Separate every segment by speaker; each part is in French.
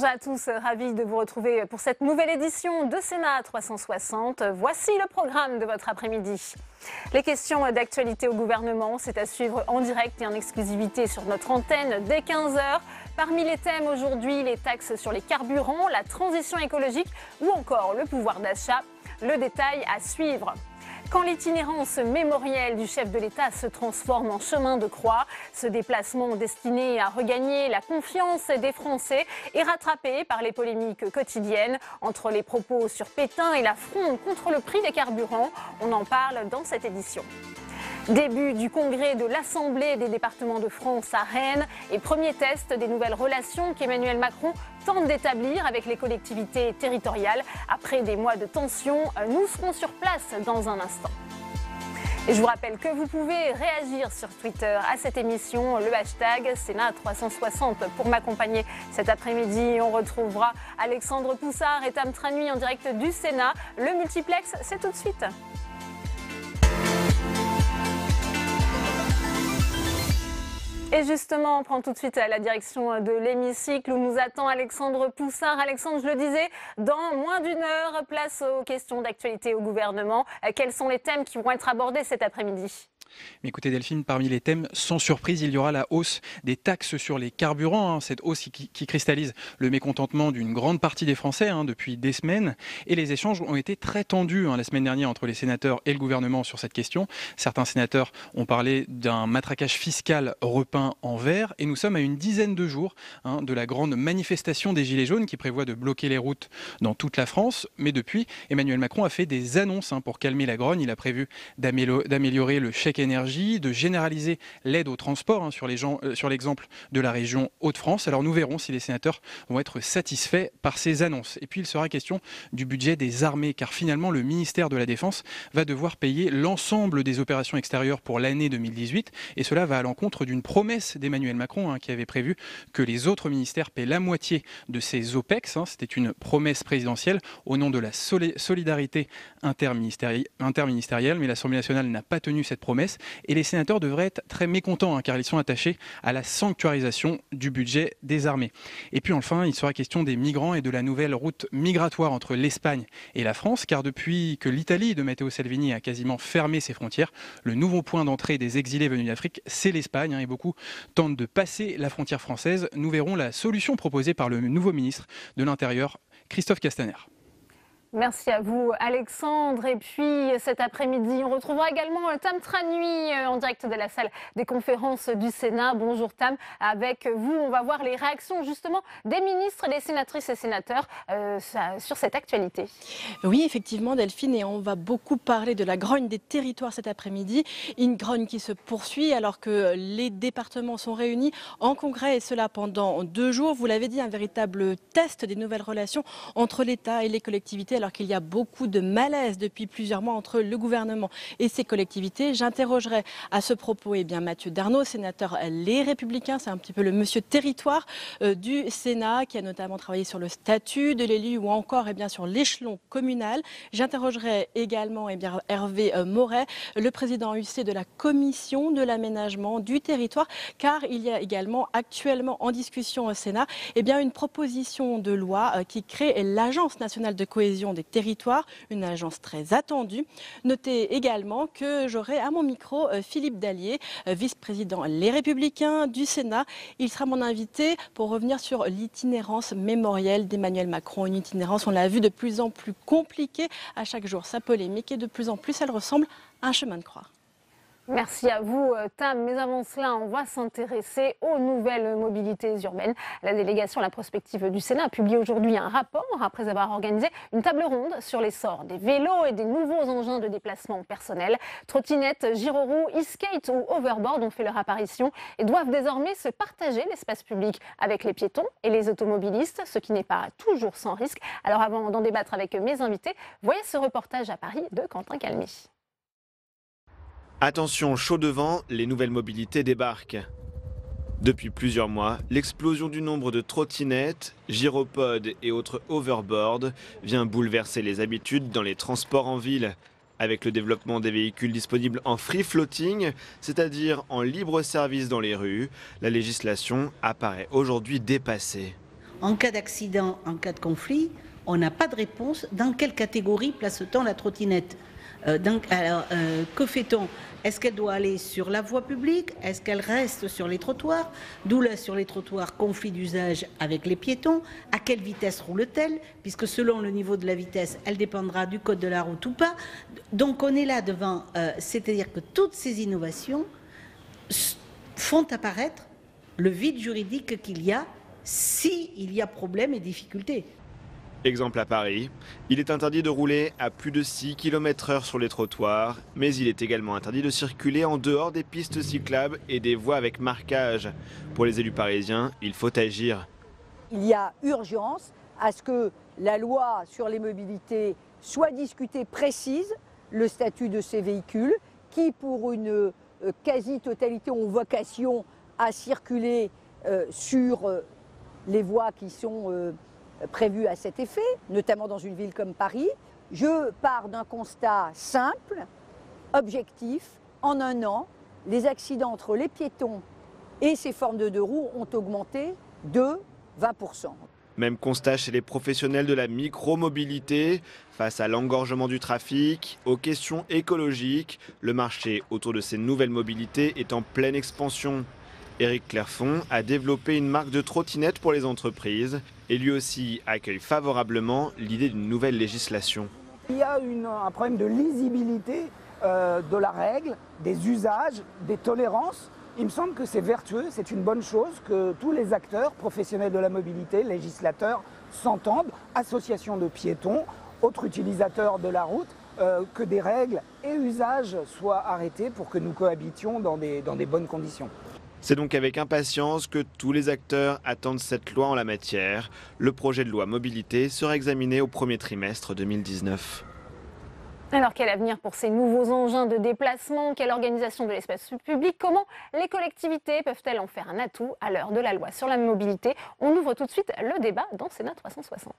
Speaker 1: Bonjour à tous, ravi de vous retrouver pour cette nouvelle édition de Sénat 360. Voici le programme de votre après-midi. Les questions d'actualité au gouvernement, c'est à suivre en direct et en exclusivité sur notre antenne dès 15h. Parmi les thèmes aujourd'hui, les taxes sur les carburants, la transition écologique ou encore le pouvoir d'achat. Le détail à suivre. Quand l'itinérance mémorielle du chef de l'État se transforme en chemin de croix, ce déplacement destiné à regagner la confiance des Français est rattrapé par les polémiques quotidiennes entre les propos sur Pétain et la fronde contre le prix des carburants. On en parle dans cette édition. Début du congrès de l'Assemblée des départements de France à Rennes et premier test des nouvelles relations qu'Emmanuel Macron tente d'établir avec les collectivités territoriales. Après des mois de tension, nous serons sur place dans un instant. Et je vous rappelle que vous pouvez réagir sur Twitter à cette émission, le hashtag Sénat360 pour m'accompagner cet après-midi. On retrouvera Alexandre Poussard et Tam Tranui en direct du Sénat. Le multiplex, c'est tout de suite. Et justement, on prend tout de suite la direction de l'hémicycle où nous attend Alexandre Poussard. Alexandre, je le disais, dans moins d'une heure, place aux questions d'actualité au gouvernement. Quels sont les thèmes qui vont être abordés cet après-midi?
Speaker 2: Mais écoutez Delphine, parmi les thèmes, sans surprise, il y aura la hausse des taxes sur les carburants, hein. cette hausse qui, cristallise le mécontentement d'une grande partie des Français hein, depuis des semaines. Et les échanges ont été très tendus hein, la semaine dernière entre les sénateurs et le gouvernement sur cette question. Certains sénateurs ont parlé d'un matraquage fiscal repeint en vert. Et nous sommes à une dizaine de jours de la grande manifestation des Gilets jaunes qui prévoit de bloquer les routes dans toute la France. Mais depuis, Emmanuel Macron a fait des annonces pour calmer la grogne. Il a prévu d'améliorer le chèque Énergie, de généraliser l'aide au transport hein, euh, sur l'exemple de la région Hauts-de-France. Alors nous verrons si les sénateurs vont être satisfaits par ces annonces. Et puis il sera question du budget des armées, car finalement le ministère de la Défense va devoir payer l'ensemble des opérations extérieures pour l'année 2018, et cela va à l'encontre d'une promesse d'Emmanuel Macron hein, qui avait prévu que les autres ministères paient la moitié de ces OPEX. Hein. C'était une promesse présidentielle au nom de la solidarité interministérielle, mais l'Assemblée nationale n'a pas tenu cette promesse et les sénateurs devraient être très mécontents hein, car ils sont attachés à la sanctuarisation du budget des armées. Et puis enfin, il sera question des migrants et de la nouvelle route migratoire entre l'Espagne et la France car depuis que l'Italie de Matteo Salvini a quasiment fermé ses frontières, le nouveau point d'entrée des exilés venus d'Afrique, c'est l'Espagne hein, et beaucoup tentent de passer la frontière française. Nous verrons la solution proposée par le nouveau ministre de l'Intérieur, Christophe Castaner.
Speaker 1: Merci à vous, Alexandre. Et puis cet après-midi, on retrouvera également euh, Tam Tranui euh, en direct de la salle des conférences du Sénat. Bonjour Tam. Avec vous, on va voir les réactions justement des ministres, des sénatrices et sénateurs euh, sur cette actualité.
Speaker 3: Oui, effectivement, Delphine, et on va beaucoup parler de la grogne des territoires cet après-midi. Une grogne qui se poursuit alors que les départements sont réunis en congrès et cela pendant deux jours. Vous l'avez dit, un véritable test des nouvelles relations entre l'État et les collectivités alors qu'il y a beaucoup de malaise depuis plusieurs mois entre le gouvernement et ses collectivités. J'interrogerai à ce propos eh bien, Mathieu Darnaud, sénateur Les Républicains, c'est un petit peu le monsieur territoire euh, du Sénat qui a notamment travaillé sur le statut de l'élu ou encore eh bien, sur l'échelon communal. J'interrogerai également eh bien, Hervé euh, Moret, le président UC de la commission de l'aménagement du territoire, car il y a également actuellement en discussion au Sénat bien, une proposition de loi euh, qui crée l'Agence nationale de cohésion des territoires, une agence très attendue. Notez également que j'aurai à mon micro euh, Philippe Dallier, euh, vice-président Les Républicains du Sénat. Il sera mon invité pour revenir sur l'itinérance mémorielle d'Emmanuel Macron. Une itinérance, on l'a vu, de plus en plus compliquée à chaque jour. Sa polémique et de plus en plus, elle ressemble à un chemin de croix.
Speaker 1: Merci à vous, euh, Tam. Mais avant cela, on va s'intéresser aux nouvelles mobilités urbaines. La délégation à la prospective du Sénat a publié aujourd'hui un rapport après avoir organisé une table ronde sur l'essor des vélos et des nouveaux engins de déplacement personnel. Trottinettes, gyroroues, e-skate ou overboard ont fait leur apparition et doivent désormais se partager l'espace public avec les piétons et les automobilistes, ce qui n'est pas toujours sans risque. Alors avant d'en débattre avec mes invités, voyez ce reportage à Paris de Quentin Calmy.
Speaker 4: Attention, chaud devant, les nouvelles mobilités débarquent. Depuis plusieurs mois, l'explosion du nombre de trottinettes, gyropodes et autres overboards vient bouleverser les habitudes dans les transports en ville. Avec le développement des véhicules disponibles en free floating, c'est-à-dire en libre service dans les rues, la législation apparaît aujourd'hui dépassée.
Speaker 5: en cas d'accident, en cas de conflit, on n'a pas de réponse. Dans quelle catégorie place-t-on la trottinette euh, alors, euh, que fait-on? Est-ce qu'elle doit aller sur la voie publique? Est-ce qu'elle reste sur les trottoirs? D'où là, sur les trottoirs, conflit d'usage avec les piétons? À quelle vitesse roule-t-elle Puisque selon le niveau de la vitesse, elle dépendra du code de la route ou pas. Donc on est là devant, euh, c'est-à-dire que toutes ces innovations font apparaître le vide juridique qu'il y a s'il y a problème et difficulté.
Speaker 4: Exemple à Paris, il est interdit de rouler à plus de 6 km/h sur les trottoirs, mais il est également interdit de circuler en dehors des pistes cyclables et des voies avec marquage. Pour les élus parisiens, il faut agir.
Speaker 6: Il y a urgence à ce que la loi sur les mobilités soit discutée précise, le statut de ces véhicules, qui pour une euh, quasi-totalité ont vocation à circuler euh, sur euh, les voies qui sont prévu à cet effet, notamment dans une ville comme Paris. Je pars d'un constat simple, objectif. En un an, les accidents entre les piétons et ces formes de deux roues ont augmenté de 20%.
Speaker 4: Même constat chez les professionnels de la micromobilité. Face à l'engorgement du trafic, aux questions écologiques, le marché autour de ces nouvelles mobilités est en pleine expansion. Éric Clairfond a développé une marque de trottinette pour les entreprises et lui aussi accueille favorablement l'idée d'une nouvelle législation.
Speaker 7: Il y a un problème de lisibilité euh, de la règle, des usages, des tolérances. Il me semble que c'est vertueux, c'est une bonne chose que tous les acteurs professionnels de la mobilité, législateurs, s'entendent, associations de piétons, autres utilisateurs de la route, euh, que des règles et usages soient arrêtés pour que nous cohabitions dans des bonnes conditions.
Speaker 4: C'est donc avec impatience que tous les acteurs attendent cette loi en la matière. Le projet de loi mobilité sera examiné au premier trimestre 2019.
Speaker 1: Alors quel avenir pour ces nouveaux engins de déplacement? Quelle organisation de l'espace public? Comment les collectivités peuvent-elles en faire un atout à l'heure de la loi sur la mobilité? On ouvre tout de suite le débat dans Sénat 360.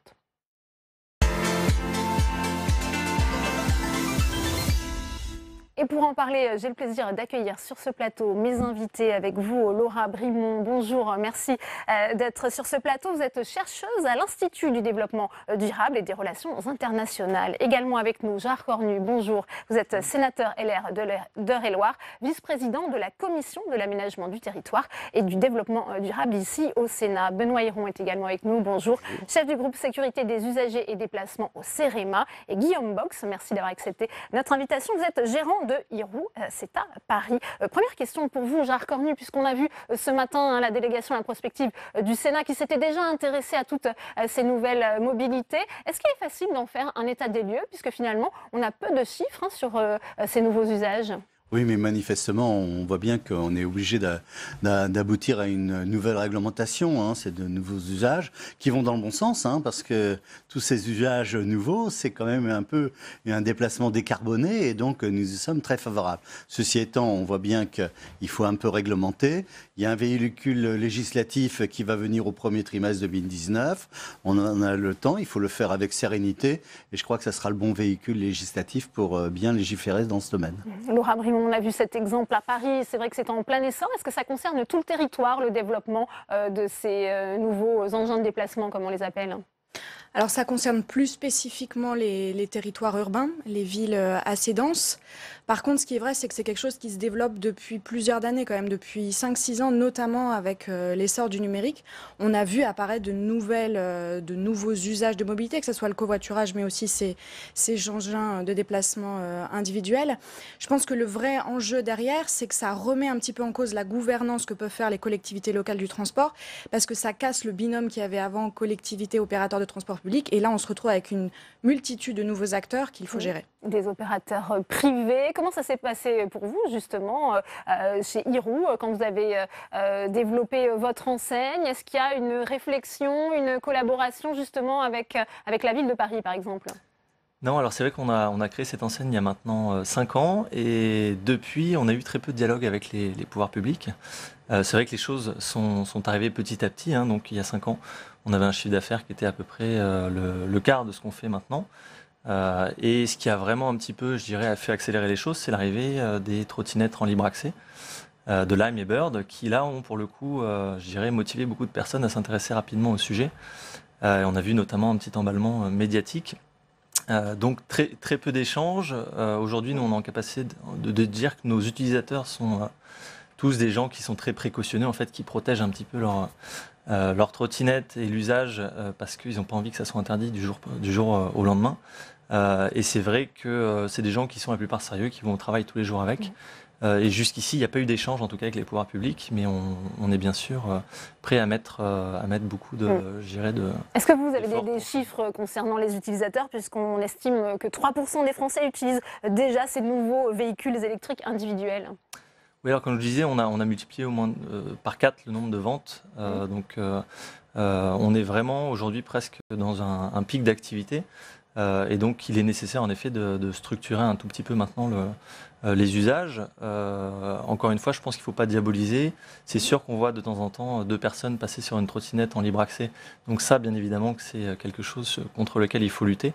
Speaker 1: Et pour en parler, euh, j'ai le plaisir d'accueillir sur ce plateau mes invités avec vous, Laura Brimont. Bonjour, merci euh, d'être sur ce plateau. Vous êtes chercheuse à l'Institut du développement euh, durable et des relations internationales. Également avec nous, Gérard Cornu. Bonjour, vous êtes sénateur LR d'Eure-et-Loire, vice-président de la Commission de l'aménagement du territoire et du développement durable ici au Sénat. Benoît Hiron est également avec nous. Bonjour, chef du groupe sécurité des usagers et déplacements au CEREMA. Et Guillaume Box, merci d'avoir accepté notre invitation. Vous êtes gérant de Hirou. Euh, c'est à Paris. Euh, première question pour vous, Gérard Cornu, puisqu'on a vu euh, ce matin hein, la délégation à la prospective du Sénat qui s'était déjà intéressée à toutes ces nouvelles mobilités. Est-ce qu'il est facile d'en faire un état des lieux, puisque finalement, on a peu de chiffres hein, sur ces nouveaux usages?
Speaker 8: Oui, mais manifestement, on voit bien qu'on est obligé d'aboutir à une nouvelle réglementation. Hein, c'est de nouveaux usages qui vont dans le bon sens, hein, parce que tous ces usages nouveaux, c'est quand même un peu un déplacement décarboné, et donc nous y sommes très favorables. Ceci étant, on voit bien qu'il faut un peu réglementer. Il y a un véhicule législatif qui va venir au premier trimestre 2019. On en a le temps, il faut le faire avec sérénité, et je crois que ce sera le bon véhicule législatif pour euh, bien légiférer dans ce domaine.
Speaker 1: Laura on a vu cet exemple à Paris, c'est vrai que c'est en plein essor. Est-ce que ça concerne tout le territoire, le développement euh, de ces euh, nouveaux engins de déplacement, comme on les appelle?
Speaker 9: Alors ça concerne plus spécifiquement les, territoires urbains, les villes euh, assez denses. Par contre, ce qui est vrai, c'est que c'est quelque chose qui se développe depuis plusieurs années, quand même, depuis 5-6 ans, notamment avec euh, l'essor du numérique. On a vu apparaître de, nouvelles, euh, de nouveaux usages de mobilité, que ce soit le covoiturage, mais aussi ces, ces engins de déplacement euh, individuels. Je pense que le vrai enjeu derrière, c'est que ça remet un petit peu en cause la gouvernance que peuvent faire les collectivités locales du transport, parce que ça casse le binôme qu'il y avait avant collectivité, opérateur de transport Et là, on se retrouve avec une multitude de nouveaux acteurs qu'il faut gérer.
Speaker 1: Des opérateurs privés. Comment ça s'est passé pour vous, justement, euh, euh, chez Hirou, euh, quand vous avez développé votre enseigne? Est-ce qu'il y a une réflexion, une collaboration, justement, avec, avec la ville de Paris, par exemple?
Speaker 10: Non, alors c'est vrai qu'on a, on a créé cette enseigne il y a maintenant 5 ans. Et depuis, on a eu très peu de dialogue avec les, pouvoirs publics. C'est vrai que les choses sont, sont arrivées petit à petit. Hein, donc il y a 5 ans, on avait un chiffre d'affaires qui était à peu près le, le, quart de ce qu'on fait maintenant. Euh, et ce qui a vraiment un petit peu, je dirais, fait accélérer les choses, c'est l'arrivée euh, des trottinettes en libre accès. de Lime et Bird, qui là ont pour le coup, je dirais, motivé beaucoup de personnes à s'intéresser rapidement au sujet. on a vu notamment un petit emballement médiatique. donc très, très peu d'échanges. Aujourd'hui, nous, on est en capacité de, dire que nos utilisateurs sont tous des gens qui sont très précautionneux, en fait, qui protègent un petit peu leur, euh, leur trottinette et l'usage euh, parce qu'ils n'ont pas envie que ça soit interdit du jour, du jour euh, au lendemain. et c'est vrai que c'est des gens qui sont la plupart sérieux, qui vont au travail tous les jours avec. et jusqu'ici, il n'y a pas eu d'échange, en tout cas avec les pouvoirs publics, mais on, est bien sûr prêt à mettre, à mettre beaucoup de,
Speaker 1: de. Est-ce que vous avez des, des, chiffres concernant les utilisateurs, puisqu'on estime que 3% des Français utilisent déjà ces nouveaux véhicules électriques individuels?
Speaker 10: Oui, alors comme je disais, on a, on a multiplié au moins euh, par 4 le nombre de ventes. Euh, donc euh, on est vraiment aujourd'hui presque dans un, pic d'activité. et donc il est nécessaire en effet de, structurer un tout petit peu maintenant le, les usages. encore une fois, je pense qu'il ne faut pas diaboliser. C'est sûr qu'on voit de temps en temps deux personnes passer sur une trottinette en libre accès. Donc ça, bien évidemment, que c'est quelque chose contre lequel il faut lutter.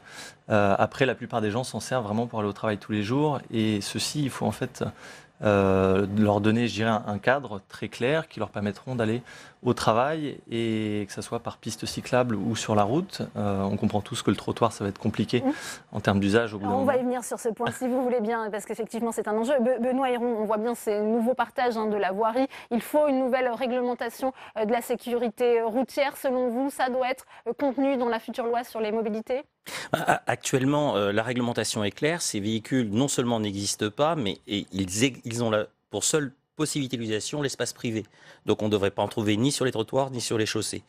Speaker 10: après, la plupart des gens s'en servent vraiment pour aller au travail tous les jours. Et ceci, il faut en fait euh, leur donner, je dirais, un, cadre très clair qui leur permettront d'aller au travail et que ce soit par piste cyclable ou sur la route. Euh, on comprend tous que le trottoir, ça va être compliqué mmh. en termes d'usage.
Speaker 1: On va y venir sur ce point, si vous voulez bien, parce qu'effectivement, c'est un enjeu. Benoît Héron, on voit bien ces nouveaux partages hein, de la voirie. Il faut une nouvelle réglementation euh, de la sécurité routière. Selon vous, ça doit être contenu dans la future loi sur les mobilités?
Speaker 11: Actuellement, la réglementation est claire. Ces véhicules, non seulement n'existent pas, mais ils, ont pour seule possibilité d'utilisation l'espace privé. Donc on ne devrait pas en trouver ni sur les trottoirs ni sur les chaussées.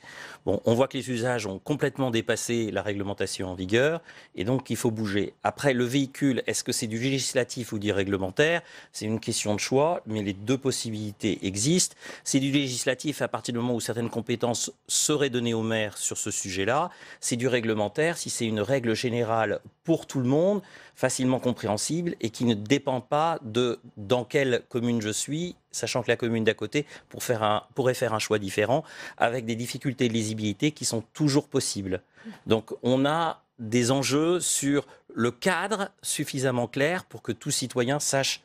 Speaker 11: Bon, on voit que les usages ont complètement dépassé la réglementation en vigueur et donc il faut bouger. Après, le véhicule, est-ce que c'est du législatif ou du réglementaire? C'est une question de choix, mais les deux possibilités existent. C'est du législatif à partir du moment où certaines compétences seraient données au maire sur ce sujet-là. C'est du réglementaire si c'est une règle générale pour tout le monde, facilement compréhensible et qui ne dépend pas de dans quelle commune je suis sachant que la commune d'à côté pourrait faire un choix différent, avec des difficultés de lisibilité qui sont toujours possibles. Donc on a des enjeux sur le cadre suffisamment clair pour que tout citoyen sache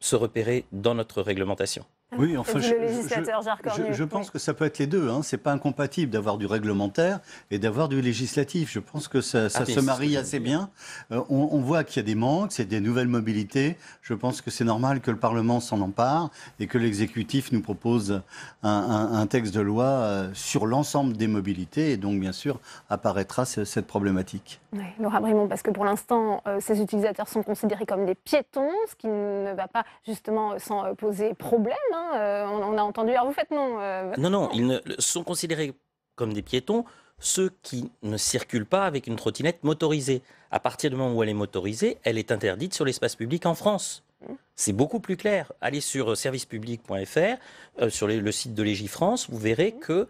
Speaker 11: se repérer dans notre réglementation.
Speaker 8: Oui, enfin, je, je, pense que ça peut être les deux. Hein. C'est pas incompatible d'avoir du réglementaire et d'avoir du législatif. Je pense que ça, ah, se marie assez bien. Euh, on, voit qu'il y a des manques, c'est des nouvelles mobilités. Je pense que c'est normal que le Parlement s'en empare et que l'exécutif nous propose un, texte de loi euh, sur l'ensemble des mobilités. Et donc, bien sûr, apparaîtra cette problématique.
Speaker 1: Oui, Laura Brimont, parce que pour l'instant, euh, ces utilisateurs sont considérés comme des piétons, ce qui ne va pas justement sans poser problème. Hein, euh, on, a entendu. Alors vous faites non.
Speaker 11: Euh, non, non, ils ne, sont considérés comme des piétons ceux qui ne circulent pas avec une trottinette motorisée. À partir du moment où elle est motorisée, elle est interdite sur l'espace public en France. Mmh. C'est beaucoup plus clair. Allez sur servicepublic.fr, euh, sur le site de Légifrance, vous verrez mmh. que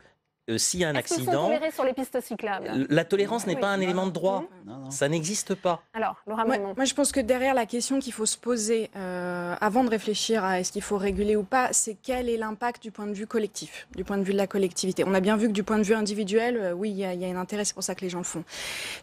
Speaker 11: euh, s'il y a un accident.
Speaker 1: sur les pistes cyclables
Speaker 11: La tolérance n'est pas un élément de droit. Ça n'existe pas.
Speaker 9: Alors, Laura moi, moi, je pense que derrière la question qu'il faut se poser euh, avant de réfléchir à est-ce qu'il faut réguler ou pas, c'est quel est l'impact du point de vue collectif, du point de vue de la collectivité. On a bien vu que du point de vue individuel, euh, oui, il y, a un intérêt, c'est pour ça que les gens le font.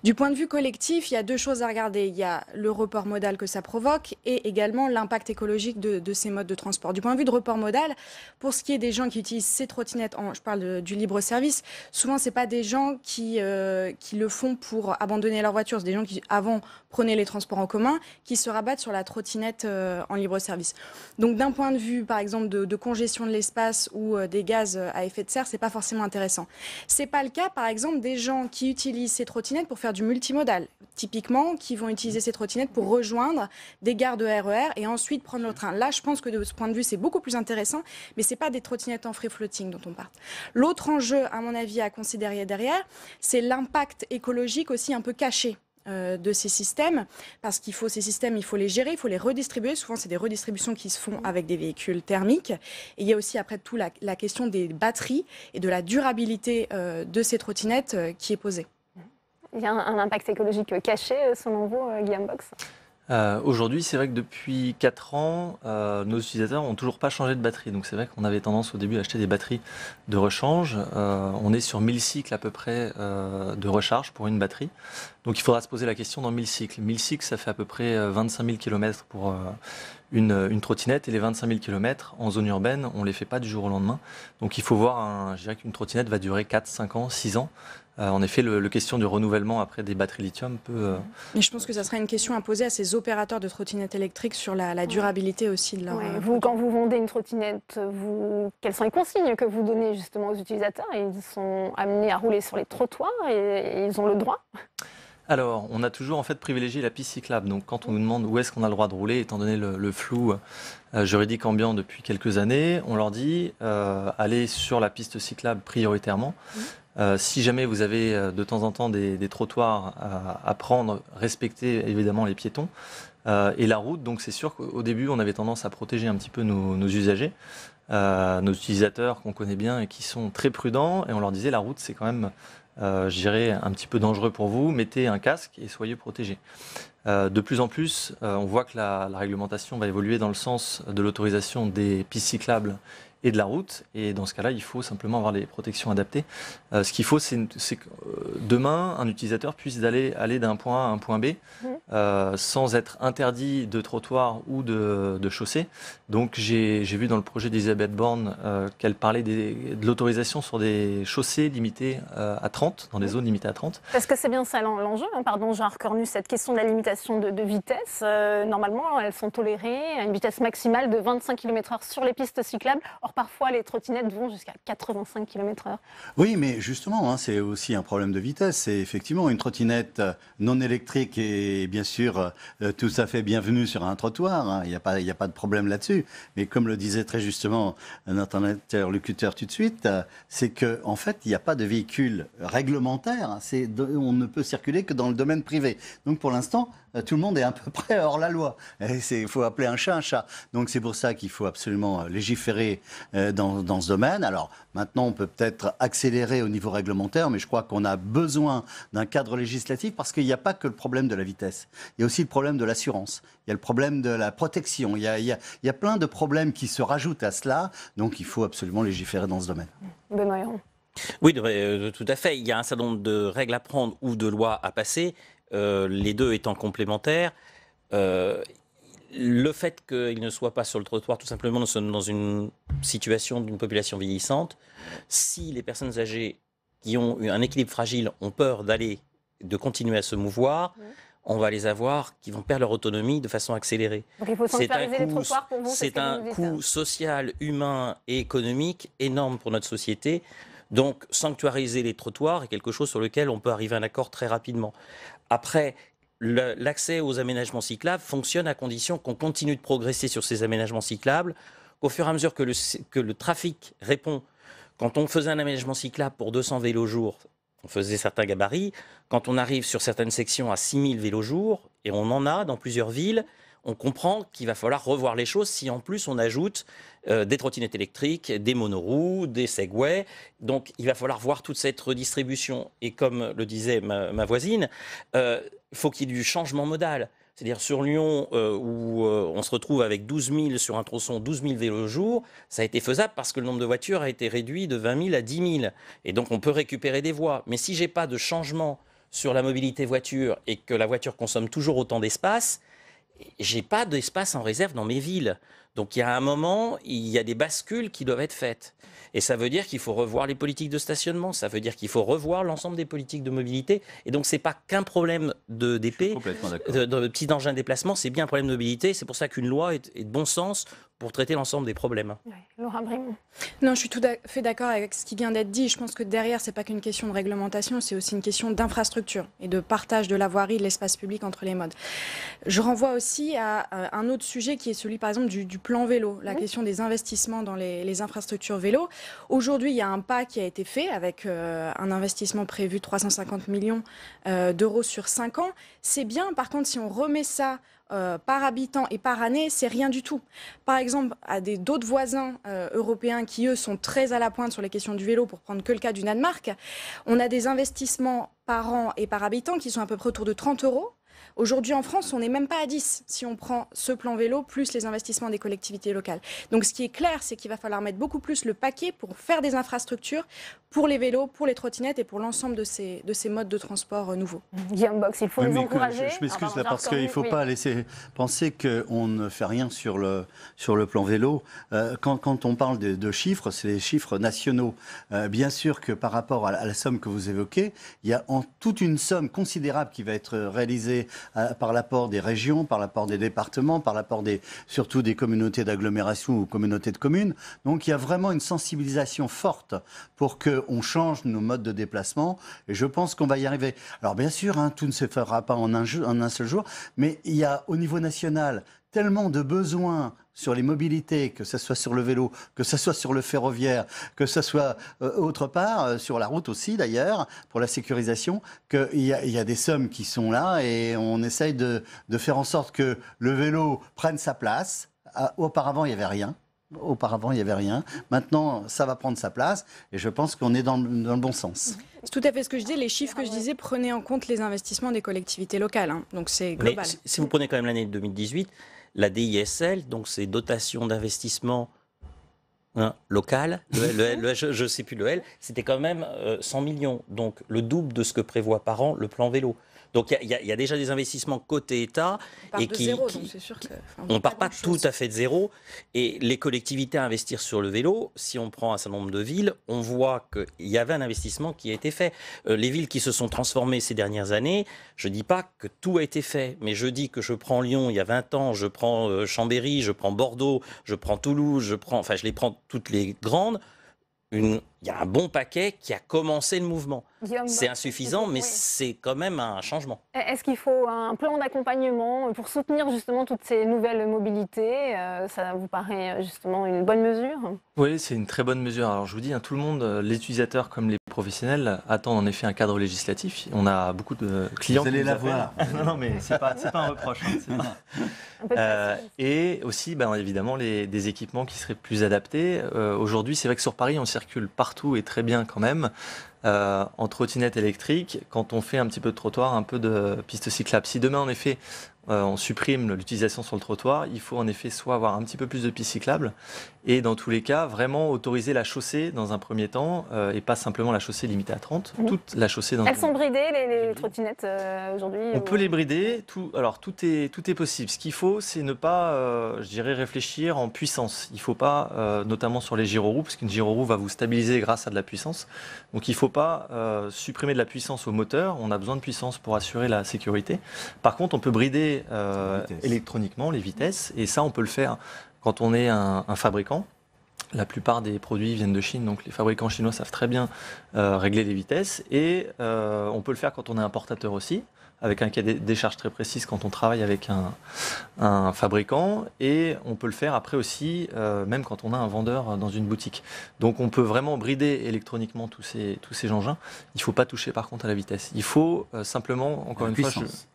Speaker 9: Du point de vue collectif, il y a deux choses à regarder. Il y a le report modal que ça provoque et également l'impact écologique de, ces modes de transport. Du point de vue de report modal, pour ce qui est des gens qui utilisent ces trottinettes, en, je parle du libre service, service. Souvent, c'est pas des gens qui, euh, qui le font pour abandonner leur voiture. C'est des gens qui, avant, prenaient les transports en commun, qui se rabattent sur la trottinette euh, en libre service. Donc, d'un point de vue, par exemple, de, congestion de l'espace ou euh, des gaz à effet de serre, c'est pas forcément intéressant. C'est pas le cas, par exemple, des gens qui utilisent ces trottinettes pour faire du multimodal. Typiquement, qui vont utiliser ces trottinettes pour rejoindre des gares de RER e et ensuite prendre le train. Là, je pense que de ce point de vue, c'est beaucoup plus intéressant, mais c'est pas des trottinettes en free floating dont on parle. L'autre enjeu à mon avis, à considérer derrière, c'est l'impact écologique aussi un peu caché euh, de ces systèmes, parce qu'il faut ces systèmes, il faut les gérer, il faut les redistribuer. Souvent, c'est des redistributions qui se font avec des véhicules thermiques. Et il y a aussi après tout la, question des batteries et de la durabilité euh, de ces trottinettes euh, qui est posée.
Speaker 1: Il y a un, impact écologique caché, selon vous, Guillaume Box?
Speaker 10: Euh, aujourd'hui, c'est vrai que depuis 4 ans, euh, nos utilisateurs n'ont toujours pas changé de batterie. Donc c'est vrai qu'on avait tendance au début à acheter des batteries de rechange. Euh, on est sur 1000 cycles à peu près de recharge pour une batterie. Donc il faudra se poser la question dans 1000 cycles. 1000 cycles, ça fait à peu près 25 000 km pour une, trottinette. Et les 25 000 km en zone urbaine, on ne les fait pas du jour au lendemain. Donc il faut voir, un, je dirais qu'une trottinette va durer 4, 5 ans, 6 ans. Euh, en effet, le, question du renouvellement après des batteries lithium peut. Euh,
Speaker 9: Mais je pense que ça serait une question à poser à ces opérateurs de trottinettes électriques sur la, durabilité aussi de leur.
Speaker 1: Euh, vous, quand vous vendez une trottinette, vous... quelles sont les consignes que vous donnez justement aux utilisateurs? Ils sont amenés à rouler sur les trottoirs et ils ont le droit?
Speaker 10: Alors, on a toujours en fait privilégié la piste cyclable. Donc, quand on nous demande où est-ce qu'on a le droit de rouler, étant donné le, flou juridique ambiant depuis quelques années, on leur dit allez sur la piste cyclable prioritairement. Mmh. Euh, si jamais vous avez euh, de temps en temps des, trottoirs à, prendre, respectez évidemment les piétons euh, et la route. Donc c'est sûr qu'au début, on avait tendance à protéger un petit peu nos, usagers, nos utilisateurs qu'on connaît bien et qui sont très prudents. Et on leur disait la route, c'est quand même, je dirais, un petit peu dangereux pour vous. Mettez un casque et soyez protégés. de plus en plus, on voit que la, réglementation va évoluer dans le sens de l'autorisation des pistes cyclables et de la route. Et dans ce cas-là, il faut simplement avoir les protections adaptées. Euh, ce qu'il faut, c'est que euh, demain, un utilisateur puisse aller, aller d'un point A à un point B euh, sans être interdit de trottoir ou de, de chaussée. Donc j'ai vu dans le projet d'Elisabeth Borne qu'elle parlait des, de l'autorisation sur des chaussées limitées à 30, dans des zones limitées à 30.
Speaker 1: Parce que c'est bien ça l'enjeu. Hein. Pardon, j'ai reconnu cette question de la limitation de, de vitesse. normalement, elles sont tolérées à une vitesse maximale de 25 km/h sur les pistes cyclables. Or, parfois les trottinettes vont jusqu'à 85 km/h.
Speaker 8: Oui, mais justement, hein, c'est aussi un problème de vitesse. C'est effectivement une trottinette non électrique et bien sûr euh, tout à fait bienvenue sur un trottoir. Hein. Il n'y a, pas, de problème là-dessus. Mais comme le disait très justement notre interlocuteur tout de suite, euh, c'est qu'en en fait, il n'y a pas de véhicule réglementaire. On ne peut circuler que dans le domaine privé. Donc pour l'instant, euh, tout le monde est à peu près hors la loi. Il faut appeler un chat un chat. Donc c'est pour ça qu'il faut absolument légiférer euh, dans, dans, ce domaine. Alors maintenant, on peut peut-être accélérer au niveau réglementaire, mais je crois qu'on a besoin d'un cadre législatif parce qu'il n'y a pas que le problème de la vitesse. Il y a aussi le problème de l'assurance. Il y a le problème de la protection. Il y a, il y a, il y a plein de problèmes qui se rajoutent à cela. Donc il faut absolument légiférer dans ce domaine.
Speaker 1: Benoît
Speaker 11: oui, euh, tout à fait. Il y a un certain nombre de règles à prendre ou de lois à passer. Euh, les deux étant complémentaires. Euh, le fait qu'ils ne soient pas sur le trottoir, tout simplement, nous sommes dans une situation d'une population vieillissante. Si les personnes âgées qui ont un équilibre fragile ont peur d'aller, de continuer à se mouvoir, on va les avoir qui vont perdre leur autonomie de façon accélérée.
Speaker 1: C'est un, coût,
Speaker 11: c'est un coût social, humain et économique énorme pour notre société. Donc, sanctuariser les trottoirs est quelque chose sur lequel on peut arriver à un accord très rapidement. Après, l'accès aux aménagements cyclables fonctionne à condition qu'on continue de progresser sur ces aménagements cyclables, qu'au fur et à mesure que le, que le trafic répond. Quand on faisait un aménagement cyclable pour 200 vélos jour, on faisait certains gabarits. Quand on arrive sur certaines sections à 6000 vélos jour, et on en a dans plusieurs villes, on comprend qu'il va falloir revoir les choses si en plus on ajoute euh, des trottinettes électriques, des monoroues, des Segway. Donc il va falloir voir toute cette redistribution. Et comme le disait ma, voisine, euh, il faut qu'il y ait du changement modal. C'est-à-dire sur Lyon, euh, où on se retrouve avec 12 000 sur un tronçon, 12 000 vélos jour, ça a été faisable parce que le nombre de voitures a été réduit de 20 000 à 10 000. Et donc on peut récupérer des voies. Mais si j'ai pas de changement sur la mobilité voiture et que la voiture consomme toujours autant d'espace, j'ai pas d'espace en réserve dans mes villes. Donc il y a un moment, il y a des bascules qui doivent être faites. Et ça veut dire qu'il faut revoir les politiques de stationnement, ça veut dire qu'il faut revoir l'ensemble des politiques de mobilité. Et donc c'est pas qu'un problème de DP, de, de, petits engins de déplacement, c'est bien un problème de mobilité. C'est pour ça qu'une loi est, est, de bon sens pour traiter l'ensemble des problèmes.
Speaker 1: Laura Brimont.
Speaker 9: Non, je suis tout à fait d'accord avec ce qui vient d'être dit. Je pense que derrière, c'est pas qu'une question de réglementation, c'est aussi une question d'infrastructure et de partage de la voirie, de l'espace public entre les modes. Je renvoie aussi à un autre sujet qui est celui, par exemple, du, plan vélo, la question des investissements dans les, infrastructures vélo. Aujourd'hui, il y a un pas qui a été fait avec euh, un investissement prévu de 350 millions euh, d'euros sur 5 ans. C'est bien, par contre, si on remet ça euh, par habitant et par année, c'est rien du tout. Par exemple, à d'autres voisins euh, européens qui, eux, sont très à la pointe sur les questions du vélo, pour prendre que le cas du Danemark, on a des investissements par an et par habitant qui sont à peu près autour de 30 euros Aujourd'hui, en France, on n'est même pas à 10 si on prend ce plan vélo plus les investissements des collectivités locales. Donc, ce qui est clair, c'est qu'il va falloir mettre beaucoup plus le paquet pour faire des infrastructures pour les vélos, pour les trottinettes et pour l'ensemble de ces, de ces modes de transport euh, nouveaux.
Speaker 1: Guillaume Box, il faut les encourager.
Speaker 8: Je, m'excuse là parce qu'il ne faut pas laisser penser qu'on ne fait rien sur le, sur le plan vélo. Euh, quand, quand, on parle de, chiffres, c'est les chiffres nationaux. Euh, bien sûr que par rapport à la, somme que vous évoquez, il y a en toute une somme considérable qui va être réalisée par l'apport des régions, par l'apport des départements, par l'apport surtout des communautés d'agglomération ou communautés de communes. Donc il y a vraiment une sensibilisation forte pour qu'on change nos modes de déplacement et je pense qu'on va y arriver. Alors bien sûr, hein, tout ne se fera pas en un seul jour, mais il y a au niveau national tellement de besoins sur les mobilités, que ce soit sur le vélo, que ce soit sur le ferroviaire, que ce soit euh, autre part, euh, sur la route aussi d'ailleurs, pour la sécurisation, qu'il y, y, a des sommes qui sont là et on essaye de, de faire en sorte que le vélo prenne sa place. Ah, auparavant, il n'y avait rien. Auparavant, il n'y avait rien. Maintenant, ça va prendre sa place et je pense qu'on est dans, le bon sens.
Speaker 9: C'est tout à fait ce que je dis. Les chiffres que je disais prenaient en compte les investissements des collectivités locales. Hein. Donc c'est global.
Speaker 11: Mais si vous prenez quand même l'année 2018, la DISL, donc ces dotations d'investissement hein, local, je ne sais plus le L, c'était quand même 100 euh, millions. Donc le double de ce que prévoit par an le plan vélo. Donc il y, a déjà des investissements côté État.
Speaker 9: On et qui, zéro, sûr
Speaker 11: on ne part pas, tout à fait de zéro. Et les collectivités à investir sur le vélo, si on prend un certain nombre de villes, on voit qu'il y avait un investissement qui a été fait. Euh, les villes qui se sont transformées ces dernières années, je ne dis pas que tout a été fait, mais je dis que je prends Lyon il y a 20 ans, je prends euh, Chambéry, je prends Bordeaux, je prends Toulouse, je prends, enfin je les prends toutes les grandes. Une, il y a un bon paquet qui a commencé le mouvement. C'est insuffisant, mais c'est quand même un changement.
Speaker 1: Est-ce qu'il faut un plan d'accompagnement pour soutenir justement toutes ces nouvelles mobilités euh, Ça vous paraît justement une bonne mesure?
Speaker 10: Oui, c'est une très bonne mesure. Alors je vous dis, hein, tout le monde, euh, les utilisateurs comme les professionnels, attendent en effet un cadre législatif. On a beaucoup de clients.
Speaker 8: Vous allez la voir.
Speaker 10: non, non, mais c'est pas, pas un reproche. Hein, euh, et aussi, ben, évidemment, les, des équipements qui seraient plus adaptés. Aujourd'hui, c'est vrai que sur Paris, on circule partout est très bien quand même. Euh, en trottinette électrique, quand on fait un petit peu de trottoir, un peu de piste cyclable. Si demain, en effet, euh, on supprime l'utilisation sur le trottoir, il faut en effet soit avoir un petit peu plus de pistes cyclables et dans tous les cas, vraiment autoriser la chaussée dans un premier temps euh, et pas simplement la chaussée limitée à 30, mhm. toute la chaussée dans
Speaker 1: Elles sont bridées les, trottinettes euh, aujourd'hui
Speaker 10: On peut les brider, tout, alors tout est, tout est possible. Ce qu'il faut, c'est ne pas, je dirais, réfléchir en puissance. Il ne faut pas, notamment sur les gyroroues, parce qu'une gyroroue va vous stabiliser grâce à de la puissance. Donc il ne faut pas supprimer de la puissance au moteur, on a besoin de puissance pour assurer la sécurité. Par contre, on peut brider euh, électroniquement les vitesses. Et ça, on peut le faire quand on est un, fabricant. La plupart des produits viennent de Chine, donc les fabricants chinois savent très bien euh, régler les vitesses. Et euh, on peut le faire quand on est importateur aussi avec un cas des charges très précises quand on travaille avec un, fabricant et on peut le faire après aussi euh, même quand on a un vendeur dans une boutique. Donc on peut vraiment brider électroniquement tous ces, tous ces engins. Il ne faut pas toucher par contre à la vitesse. Il faut simplement, encore une fois,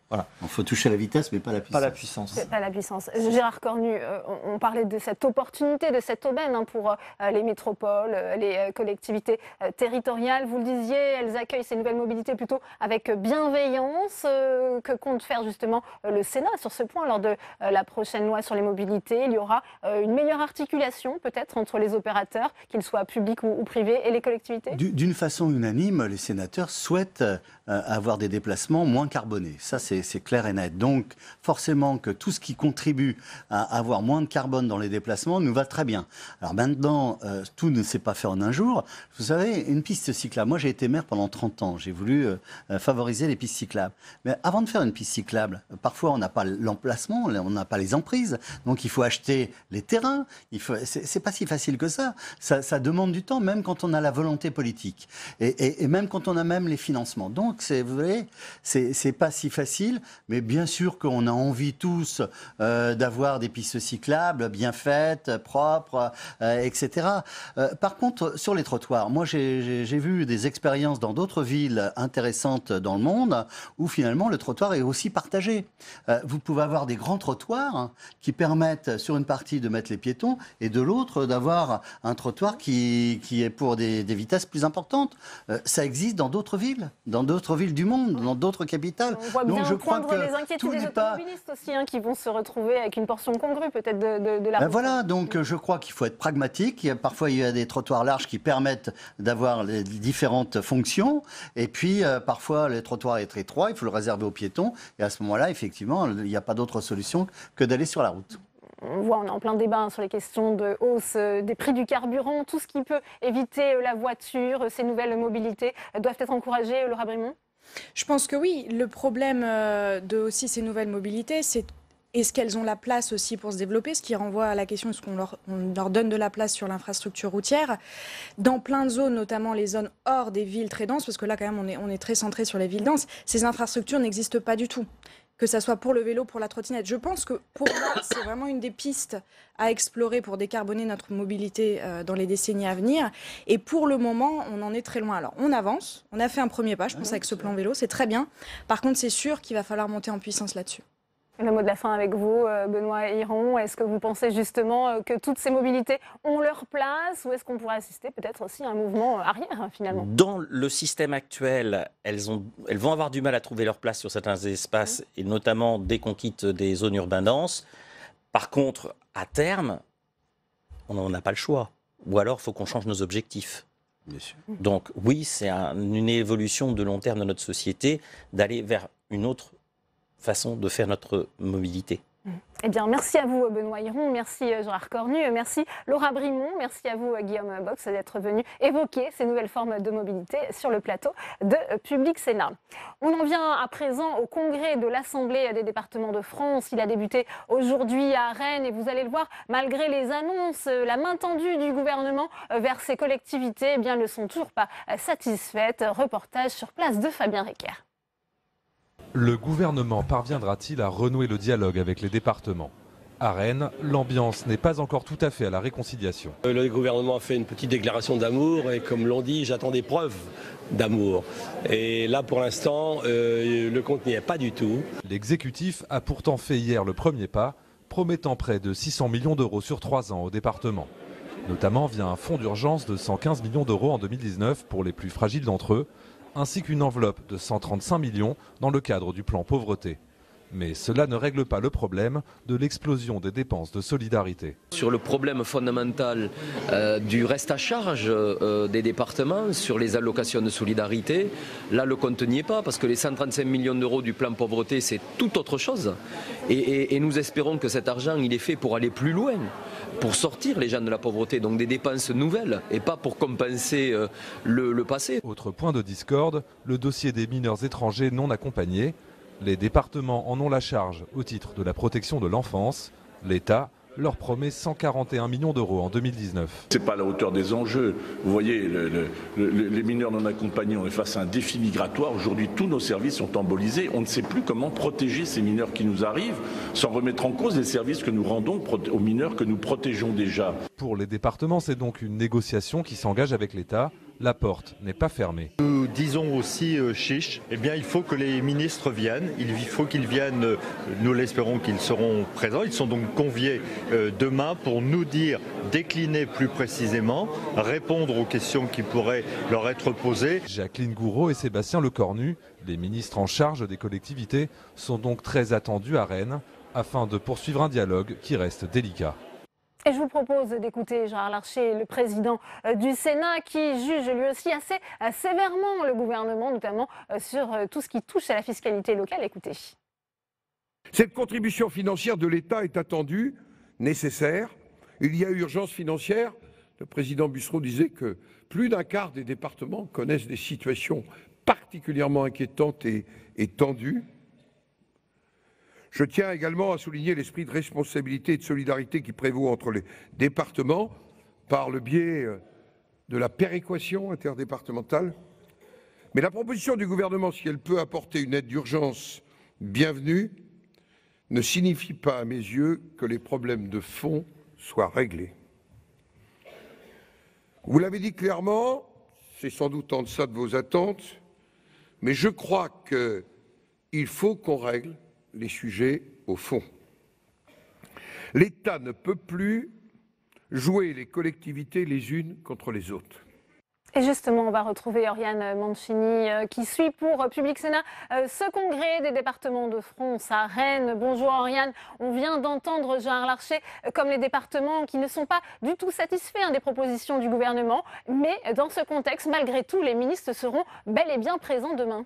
Speaker 8: voilà. Il faut toucher la vitesse, mais pas la puissance.
Speaker 10: Pas la puissance.
Speaker 1: Pas la puissance. Gérard Cornu, euh, on parlait de cette opportunité, de cette aubaine hein, pour les métropoles, les collectivités territoriales. Vous le disiez, elles accueillent ces nouvelles mobilités plutôt avec bienveillance que compte faire justement euh, le Sénat sur ce point lors de euh, la prochaine loi sur les mobilités. Il y aura euh, une meilleure articulation peut-être entre les opérateurs, qu'ils soient publics ou, privés, et les collectivités?
Speaker 8: D'une façon unanime, les sénateurs souhaitent avoir des déplacements moins carbonés. Ça, c'est clair et net. Donc, forcément que tout ce qui contribue à avoir moins de carbone dans les déplacements nous va très bien. Alors maintenant, tout ne s'est pas fait en un jour. Vous savez, une piste cyclable, moi j'ai été maire pendant 30 ans, j'ai voulu favoriser les pistes cyclables. Mais avant de faire une piste cyclable, parfois on n'a pas l'emplacement, on n'a pas les emprises, donc il faut acheter les terrains. Il faut, c'est pas si facile que ça. ça. demande du temps, même quand on a la volonté politique, et, même quand on a même les financements. Donc c'est vrai, c'est pas si facile, mais bien sûr qu'on a envie tous euh, d'avoir des pistes cyclables bien faites, propres, euh, etc. Euh, par contre, sur les trottoirs, moi j'ai vu des expériences dans d'autres villes intéressantes dans le monde où finalement le trottoir est aussi partagé. Vous pouvez avoir des grands trottoirs qui permettent sur une partie de mettre les piétons et de l'autre d'avoir un trottoir qui, est pour des, vitesses plus importantes. Ça existe dans d'autres villes, dans d'autres villes du monde, dans d'autres capitales.
Speaker 1: On voit bien poindre les inquiétudes des automobilistes aussi, hein, qui vont se retrouver avec une portion congrue peut-être de, la
Speaker 8: ben Voilà, donc je crois qu'il faut être pragmatique. Il parfois, il y a des trottoirs larges qui permettent d'avoir les différentes fonctions. Et puis, euh, parfois, les trottoirs est très étroit, il faut le réserver aux piétons. Et à ce moment-là, effectivement, il n'y a pas d'autre solution que d'aller sur la route
Speaker 1: on voit, on est en plein débat hein, sur les questions de hausse euh, des prix du carburant, tout ce qui peut éviter euh, la voiture, euh, ces nouvelles mobilités doivent être encouragées, Laura Brimont
Speaker 9: Je pense que oui. Le problème de aussi ces nouvelles mobilités, c'est est-ce qu'elles ont la place aussi pour se développer Ce qui renvoie à la question est-ce qu'on leur, leur, donne de la place sur l'infrastructure routière. Dans plein de zones, notamment les zones hors des villes très denses, parce que là, quand même, on est, on est très centré sur les villes denses, ces infrastructures n'existent pas du tout que ça soit pour le vélo, pour la trottinette. Je pense que pour moi, c'est vraiment une des pistes à explorer pour décarboner notre mobilité euh, dans les décennies à venir. Et pour le moment, on en est très loin. Alors, on avance, on a fait un premier pas, je pense, avec ce plan vélo, c'est très bien. Par contre, c'est sûr qu'il va falloir monter en puissance là-dessus.
Speaker 1: Le mot de la fin avec vous, euh, Benoît Hiron. Est-ce que vous pensez justement euh, que toutes ces mobilités ont leur place ou est-ce qu'on pourrait assister peut-être aussi à un mouvement arrière finalement?
Speaker 11: Dans le système actuel, elles, ont, elles vont avoir du mal à trouver leur place sur certains espaces et notamment dès qu'on quitte des zones urbaines denses. Par contre, à terme, on n'a pas le choix. Ou alors, il faut qu'on change nos objectifs. Bien sûr. Donc oui, c'est une évolution de long terme de notre société d'aller vers une autre façon de faire notre mobilité.
Speaker 1: Eh bien, merci à vous, Benoît Hiron, merci euh, Gérard Cornu, merci Laura Brimont, merci à vous, Guillaume Box, d'être venu évoquer ces nouvelles formes de mobilité sur le plateau de Public Sénat. On en vient à présent au congrès de l'Assemblée des départements de France. Il a débuté aujourd'hui à Rennes et vous allez le voir, malgré les annonces, la main tendue du gouvernement vers ces collectivités, eh bien, ne sont toujours pas satisfaites. Reportage sur place de Fabien Recker.
Speaker 12: Le gouvernement parviendra-t-il à renouer le dialogue avec les départements? À Rennes, l'ambiance n'est pas encore tout à fait à la réconciliation.
Speaker 13: Euh, le gouvernement a fait une petite déclaration d'amour et comme l'on dit, j'attends des preuves d'amour. Et là, pour l'instant, euh, le compte n'y est pas du tout.
Speaker 12: L'exécutif a pourtant fait hier le premier pas, promettant près de 600 millions d'euros sur trois ans au département, notamment via un fonds d'urgence de 115 millions d'euros en 2019 pour les plus fragiles d'entre eux, ainsi qu'une enveloppe de 135 millions dans le cadre du plan pauvreté. Mais cela ne règle pas le problème de l'explosion des dépenses de solidarité.
Speaker 14: Sur le problème fondamental euh, du reste à charge euh, des départements, sur les allocations de solidarité, là le compte n'y est pas parce que les 135 millions d'euros du plan pauvreté c'est tout autre chose. Et, nous espérons que cet argent il est fait pour aller plus loin, pour sortir les gens de la pauvreté, donc des dépenses nouvelles et pas pour compenser euh, le, le passé.
Speaker 12: Autre point de discorde, le dossier des mineurs étrangers non accompagnés. Les départements en ont la charge au titre de la protection de l'enfance. L'État leur promet 141 millions d'euros en 2019.
Speaker 15: Ce n'est pas à la hauteur des enjeux. Vous voyez, les mineurs non accompagnés, on est face à un défi migratoire. Aujourd'hui, tous nos services sont embolisés. On ne sait plus comment protéger ces mineurs qui nous arrivent sans remettre en cause les services que nous rendons aux mineurs que nous protégeons déjà.
Speaker 12: Pour les départements, c'est donc une négociation qui s'engage avec l'État la porte n'est pas fermée.
Speaker 16: Nous disons aussi euh, chiche, eh bien il faut que les ministres viennent, il faut qu'ils viennent, euh, nous l'espérons qu'ils seront présents, ils sont donc conviés euh, demain pour nous dire, décliner plus précisément, répondre aux questions qui pourraient leur être posées.
Speaker 12: Jacqueline Gouraud et Sébastien Lecornu, les ministres en charge des collectivités, sont donc très attendus à Rennes afin de poursuivre un dialogue qui reste délicat.
Speaker 1: Et je vous propose d'écouter Gérard Larcher, le président euh, du Sénat, qui juge lui aussi assez euh, sévèrement le gouvernement, notamment euh, sur tout ce qui touche à la fiscalité locale. Écoutez.
Speaker 17: Cette contribution financière de l'État est attendue, nécessaire. Il y a urgence financière. Le président Bussereau disait que plus d'un quart des départements connaissent des situations particulièrement inquiétantes et, et tendues. Je tiens également à souligner l'esprit de responsabilité et de solidarité qui prévaut entre les départements par le biais euh, de la péréquation interdépartementale. Mais la proposition du gouvernement, si elle peut apporter une aide d'urgence bienvenue, ne signifie pas à mes yeux que les problèmes de fond soient réglés. Vous l'avez dit clairement, c'est sans doute en deçà de vos attentes, mais je crois qu'il faut qu'on règle les sujets au fond. L'État ne peut plus jouer les collectivités les unes contre les autres.
Speaker 1: Et justement, on va retrouver Oriane Mancini euh, qui suit pour Public Sénat euh, ce congrès des départements de France à Rennes. Bonjour Oriane, on vient d'entendre Jean Larcher euh, comme les départements qui ne sont pas du tout satisfaits hein, des propositions du gouvernement. Mais dans ce contexte, malgré tout, les ministres seront bel et bien présents demain.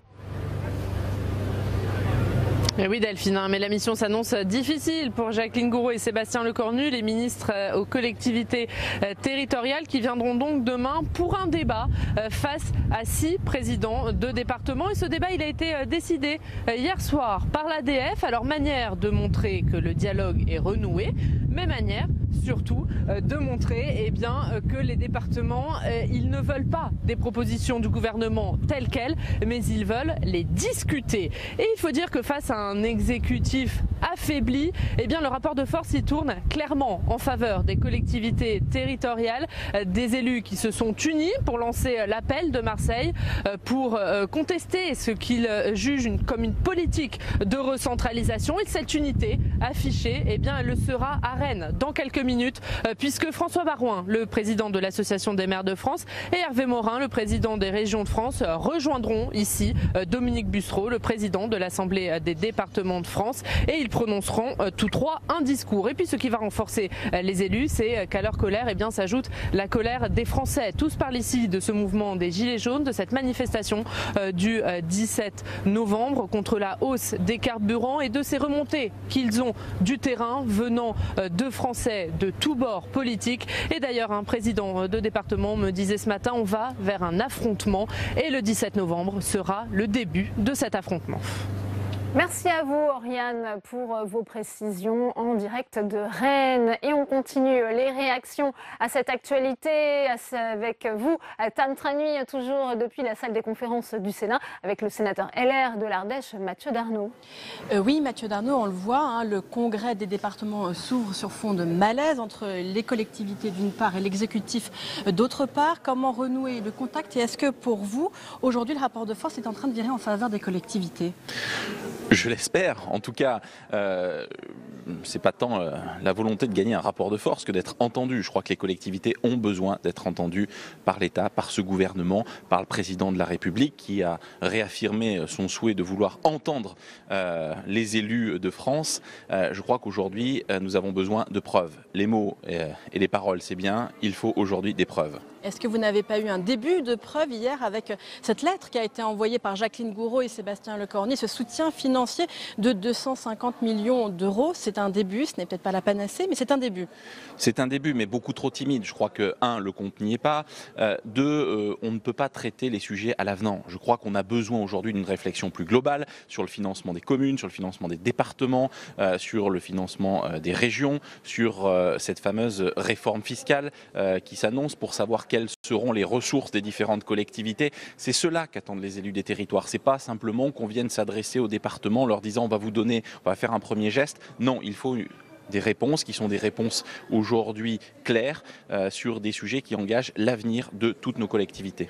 Speaker 18: Oui Delphine, hein, mais la mission s'annonce difficile pour Jacqueline Gouraud et Sébastien Lecornu, les ministres euh, aux collectivités euh, territoriales qui viendront donc demain pour un débat euh, face à six présidents de départements. Et ce débat, il a été décidé hier soir par l'ADF. Alors manière de montrer que le dialogue est renoué, mais manière surtout de montrer eh bien, que les départements, ils ne veulent pas des propositions du gouvernement telles quelles, mais ils veulent les discuter. Et il faut dire que face à un exécutif affaibli, eh bien le rapport de force y tourne clairement en faveur des collectivités territoriales, euh, des élus qui se sont unis pour lancer euh, l'appel de Marseille euh, pour contester ce qu'ils jugent comme une politique de recentralisation. Et cette unité affichée, eh bien elle le sera à Rennes dans quelques minutes, puisque François Barouin, le président de l'Association des maires de France, et Hervé Morin, le président des régions de France, rejoindront ici Dominique Bussereau, le président de l'Assemblée des départements département de France et ils prononceront euh, tous trois un discours. Et puis ce qui va renforcer euh, les élus, c'est euh, qu'à leur colère eh bien, s'ajoute la colère des Français. Tous parlent ici de ce mouvement des Gilets jaunes, de cette manifestation du 17 novembre contre la hausse des carburants et de ces remontées qu'ils ont du terrain venant de Français de tous bords politiques. Et d'ailleurs, un président de département me disait ce matin, on va vers un affrontement et le 17 novembre sera le début de cet affrontement.
Speaker 1: Merci à vous, Oriane, pour euh, vos précisions en direct de Rennes. Et on continue les réactions à cette actualité avec vous, Tam Tranui, toujours depuis la salle des conférences du Sénat, avec le sénateur LR de l'Ardèche, Mathieu Darnaud.
Speaker 3: Euh, oui, Mathieu Darnaud, on le voit, hein, le congrès des départements euh, s'ouvre sur fond de malaise entre les collectivités d'une part et l'exécutif d'autre part. Comment renouer le contact et est-ce que pour vous, aujourd'hui, le rapport de force est en train de virer en faveur des collectivités?
Speaker 19: Je l'espère. En tout cas, euh, c'est pas tant euh, la volonté de gagner un rapport de force que d'être entendu. Je crois que les collectivités ont besoin d'être entendues par l'État, par ce gouvernement, par le président de la République qui a réaffirmé son souhait de vouloir entendre euh, les élus de France. je crois qu'aujourd'hui, nous avons besoin de preuves. Les mots et les paroles, c'est bien. Il faut aujourd'hui des preuves.
Speaker 3: Est-ce que vous n'avez pas eu un début de preuve hier avec cette lettre qui a été envoyée par Jacqueline Gouraud et Sébastien Lecornu, ce soutien financier de 250 millions d'euros? C'est un début, ce n'est peut-être pas la panacée, mais c'est un début.
Speaker 19: C'est un début, mais beaucoup trop timide. Je crois que, un, le compte n'y est pas. Euh, deux, euh, on ne peut pas traiter les sujets à l'avenant. Je crois qu'on a besoin aujourd'hui d'une réflexion plus globale sur le financement des communes, sur le financement des départements, euh, sur le financement des régions, sur cette fameuse réforme fiscale qui s'annonce pour savoir quelles seront les ressources des différentes collectivités. C'est cela qu'attendent les élus des territoires. C'est pas simplement qu'on vienne s'adresser au département en leur disant on va vous donner, on va faire un premier geste. Non, il faut des réponses qui sont des réponses aujourd'hui claires euh, sur des sujets qui engagent l'avenir de toutes nos collectivités.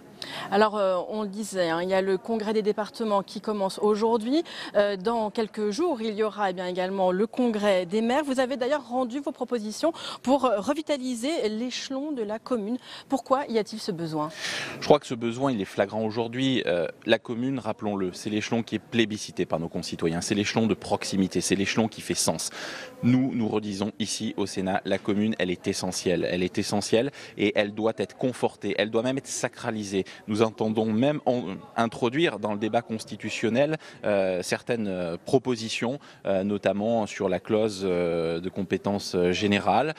Speaker 3: Alors, euh, on le disait, hein, il y a le congrès des départements qui commence aujourd'hui. Euh, dans quelques jours, il y aura eh bien, également le congrès des maires. Vous avez d'ailleurs rendu vos propositions pour revitaliser l'échelon de la commune. Pourquoi y a-t-il ce besoin?
Speaker 19: Je crois que ce besoin, il est flagrant aujourd'hui. la commune, rappelons-le, c'est l'échelon qui est plébiscité par nos concitoyens. C'est l'échelon de proximité, c'est l'échelon qui fait sens. Nous, nous redisons ici au Sénat, la commune, elle est essentielle. Elle est essentielle et elle doit être confortée, elle doit même être sacralisée. Nous entendons même introduire dans le débat constitutionnel euh, certaines euh, propositions, euh, notamment sur la clause de compétence générale,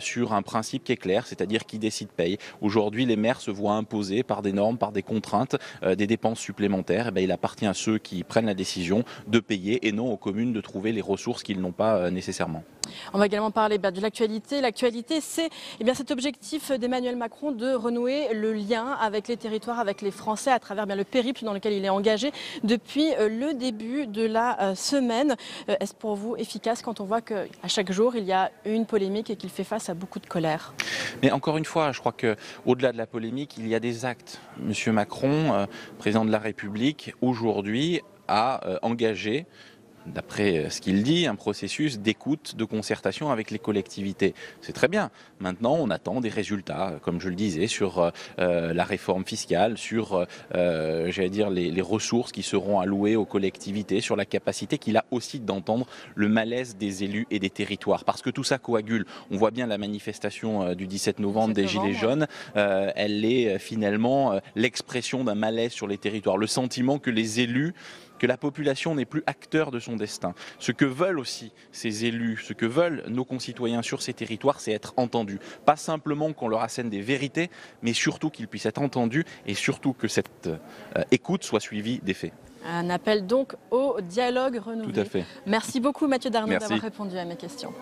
Speaker 19: sur un principe qui est clair, c'est-à-dire qui décide paye. Aujourd'hui, les maires se voient imposer par des normes, par des contraintes, des dépenses supplémentaires. Et eh bien, il appartient à ceux qui prennent la décision de payer et non aux communes de trouver les ressources qu'ils n'ont pas nécessairement.
Speaker 3: On va également parler bah, de l'actualité. L'actualité, c'est eh cet objectif d'Emmanuel Macron de renouer le lien avec les territoires, avec les Français, à travers le périple dans lequel il est engagé depuis euh, le début de la euh, semaine. Euh, est-ce pour vous efficace quand on voit qu'à chaque jour, il y a une polémique et qu'il fait face à beaucoup de colère?
Speaker 19: Mais encore une fois, je crois qu'au-delà de la polémique, il y a des actes. Monsieur Macron, président de la République, aujourd'hui, a engagé
Speaker 20: d'après ce qu'il dit, un processus d'écoute, de concertation avec les collectivités. C'est très bien. Maintenant, on attend des résultats, comme je le disais, sur la réforme fiscale, sur, j'allais dire, les, les ressources qui seront allouées aux collectivités, sur la capacité qu'il a aussi d'entendre le malaise des élus et des territoires. Parce que tout ça coagule. On voit bien la manifestation du 17 novembre des Gilets jaunes. elle est finalement l'expression d'un malaise sur les territoires. Le sentiment que les élus que la population n'est plus acteur de son destin. Ce que veulent aussi ces élus, ce que veulent nos concitoyens sur ces territoires, c'est être entendus. Pas simplement qu'on leur assène des vérités, mais surtout qu'ils puissent être entendus et surtout que cette euh, écoute soit suivie des faits.
Speaker 3: Un appel donc au dialogue renouvelé.
Speaker 20: Tout à fait.
Speaker 3: Merci beaucoup Mathieu Darnaud d'avoir répondu à mes questions.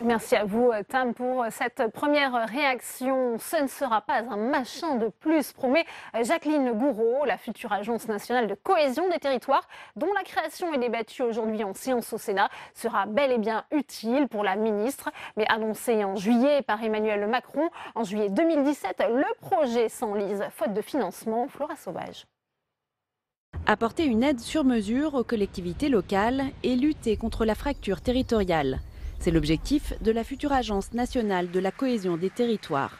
Speaker 1: Merci à vous, Tam, pour cette première réaction. Ce ne sera pas un machin de plus, promet Jacqueline Gouraud, la future agence nationale de cohésion des territoires, dont la création est débattue aujourd'hui en séance au Sénat, sera bel et bien utile pour la ministre. Mais annoncé en juillet par Emmanuel Macron, en juillet 2017, le projet s'enlise, faute de financement. Flora Sauvage.
Speaker 21: Apporter une aide sur mesure aux collectivités locales et lutter contre la fracture territoriale. C'est l'objectif de la future Agence nationale de la cohésion des territoires.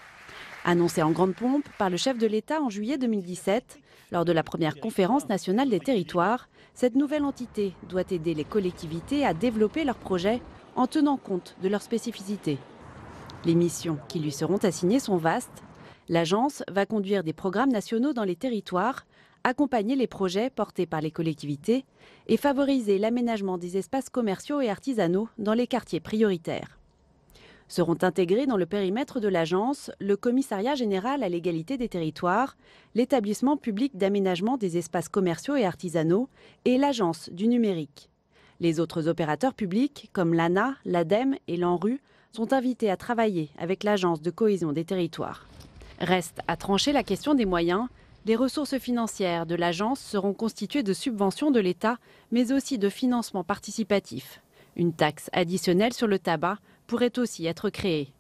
Speaker 21: Annoncé en grande pompe par le chef de l'État en juillet 2017, lors de la première conférence nationale des territoires, cette nouvelle entité doit aider les collectivités à développer leurs projets en tenant compte de leurs spécificités. Les missions qui lui seront assignées sont vastes. L'agence va conduire des programmes nationaux dans les territoires, accompagner les projets portés par les collectivités et favoriser l'aménagement des espaces commerciaux et artisanaux dans les quartiers prioritaires. Seront intégrés dans le périmètre de l'agence le commissariat général à l'égalité des territoires, l'établissement public d'aménagement des espaces commerciaux et artisanaux et l'agence du numérique. Les autres opérateurs publics, comme l'ANA, l'ADEME et l'ANRU, sont invités à travailler avec l'agence de cohésion des territoires. Reste à trancher la question des moyens les ressources financières de l'agence seront constituées de subventions de l'État, mais aussi de financements participatifs. Une taxe additionnelle sur le tabac pourrait aussi être créée.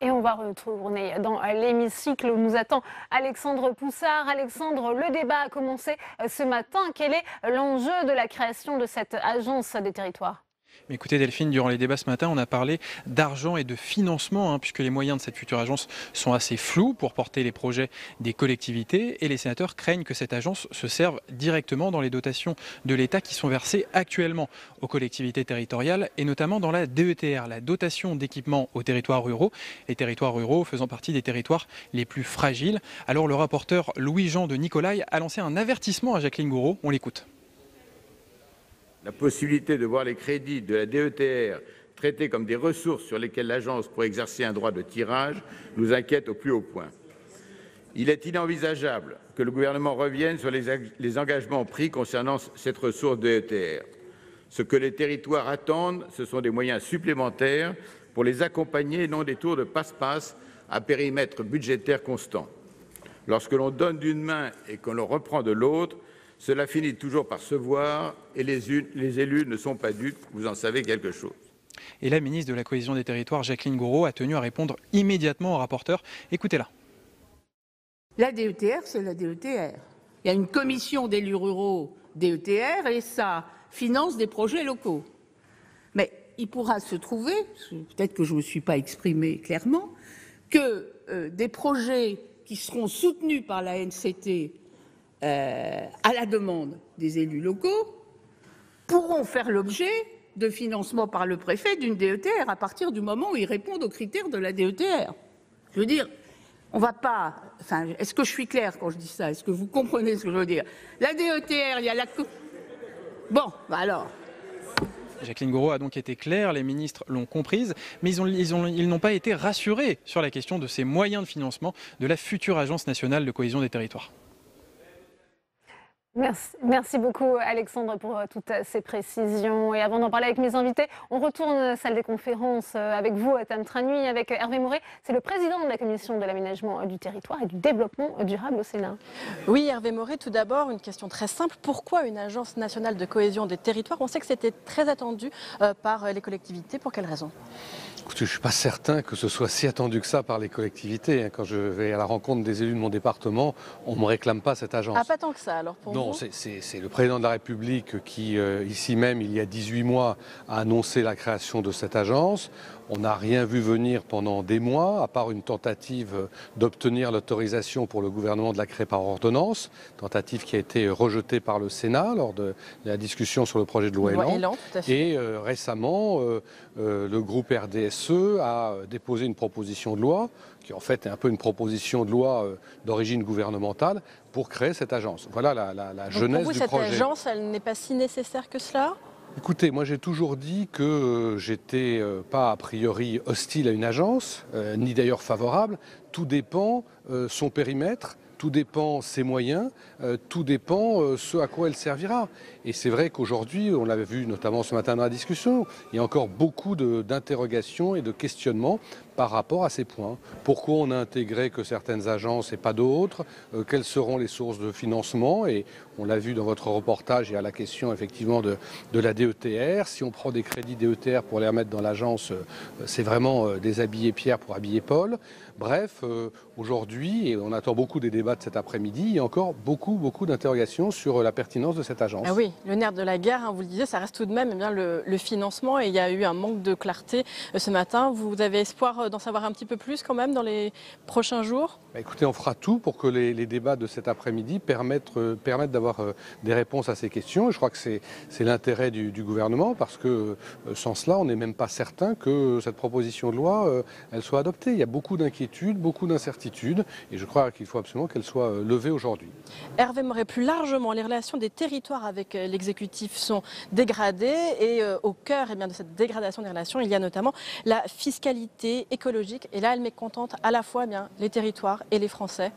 Speaker 1: Et on va retourner dans l'hémicycle où nous attend Alexandre Poussard. Alexandre, le débat a commencé ce matin. Quel est l'enjeu de la création de cette agence des territoires?
Speaker 2: Écoutez Delphine, durant les débats ce matin, on a parlé d'argent et de financement, hein, puisque les moyens de cette future agence sont assez flous pour porter les projets des collectivités, et les sénateurs craignent que cette agence se serve directement dans les dotations de l'État qui sont versées actuellement aux collectivités territoriales, et notamment dans la DETR, la dotation d'équipement aux territoires ruraux, les territoires ruraux faisant partie des territoires les plus fragiles. Alors le rapporteur Louis-Jean de Nicolai a lancé un avertissement à Jacqueline Gouraud, on l'écoute.
Speaker 22: La possibilité de voir les crédits de la DETR traités comme des ressources sur lesquelles l'agence pourrait exercer un droit de tirage nous inquiète au plus haut point. Il est inenvisageable que le gouvernement revienne sur les, engagements pris concernant cette ressource DETR. Ce que les territoires attendent, ce sont des moyens supplémentaires pour les accompagner et non des tours de passe-passe à périmètre budgétaire constant. Lorsque l'on donne d'une main et que l'on reprend de l'autre, cela finit toujours par se voir et les, les élus ne sont pas dupes, vous en savez quelque chose.
Speaker 2: Et la ministre de la Cohésion des Territoires, Jacqueline Gouraud, a tenu à répondre immédiatement au rapporteur. Écoutez-la.
Speaker 23: La DETR, c'est la DETR. Il y a une commission d'élus ruraux DETR et ça finance des projets locaux. Mais il pourra se trouver, peut-être que je ne me suis pas exprimé clairement, que euh, des projets qui seront soutenus par la NCT euh, à la demande des élus locaux, pourront faire l'objet de financement par le préfet d'une DETR à partir du moment où ils répondent aux critères de la DETR. Je veux dire, on va pas. Est-ce que je suis claire quand je dis ça? Est-ce que vous comprenez ce que je veux dire? La DETR, il y a la. Bon, bah alors.
Speaker 2: Jacqueline Gouraud a donc été claire, les ministres l'ont comprise, mais ils n'ont pas été rassurés sur la question de ces moyens de financement de la future Agence nationale de cohésion des territoires.
Speaker 1: Merci, beaucoup Alexandre pour euh, toutes ces précisions. Et avant d'en parler avec mes invités, on retourne à la salle des conférences euh, avec vous, Tam Tranui, avec Hervé Moret. C'est le président de la commission de l'aménagement du territoire et du développement durable au Sénat.
Speaker 3: Oui, Hervé Moret, tout d'abord, une question très simple. Pourquoi une agence nationale de cohésion des territoires? On sait que c'était très attendu euh, par les collectivités. Pour quelles raisons
Speaker 24: je ne suis pas certain que ce soit si attendu que ça par les collectivités. Hein. Quand je vais à la rencontre des élus de mon département, on ne me réclame pas cette agence.
Speaker 3: Ah, pas tant que ça alors pour
Speaker 24: Non, Non, c'est le président de la République qui, euh, ici même, il y a 18 mois, a annoncé la création de cette agence. On n'a rien vu venir pendant des mois, à part une tentative d'obtenir l'autorisation pour le gouvernement de la créer par ordonnance, tentative qui a été rejetée par le Sénat lors de la discussion sur le projet de loi
Speaker 3: Loi
Speaker 24: Elan.
Speaker 3: Elan, tout à fait.
Speaker 24: Et euh, récemment, euh, euh, le groupe RDSE a déposé une proposition de loi, qui en fait est un peu une proposition de loi d'origine gouvernementale, pour créer cette agence. Voilà la, la- la
Speaker 3: Donc pour vous,
Speaker 24: du
Speaker 3: cette
Speaker 24: projet.
Speaker 3: agence, elle n'est pas si nécessaire que cela?
Speaker 24: Écoutez, moi j'ai toujours dit que euh, j'étais euh, pas a priori hostile à une agence, euh, ni d'ailleurs favorable. Tout dépend son périmètre, tout dépend ses moyens, euh, tout dépend euh, ce à quoi elle servira. Et c'est vrai qu'aujourd'hui, on l'avait vu notamment ce matin dans la discussion, il y a encore beaucoup d'interrogations et de questionnements par rapport à ces points. Pourquoi on a intégré que certaines agences et pas d'autres Euh, Quelles seront les sources de financement? Et on l'a vu dans votre reportage, il y a la question effectivement de, de la DETR. Si on prend des crédits DETR pour les remettre dans l'agence, c'est vraiment déshabiller Pierre pour habiller Paul. Bref, euh, aujourd'hui, et on attend beaucoup des débats de cet après-midi, il y a encore beaucoup, beaucoup d'interrogations sur euh, la pertinence de cette agence.
Speaker 3: Ah oui, le nerf de la guerre, hein, vous le disiez, ça reste tout de même eh le, le financement et il y a eu un manque de clarté euh, ce matin. Vous avez espoir d'en savoir un petit peu plus quand même dans les prochains jours?
Speaker 24: Écoutez, on fera tout pour que les, débats de cet après-midi permettent, euh, permettent d'avoir euh, des réponses à ces questions. Je crois que c'est l'intérêt du, gouvernement parce que euh, sans cela, on n'est même pas certain que cette proposition de loi, elle soit adoptée. Il y a beaucoup d'inquiétudes, beaucoup d'incertitudes et je crois qu'il faut absolument qu'elle soit levée aujourd'hui.
Speaker 3: Hervé Moret, plus largement, les relations des territoires avec l'exécutif sont dégradées et au cœur eh bien, de cette dégradation des relations, il y a notamment la fiscalité écologique. Et là, elle mécontente à la fois eh bien, les territoires et les Français.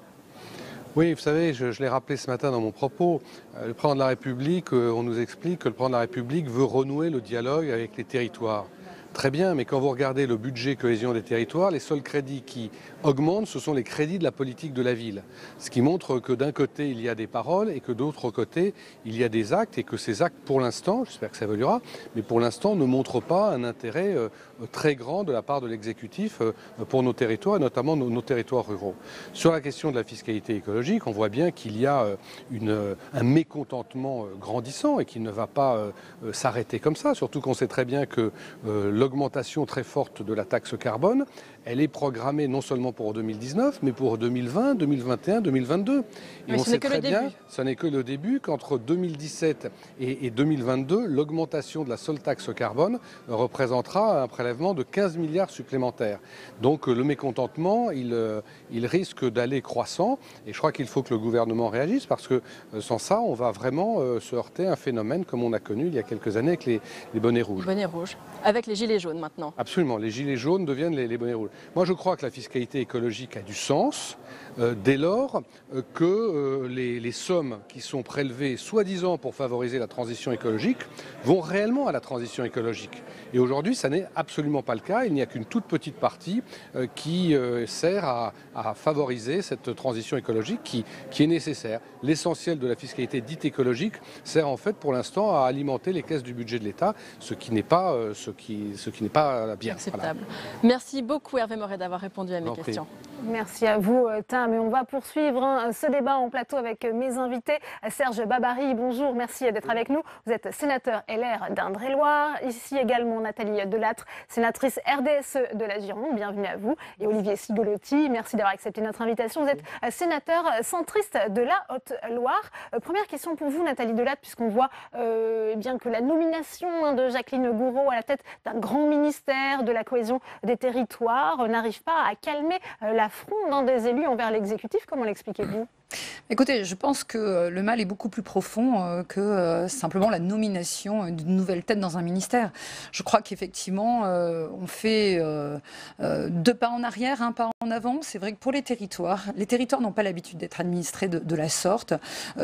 Speaker 24: Oui, vous savez, je, l'ai rappelé ce matin dans mon propos, euh, le président de la République, euh, on nous explique que le président de la République veut renouer le dialogue avec les territoires. Très bien, mais quand vous regardez le budget cohésion des territoires, les seuls crédits qui augmentent, ce sont les crédits de la politique de la ville. Ce qui montre que d'un côté, il y a des paroles et que d'autre côté, il y a des actes et que ces actes, pour l'instant, j'espère que ça évoluera, mais pour l'instant, ne montrent pas un intérêt euh, très grand de la part de l'exécutif euh, pour nos territoires, et notamment nos, territoires ruraux. Sur la question de la fiscalité écologique, on voit bien qu'il y a euh, euh, un mécontentement grandissant et qu'il ne va pas s'arrêter comme ça, surtout qu'on sait très bien que l'augmentation très forte de la taxe carbone, elle est programmée non seulement pour 2019, mais pour 2020, 2021, 2022.
Speaker 3: Mais ce
Speaker 24: on
Speaker 3: n'est
Speaker 24: sait
Speaker 3: que
Speaker 24: très
Speaker 3: le
Speaker 24: bien,
Speaker 3: début.
Speaker 24: ce n'est que le début, qu'entre 2017 et, et 2022, l'augmentation de la seule taxe carbone représentera un prélèvement de 15 milliards supplémentaires. Donc euh, le mécontentement, il, euh, il risque d'aller croissant, et je crois qu'il faut que le gouvernement réagisse, parce que euh, sans ça, on va vraiment se heurter à un phénomène comme on a connu il y a quelques années avec les, les bonnets rouges.
Speaker 3: Bonnet rouge. Avec les gilets jaunes maintenant.
Speaker 24: Absolument, les gilets jaunes deviennent les, les bonnets rouges. Moi, je crois que la fiscalité écologique a du sens dès lors euh, que euh, les, les sommes qui sont prélevées, soi-disant pour favoriser la transition écologique, vont réellement à la transition écologique. Et aujourd'hui, ça n'est absolument pas le cas. Il n'y a qu'une toute petite partie euh, qui euh, sert à, à favoriser cette transition écologique qui, qui est nécessaire. L'essentiel de la fiscalité dite écologique sert en fait pour l'instant à alimenter les caisses du budget de l'État, ce qui n'est pas, euh, ce qui, ce qui n'est pas bien. Voilà.
Speaker 3: Acceptable. Merci beaucoup Hervé Moret d'avoir répondu à mes questions.
Speaker 1: Merci à vous, Mais on va poursuivre hein, ce débat en plateau avec mes invités. Serge Babary, bonjour, merci d'être avec nous. Vous êtes sénateur LR d'Indre-et-Loire. Ici également Nathalie Delattre, sénatrice RDSE de la Gironde. Bienvenue à vous. Et Olivier Sigolotti, merci d'avoir accepté notre invitation. Vous êtes sénateur centriste de la Haute-Loire. Euh, première question pour vous, Nathalie Delattre, puisqu'on voit euh, eh bien que la nomination hein, de Jacqueline Gouraud à la tête d'un grand ministère de la cohésion des territoires euh, n'arrive pas à calmer la fronde des élus envers l'exécutif. Comment l'expliquez-vous
Speaker 25: Écoutez, je pense que euh, le mal est beaucoup plus profond euh, que euh, simplement la nomination d'une nouvelle tête dans un ministère. Je crois qu'effectivement, on fait deux pas en arrière, un pas en avant. C'est vrai que pour les territoires, les territoires n'ont pas l'habitude d'être administrés de, la sorte,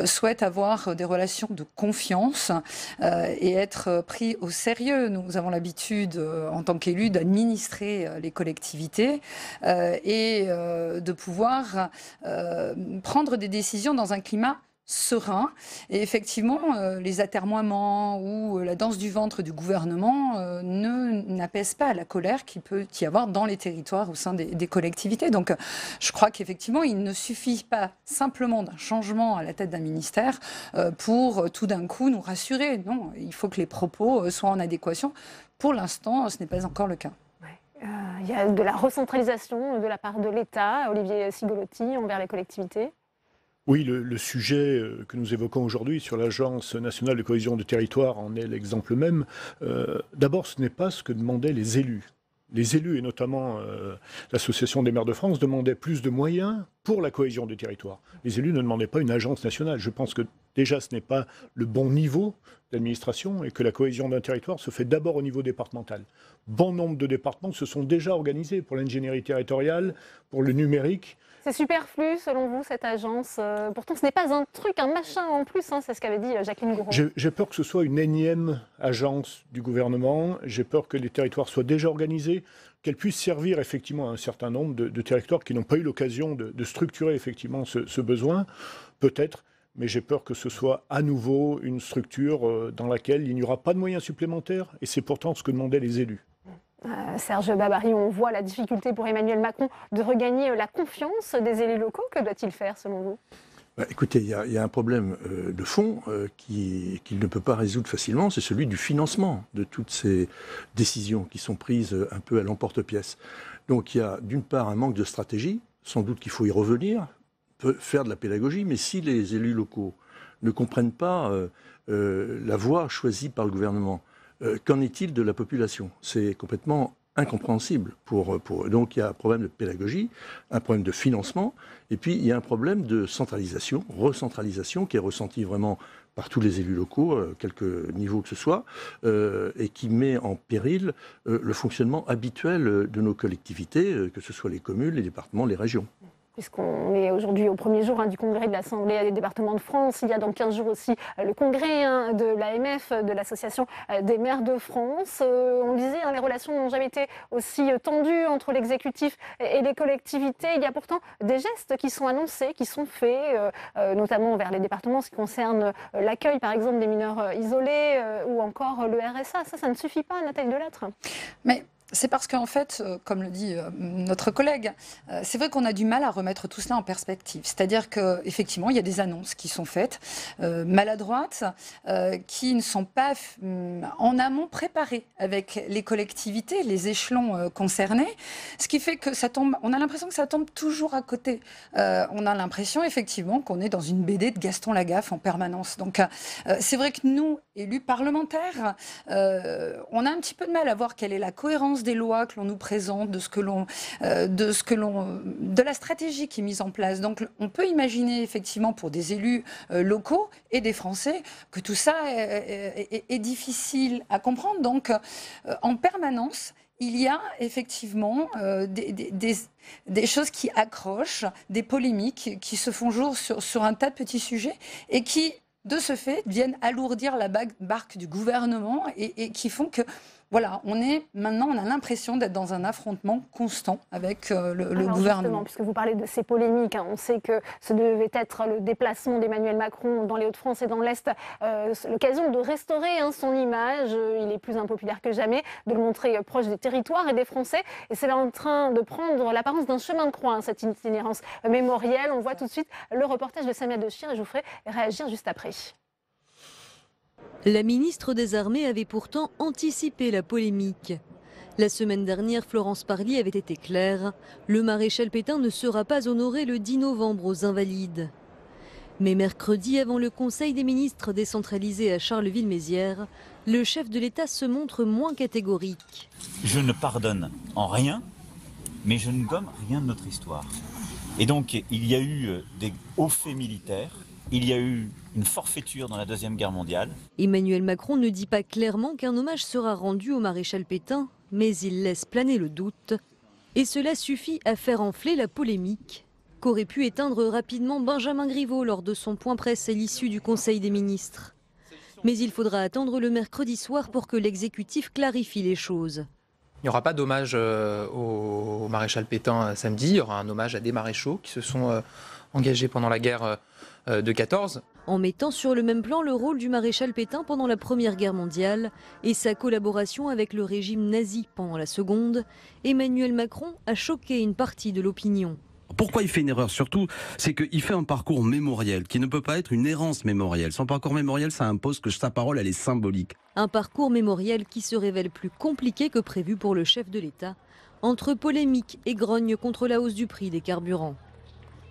Speaker 25: souhaitent avoir des relations de confiance et être pris au sérieux. Nous avons l'habitude, en tant qu'élus, d'administrer les collectivités et de pouvoir prendre des décisions dans un climat serein. Et effectivement, euh, les atermoiements ou euh, la danse du ventre du gouvernement euh, n'apaisent pas la colère qu'il peut y avoir dans les territoires au sein des, collectivités. Donc, euh, je crois qu'effectivement, il ne suffit pas simplement d'un changement à la tête d'un ministère pour tout d'un coup nous rassurer. Non, il faut que les propos soient en adéquation. Pour l'instant, ce n'est pas encore le cas.
Speaker 1: Il y a de la recentralisation de la part de l'État, Olivier Sigolotti, envers les collectivités.
Speaker 26: Oui, le, sujet euh, que nous évoquons aujourd'hui sur l'Agence nationale de cohésion de territoire en est l'exemple même. Euh, D'abord, ce n'est pas ce que demandaient les élus. Les élus, et notamment euh, l'Association des maires de France, demandaient plus de moyens pour la cohésion des territoires. Les élus ne demandaient pas une agence nationale. Je pense que déjà, ce n'est pas le bon niveau d'administration et que la cohésion d'un territoire se fait d'abord au niveau départemental. Bon nombre de départements se sont déjà organisés pour l'ingénierie territoriale, pour le numérique.
Speaker 1: C'est superflu, selon vous, cette agence Euh, Pourtant, ce n'est pas un truc, un machin en plus, hein, c'est ce qu'avait dit euh, Jacqueline Gouraud.
Speaker 26: J'ai peur que ce soit une énième agence du gouvernement. J'ai peur que les territoires soient déjà organisés, qu'elle puisse servir effectivement à un certain nombre de, territoires qui n'ont pas eu l'occasion de, structurer effectivement ce, ce besoin, peut-être. Mais j'ai peur que ce soit à nouveau une structure euh, dans laquelle il n'y aura pas de moyens supplémentaires. Et c'est pourtant ce que demandaient les élus.
Speaker 1: Euh, Serge Babary, on voit la difficulté pour Emmanuel Macron de regagner euh, la confiance des élus locaux. Que doit-il faire, selon vous?
Speaker 27: Bah, écoutez, il y, a- un problème euh, de fond euh, qui- qu'il ne peut pas résoudre facilement, c'est celui du financement de toutes ces décisions qui sont prises un peu à l'emporte-pièce. Donc il y a d'une part un manque de stratégie, sans doute qu'il faut y revenir, faire de la pédagogie, mais si les élus locaux ne comprennent pas la voie choisie par le gouvernement, euh, qu'en est-il de la population? C'est complètement incompréhensible. Pour, pour, donc il y a un problème de pédagogie, un problème de financement, et puis il y a un problème de centralisation, recentralisation, qui est ressenti vraiment par tous les élus locaux, euh, quelque niveau que ce soit, euh, et qui met en péril euh, le fonctionnement habituel de nos collectivités, que ce soit les communes, les départements, les régions.
Speaker 1: Puisqu'on est aujourd'hui au premier jour hein, du congrès de l'Assemblée des départements de France, il y a dans 15 jours aussi euh, le congrès hein, de l'AMF, de l'Association euh, des maires de France. Euh, on disait, hein, les relations n'ont jamais été aussi tendues entre l'exécutif et les collectivités. Il y a pourtant des gestes qui sont annoncés, qui sont faits, notamment vers les départements, ce qui concerne l'accueil par exemple des mineurs isolés ou encore le RSA. Ça, ça ne suffit pas, Nathalie Delattre.
Speaker 25: Mais c'est parce qu'en fait, euh, comme le dit euh, notre collègue, euh, c'est vrai qu'on a du mal à remettre tout cela en perspective. C'est-à-dire qu'effectivement, il y a des annonces qui sont faites, maladroites, qui ne sont pas hum, en amont préparées avec les collectivités, les échelons concernés, ce qui fait que ça tombe, on a l'impression que ça tombe toujours à côté. On a l'impression effectivement qu'on est dans une BD de Gaston Lagaffe en permanence. Donc c'est vrai que nous, élus parlementaires, euh, on a un petit peu de mal à voir quelle est la cohérence des lois que l'on nous présente, de ce que l'on, euh, de ce que l'on, de la stratégie qui est mise en place. Donc, on peut imaginer effectivement pour des élus euh, locaux et des Français que tout ça est, difficile à comprendre. Donc, en permanence. Il y a effectivement des, choses qui accrochent, des polémiques qui se font jour sur un tas de petits sujets et qui, de ce fait, viennent alourdir la barque du gouvernement et qui font que, voilà, on est maintenant, on a l'impression d'être dans un affrontement constant avec euh, le, le gouvernement.
Speaker 1: puisque vous parlez de ces polémiques, hein, on sait que ce devait être le déplacement d'Emmanuel Macron dans les Hauts-de-France et dans l'Est, euh, l'occasion de restaurer hein, son image. Euh, Il est plus impopulaire que jamais, de le montrer proche des territoires et des Français. Et c'est là en train de prendre l'apparence d'un chemin de croix, hein, cette itinérance mémorielle. On voit tout de suite le reportage de Samia Dechir et je vous ferai réagir juste après.
Speaker 28: La ministre des Armées avait pourtant anticipé la polémique. La semaine dernière, Florence Parly avait été claire. Le maréchal Pétain ne sera pas honoré le 10 novembre aux Invalides. Mais mercredi, avant le Conseil des ministres décentralisé à Charleville-Mézières, le chef de l'État se montre moins catégorique.
Speaker 29: Je ne pardonne en rien, mais je ne gomme rien de notre histoire. Et donc, il y a eu euh, des hauts faits militaires, il y a eu une forfaiture dans la Deuxième Guerre mondiale.
Speaker 28: Emmanuel Macron ne dit pas clairement qu'un hommage sera rendu au maréchal Pétain, mais il laisse planer le doute. Et cela suffit à faire enfler la polémique qu'aurait pu éteindre rapidement Benjamin Griveaux lors de son point presse à l'issue du Conseil des ministres. Mais il faudra attendre le mercredi soir pour que l'exécutif clarifie les choses.
Speaker 30: Il n'y aura pas d'hommage euh, au maréchal Pétain euh, samedi. Il y aura un hommage à des maréchaux qui se sont euh, engagés pendant la guerre de 14.
Speaker 28: En mettant sur le même plan le rôle du maréchal Pétain pendant la Première Guerre mondiale et sa collaboration avec le régime nazi pendant la Seconde, Emmanuel Macron a choqué une partie de l'opinion.
Speaker 31: Pourquoi il fait une erreur surtout C'est qu'il fait un parcours mémoriel qui ne peut pas être une errance mémorielle. Son parcours mémoriel, ça impose que sa parole, elle est symbolique.
Speaker 28: Un parcours mémoriel qui se révèle plus compliqué que prévu pour le chef de l'État, entre polémique et grogne contre la hausse du prix des carburants.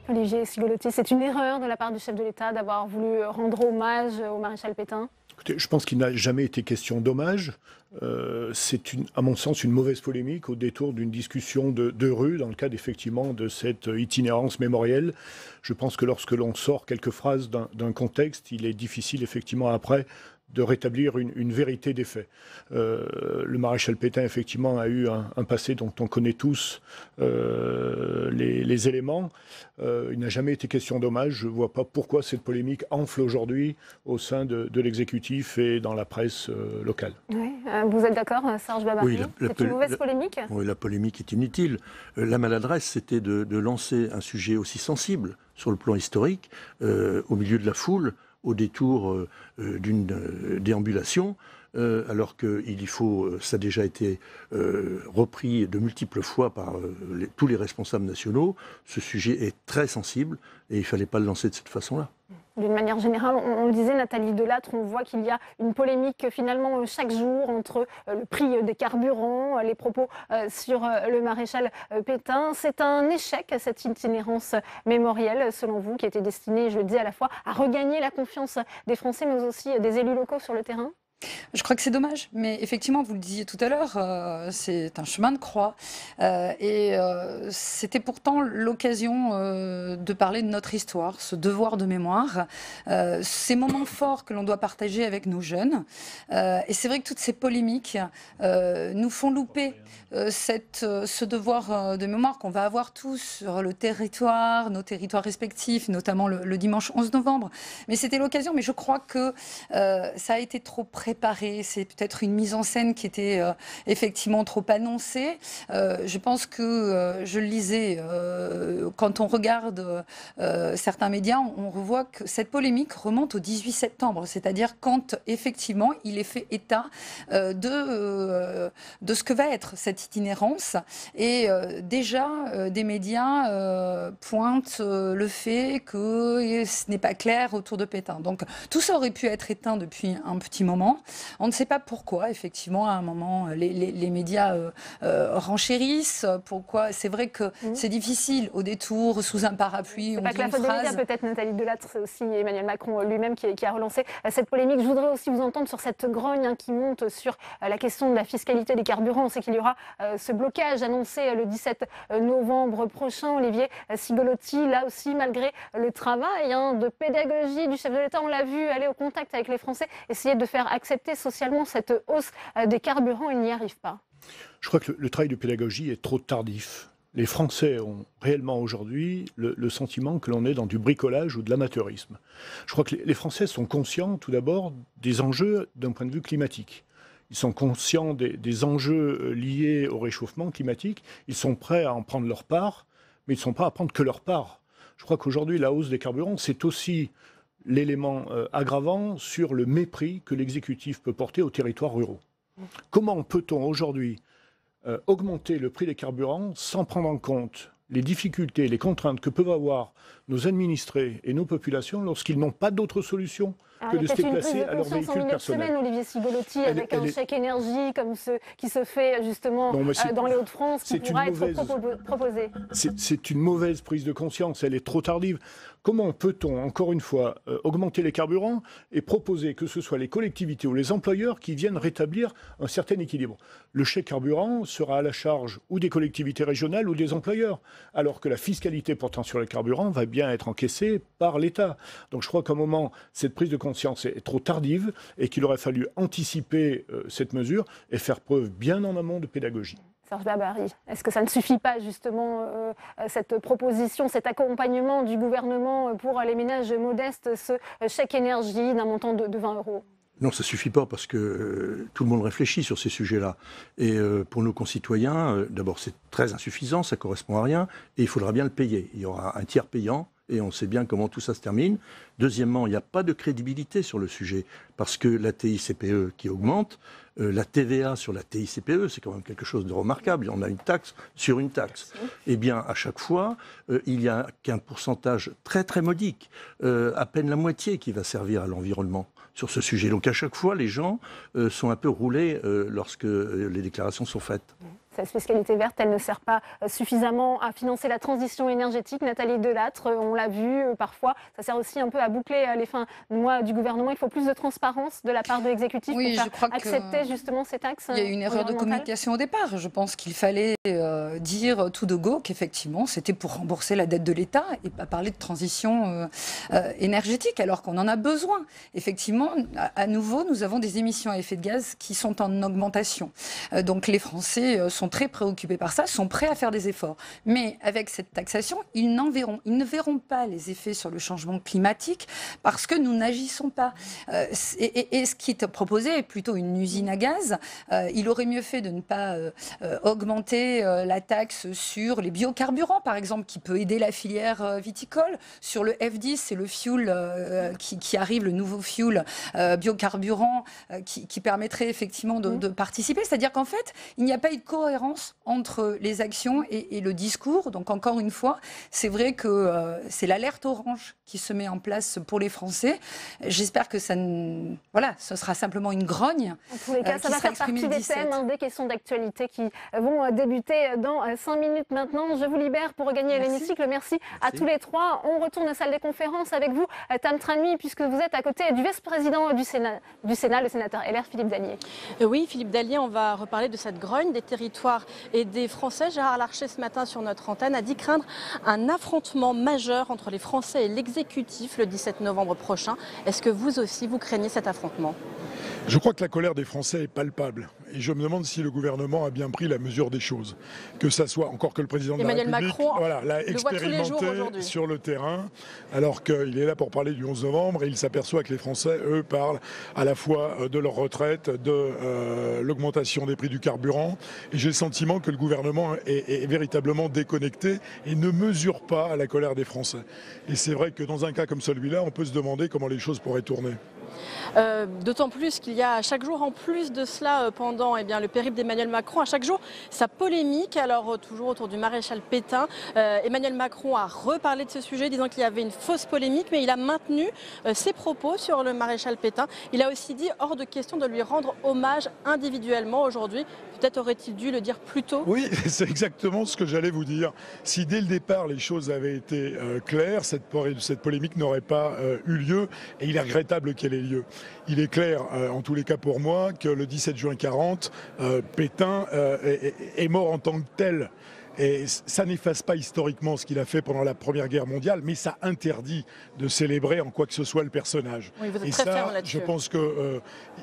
Speaker 1: Olivier Sigolotti, c'est une erreur de la part du chef de l'État d'avoir voulu rendre hommage au maréchal Pétain
Speaker 26: Écoutez, je pense qu'il n'a jamais été question d'hommage. Euh, c'est, à mon sens, une mauvaise polémique au détour d'une discussion de, de, rue dans le cadre effectivement de cette itinérance mémorielle. Je pense que lorsque l'on sort quelques phrases d'un, contexte, il est difficile effectivement après de rétablir une, une vérité des faits. Euh, le maréchal Pétain, effectivement, a eu un, un passé dont on connaît tous euh, les, les, éléments. Euh, il n'a jamais été question d'hommage. Je ne vois pas pourquoi cette polémique enfle aujourd'hui au sein de, de l'exécutif et dans la presse euh, locale.
Speaker 1: Oui. Euh, vous êtes d'accord, Serge Babary
Speaker 27: oui,
Speaker 1: C'est une mauvaise
Speaker 27: la,
Speaker 1: polémique?
Speaker 27: Oui, la polémique est inutile. La maladresse, c'était de, de, lancer un sujet aussi sensible sur le plan historique, au milieu de la foule, au détour euh, d'une euh, déambulation, euh, alors qu'il y faut, ça a déjà été euh, repris de multiples fois par euh, tous les responsables nationaux, ce sujet est très sensible et il ne fallait pas le lancer de cette façon-là.
Speaker 1: D'une manière générale, on, le disait, Nathalie Delattre, on voit qu'il y a une polémique finalement chaque jour entre le prix des carburants, les propos sur le maréchal Pétain. C'est un échec, cette itinérance mémorielle, selon vous, qui était destinée, je le dis, à la fois à regagner la confiance des Français, mais aussi des élus locaux sur le terrain?
Speaker 25: Je crois que c'est dommage, mais effectivement, vous le disiez tout à l'heure, euh, c'est un chemin de croix. Euh, et euh, c'était pourtant l'occasion de parler de notre histoire, ce devoir de mémoire, ces moments forts que l'on doit partager avec nos jeunes. Et c'est vrai que toutes ces polémiques nous font louper ce devoir de mémoire qu'on va avoir tous sur le territoire, nos territoires respectifs, notamment le, le dimanche 11 novembre. Mais c'était l'occasion, mais je crois que ça a été trop près c'est peut-être une mise en scène qui était euh, effectivement trop annoncée. Euh, je pense que, euh, je le lisais, quand on regarde certains médias, on, revoit que cette polémique remonte au 18 septembre, c'est-à-dire quand effectivement il est fait état de, de ce que va être cette itinérance. Et déjà, des médias pointent le fait que ce n'est pas clair autour de Pétain. Donc tout ça aurait pu être éteint depuis un petit moment. On ne sait pas pourquoi, effectivement, à un moment, les, les, les médias euh, euh, renchérissent. Pourquoi? C'est vrai que mmh. c'est difficile au détour, sous un parapluie.
Speaker 1: C'est pas que la faute phrase... des médias, peut-être Nathalie Delattre, c'est aussi Emmanuel Macron lui-même qui, qui, a relancé euh, cette polémique. Je voudrais aussi vous entendre sur cette grogne hein, qui monte sur euh, la question de la fiscalité des carburants. On sait qu'il y aura euh, ce blocage annoncé le 17 novembre prochain. Olivier Sigolotti, là aussi, malgré le travail hein, de pédagogie du chef de l'État, on l'a vu aller au contact avec les Français, essayer de faire accepter accepter socialement cette hausse euh, des carburants, il n'y arrive pas.
Speaker 26: Je crois que le, travail de pédagogie est trop tardif. Les Français ont réellement aujourd'hui le, sentiment que l'on est dans du bricolage ou de l'amateurisme. Je crois que les, les Français sont conscients tout d'abord des enjeux d'un point de vue climatique. Ils sont conscients des, des, enjeux euh, liés au réchauffement climatique. Ils sont prêts à en prendre leur part, mais ils ne sont pas à prendre que leur part. Je crois qu'aujourd'hui, la hausse des carburants, c'est aussi l'élément euh, aggravant sur le mépris que l'exécutif peut porter aux territoires ruraux. Comment peut-on aujourd'hui euh, augmenter le prix des carburants sans prendre en compte les difficultés, les contraintes que peuvent avoir nos administrés et nos populations lorsqu'ils n'ont pas d'autre solution que de se déplacer à leur véhicule personnel.
Speaker 1: Semaine, Olivier Sigolotti, elle, avec elle un est... chèque énergie comme ce qui se fait justement non, euh, dans les Hauts-de-France, qui pourra mauvaise... être proposé.
Speaker 26: C'est une mauvaise prise de conscience, elle est trop tardive. Comment peut-on, encore une fois, euh, augmenter les carburants et proposer que ce soit les collectivités ou les employeurs qui viennent rétablir un certain équilibre Le chèque carburant sera à la charge ou des collectivités régionales ou des employeurs, alors que la fiscalité portant sur les carburants va bien être encaissée par l'État. Donc je crois qu'à un moment, cette prise de conscience est trop tardive et qu'il aurait fallu anticiper euh, cette mesure et faire preuve bien en amont de pédagogie.
Speaker 1: Serge Babary, est-ce que ça ne suffit pas justement euh, cette proposition, cet accompagnement du gouvernement pour les ménages modestes, ce chèque énergie d'un montant de, de 20 euros?
Speaker 27: Non, ça ne suffit pas parce que euh, tout le monde réfléchit sur ces sujets-là. Et euh, pour nos concitoyens, euh, d'abord, c'est très insuffisant, ça ne correspond à rien, et il faudra bien le payer. Il y aura un tiers payant, et on sait bien comment tout ça se termine. Deuxièmement, il n'y a pas de crédibilité sur le sujet, parce que la TICPE qui augmente, euh, la TVA sur la TICPE, c'est quand même quelque chose de remarquable. On a une taxe sur une taxe. Eh bien, à chaque fois, euh, il n'y a qu'un pourcentage très très modique, euh, à peine la moitié qui va servir à l'environnement sur ce sujet. Donc à chaque fois, les gens sont un peu roulés lorsque les déclarations sont faites
Speaker 1: cette fiscalité verte, elle ne sert pas euh, suffisamment à financer la transition énergétique. Nathalie Delattre, euh, on l'a vu euh, parfois, ça sert aussi un peu à boucler les fins de mois du gouvernement. Il faut plus de transparence de la part de l'exécutif
Speaker 25: oui,
Speaker 1: pour
Speaker 25: je crois
Speaker 1: accepter justement ces taxes.
Speaker 25: Il y a eu une erreur de communication au départ. Je pense qu'il fallait dire tout de go qu'effectivement c'était pour rembourser la dette de l'État et pas parler de transition énergétique alors qu'on en a besoin. Effectivement, à, nouveau, nous avons des émissions à effet de gaz qui sont en augmentation. donc les Français sont très préoccupés par ça, sont prêts à faire des efforts. Mais avec cette taxation, ils, n'en verront, ils ne verront pas les effets sur le changement climatique parce que nous n'agissons pas. Euh, et, ce qui est proposé est plutôt une usine à gaz. Euh, il aurait mieux fait de ne pas euh, augmenter la taxe sur les biocarburants, par exemple, qui peut aider la filière viticole. Sur le F10, c'est le fuel qui, arrive, le nouveau fuel biocarburant qui, permettrait effectivement de, de participer. C'est-à-dire qu'en fait, il n'y a pas eu de cohérence entre les actions et, le discours. Donc encore une fois, c'est vrai que euh, c'est l'alerte orange qui se met en place pour les Français. J'espère que ça, ne... voilà, ce sera simplement une grogne.
Speaker 1: En tous les cas, euh, ça va faire partie des thèmes, hein, des questions d'actualité qui vont euh, débuter dans cinq minutes maintenant. Je vous libère pour regagner l'hémicycle. Merci, à tous les trois. On retourne à la salle des conférences avec vous, Tam Tranui, puisque vous êtes à côté du vice-président du Sénat, du Sénat, le sénateur LR Philippe Dallier.
Speaker 3: oui, Philippe Dallier, on va reparler de cette grogne des territoires et des Français. Gérard Larcher, ce matin sur notre antenne, a dit craindre un affrontement majeur entre les Français et l'exécutif le 17 novembre prochain. Est-ce que vous aussi, vous craignez cet affrontement?
Speaker 32: Je crois que la colère des Français est palpable. Et je me demande si le gouvernement a bien pris la mesure des choses. Que ça soit, encore que le président de la République
Speaker 3: Macron
Speaker 32: voilà, l'a expérimenté sur le terrain, alors qu'il est là pour parler du 11 novembre et il s'aperçoit que les Français, eux, parlent à la fois euh, de leur retraite, de euh, l'augmentation des prix du carburant. Et j'ai le sentiment que le gouvernement est, est, véritablement déconnecté et ne mesure pas la colère des Français. Et c'est vrai que dans un cas comme celui-là, on peut se demander comment les choses pourraient tourner.
Speaker 3: Euh, d'autant plus qu'il y a chaque jour, en plus de cela, euh, pendant eh le périple d'Emmanuel Macron, à chaque jour, sa polémique, alors euh, toujours autour du maréchal Pétain. Emmanuel Macron a reparlé de ce sujet, disant qu'il y avait une fausse polémique, mais il a maintenu ses propos sur le maréchal Pétain. Il a aussi dit hors de question de lui rendre hommage individuellement aujourd'hui. Peut-être aurait-il dû le dire plus tôt
Speaker 32: Oui, c'est exactement ce que j'allais vous dire. Si dès le départ les choses avaient été claires, cette, polémique n'aurait pas eu lieu et il est regrettable qu'elle ait lieu. Il est clair, euh, en tous les cas pour moi, que le 17 juin 40, euh, Pétain euh, est, mort en tant que tel. Et ça n'efface pas historiquement ce qu'il a fait pendant la Première Guerre mondiale, mais ça interdit de célébrer en quoi que ce soit le personnage.
Speaker 3: et
Speaker 32: ça, je pense qu'il euh,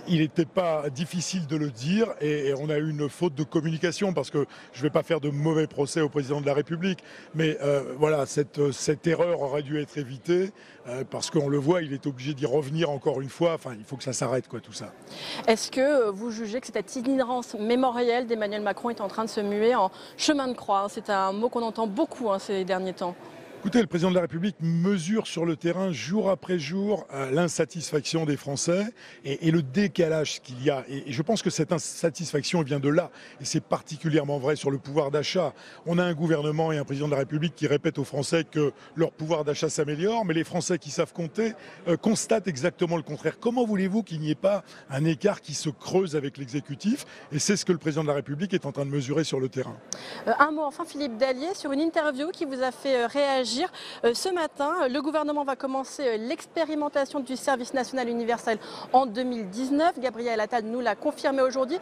Speaker 32: n'était pas difficile de le dire et, on a eu une faute de communication parce que je ne vais pas faire de mauvais procès au président de la République, mais euh, voilà, cette, cette, erreur aurait dû être évitée euh, parce qu'on le voit, il est obligé d'y revenir encore une fois. Il faut que ça s'arrête, tout ça.
Speaker 3: Est-ce que vous jugez que cette itinérance mémorielle d'Emmanuel Macron est en train de se muer en chemin de croix? C'est un mot qu'on entend beaucoup hein, ces derniers temps.
Speaker 32: Écoutez, le président de la République mesure sur le terrain jour après jour euh, l'insatisfaction des Français et, le décalage qu'il y a. Et, je pense que cette insatisfaction vient de là. Et c'est particulièrement vrai sur le pouvoir d'achat. On a un gouvernement et un président de la République qui répètent aux Français que leur pouvoir d'achat s'améliore, mais les Français qui savent compter euh, constatent exactement le contraire. Comment voulez-vous qu'il n'y ait pas un écart qui se creuse avec l'exécutif? Et c'est ce que le président de la République est en train de mesurer sur le terrain.
Speaker 3: Euh, un mot enfin, Philippe Dallier, sur une interview qui vous a fait réagir euh, ce matin, le gouvernement va commencer euh, l'expérimentation du service national universel en 2019. Gabriel Attal nous l'a confirmé aujourd'hui.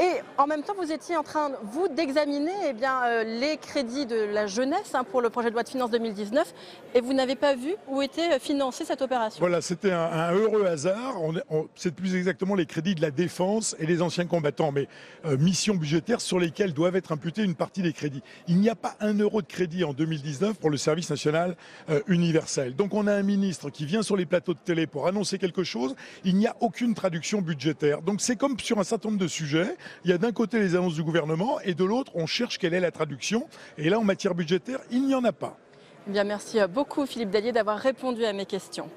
Speaker 3: Et en même temps, vous étiez en train, vous, d'examiner eh euh, les crédits de la jeunesse hein, pour le projet de loi de finances 2019. Et vous n'avez pas vu où était financée cette opération.
Speaker 32: Voilà, c'était un, heureux hasard. c'est plus exactement les crédits de la défense et les anciens combattants, mais missions budgétaires sur lesquelles doivent être imputés une partie des crédits. Il n'y a pas un euro de crédit en 2019 pour le service national euh. Donc on a un ministre qui vient sur les plateaux de télé pour annoncer quelque chose, il n'y a aucune traduction budgétaire. Donc c'est comme sur un certain nombre de sujets, il y a d'un côté les annonces du gouvernement et de l'autre on cherche quelle est la traduction. Et là en matière budgétaire, il n'y en a pas.
Speaker 3: Bien, merci beaucoup Philippe Dallier d'avoir répondu à mes questions.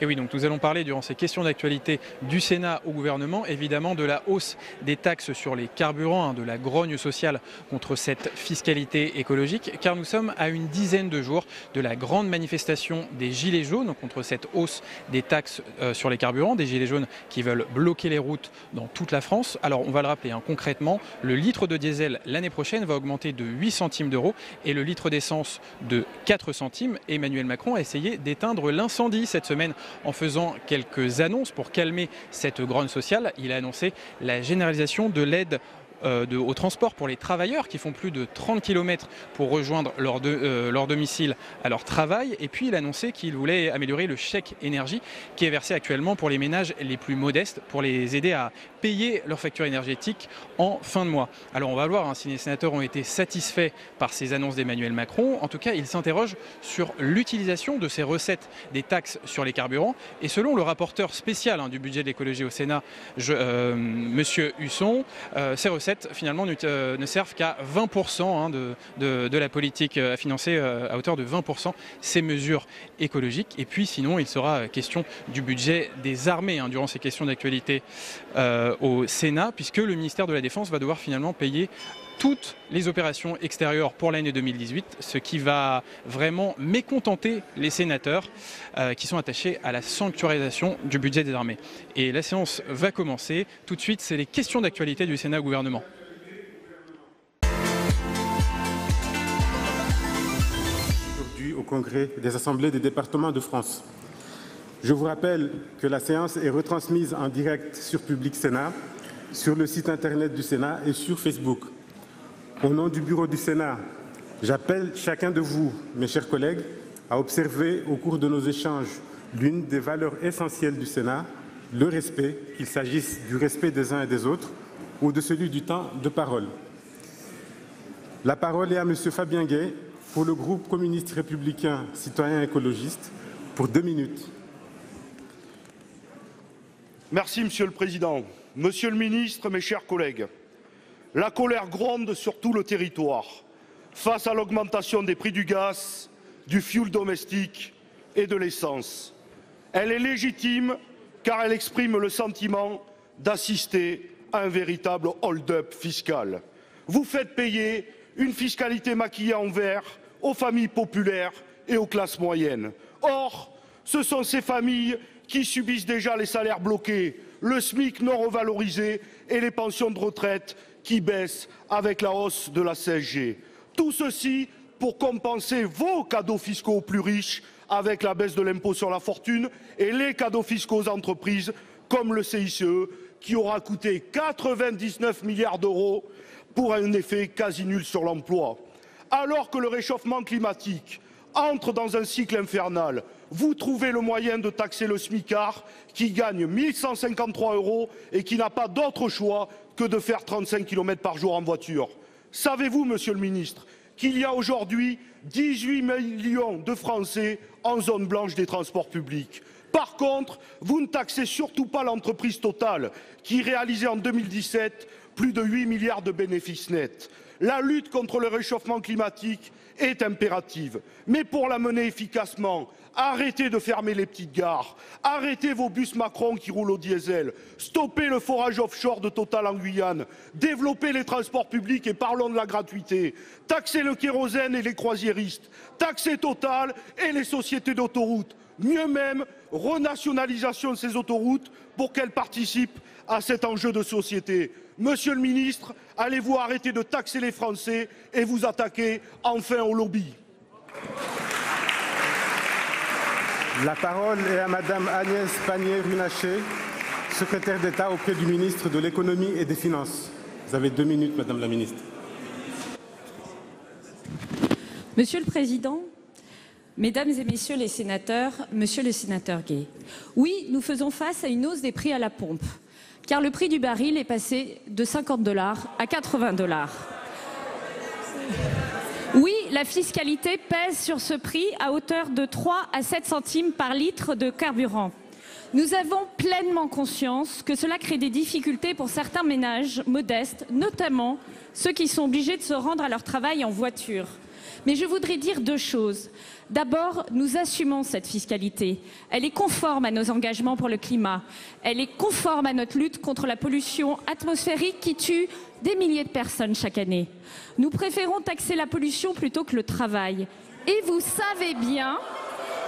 Speaker 2: Et oui, donc nous allons parler durant ces questions d'actualité du Sénat au gouvernement, évidemment de la hausse des taxes sur les carburants, hein, de la grogne sociale contre cette fiscalité écologique, car nous sommes à une dizaine de jours de la grande manifestation des Gilets jaunes contre cette hausse des taxes euh, sur les carburants, des Gilets jaunes qui veulent bloquer les routes dans toute la France. Alors on va le rappeler hein, concrètement, le litre de diesel l'année prochaine va augmenter de 8 centimes d'euros et le litre d'essence de 4 centimes. Emmanuel Macron a essayé d'éteindre l'incendie cette semaine en faisant quelques annonces pour calmer cette grogne sociale. Il a annoncé la généralisation de l'aide euh, au transport pour les travailleurs qui font plus de 30 km pour rejoindre euh, leur, domicile à leur travail. Et puis il a annoncé qu'il voulait améliorer le chèque énergie qui est versé actuellement pour les ménages les plus modestes pour les aider à payer leur facture énergétique en fin de mois. Alors on va voir hein, si les sénateurs ont été satisfaits par ces annonces d'Emmanuel Macron. En tout cas, ils s'interrogent sur l'utilisation de ces recettes des taxes sur les carburants. Et selon le rapporteur spécial hein, du budget de l'écologie au Sénat, je, euh, Monsieur Husson, ces recettes finalement euh, ne servent qu'à 20% hein, de, la politique euh, à financer euh, à hauteur de 20% ces mesures écologiques. Et puis sinon, il sera question du budget des armées durant ces questions d'actualité au Sénat, puisque le ministère de la Défense va devoir finalement payer toutes les opérations extérieures pour l'année 2018, ce qui va vraiment mécontenter les sénateurs euh, qui sont attachés à la sanctuarisation du budget des armées. Et la séance va commencer. Tout de suite, c'est les questions d'actualité du Sénat au gouvernement.
Speaker 33: Aujourd'hui au Congrès des assemblées des départements de France. Je vous rappelle que la séance est retransmise en direct sur Public Sénat, sur le site internet du Sénat et sur Facebook. Au nom du bureau du Sénat, j'appelle chacun de vous, mes chers collègues, à observer au cours de nos échanges l'une des valeurs essentielles du Sénat, le respect, qu'il s'agisse du respect des uns et des autres ou de celui du temps de parole. La parole est à M. Fabien Gay pour le groupe communiste républicain citoyen écologiste pour deux minutes.
Speaker 34: Merci, Monsieur le Président. Monsieur le Ministre, mes chers collègues, la colère gronde sur tout le territoire face à l'augmentation des prix du gaz, du fioul domestique et de l'essence. Elle est légitime car elle exprime le sentiment d'assister à un véritable hold-up fiscal. Vous faites payer une fiscalité maquillée en vert aux familles populaires et aux classes moyennes. Or, ce sont ces familles qui subissent déjà les salaires bloqués, le SMIC non revalorisé et les pensions de retraite qui baisse avec la hausse de la CSG. Tout ceci pour compenser vos cadeaux fiscaux aux plus riches avec la baisse de l'impôt sur la fortune et les cadeaux fiscaux aux entreprises comme le CICE qui aura coûté 99 milliards d'euros pour un effet quasi nul sur l'emploi. Alors que le réchauffement climatique entre dans un cycle infernal, vous trouvez le moyen de taxer le smicard qui gagne 1153 euros et qui n'a pas d'autre choix que de faire 35 km par jour en voiture. Savez-vous, Monsieur le Ministre, qu'il y a aujourd'hui 18 millions de Français en zone blanche des transports publics? Par contre, vous ne taxez surtout pas l'entreprise Total, qui réalisait en 2017 plus de 8 milliards de bénéfices nets. La lutte contre le réchauffement climatique est impérative, mais pour la mener efficacement, Arrêtez de fermer les petites gares. Arrêtez vos bus Macron qui roulent au diesel. Stoppez le forage offshore de Total en Guyane. Développez les transports publics et parlons de la gratuité. Taxez le kérosène et les croisiéristes. Taxez Total et les sociétés d'autoroutes. Mieux même, renationalisation de ces autoroutes pour qu'elles participent à cet enjeu de société. Monsieur le ministre, allez-vous arrêter de taxer les Français et vous attaquer enfin au lobby?
Speaker 33: La parole est à Madame Agnès Pannier-Runacher, secrétaire d'État auprès du ministre de l'Économie et des Finances. Vous avez deux minutes, Madame la Ministre.
Speaker 35: Monsieur le Président, Mesdames et Messieurs les sénateurs, Monsieur le sénateur Gay, oui, nous faisons face à une hausse des prix à la pompe, car le prix du baril est passé de 50 dollars à 80 dollars. La fiscalité pèse sur ce prix à hauteur de 3 à 7 centimes par litre de carburant. Nous avons pleinement conscience que cela crée des difficultés pour certains ménages modestes, notamment ceux qui sont obligés de se rendre à leur travail en voiture. Mais je voudrais dire deux choses. D'abord, nous assumons cette fiscalité. Elle est conforme à nos engagements pour le climat. Elle est conforme à notre lutte contre la pollution atmosphérique qui tue des milliers de personnes chaque année. Nous préférons taxer la pollution plutôt que le travail. Et vous savez bien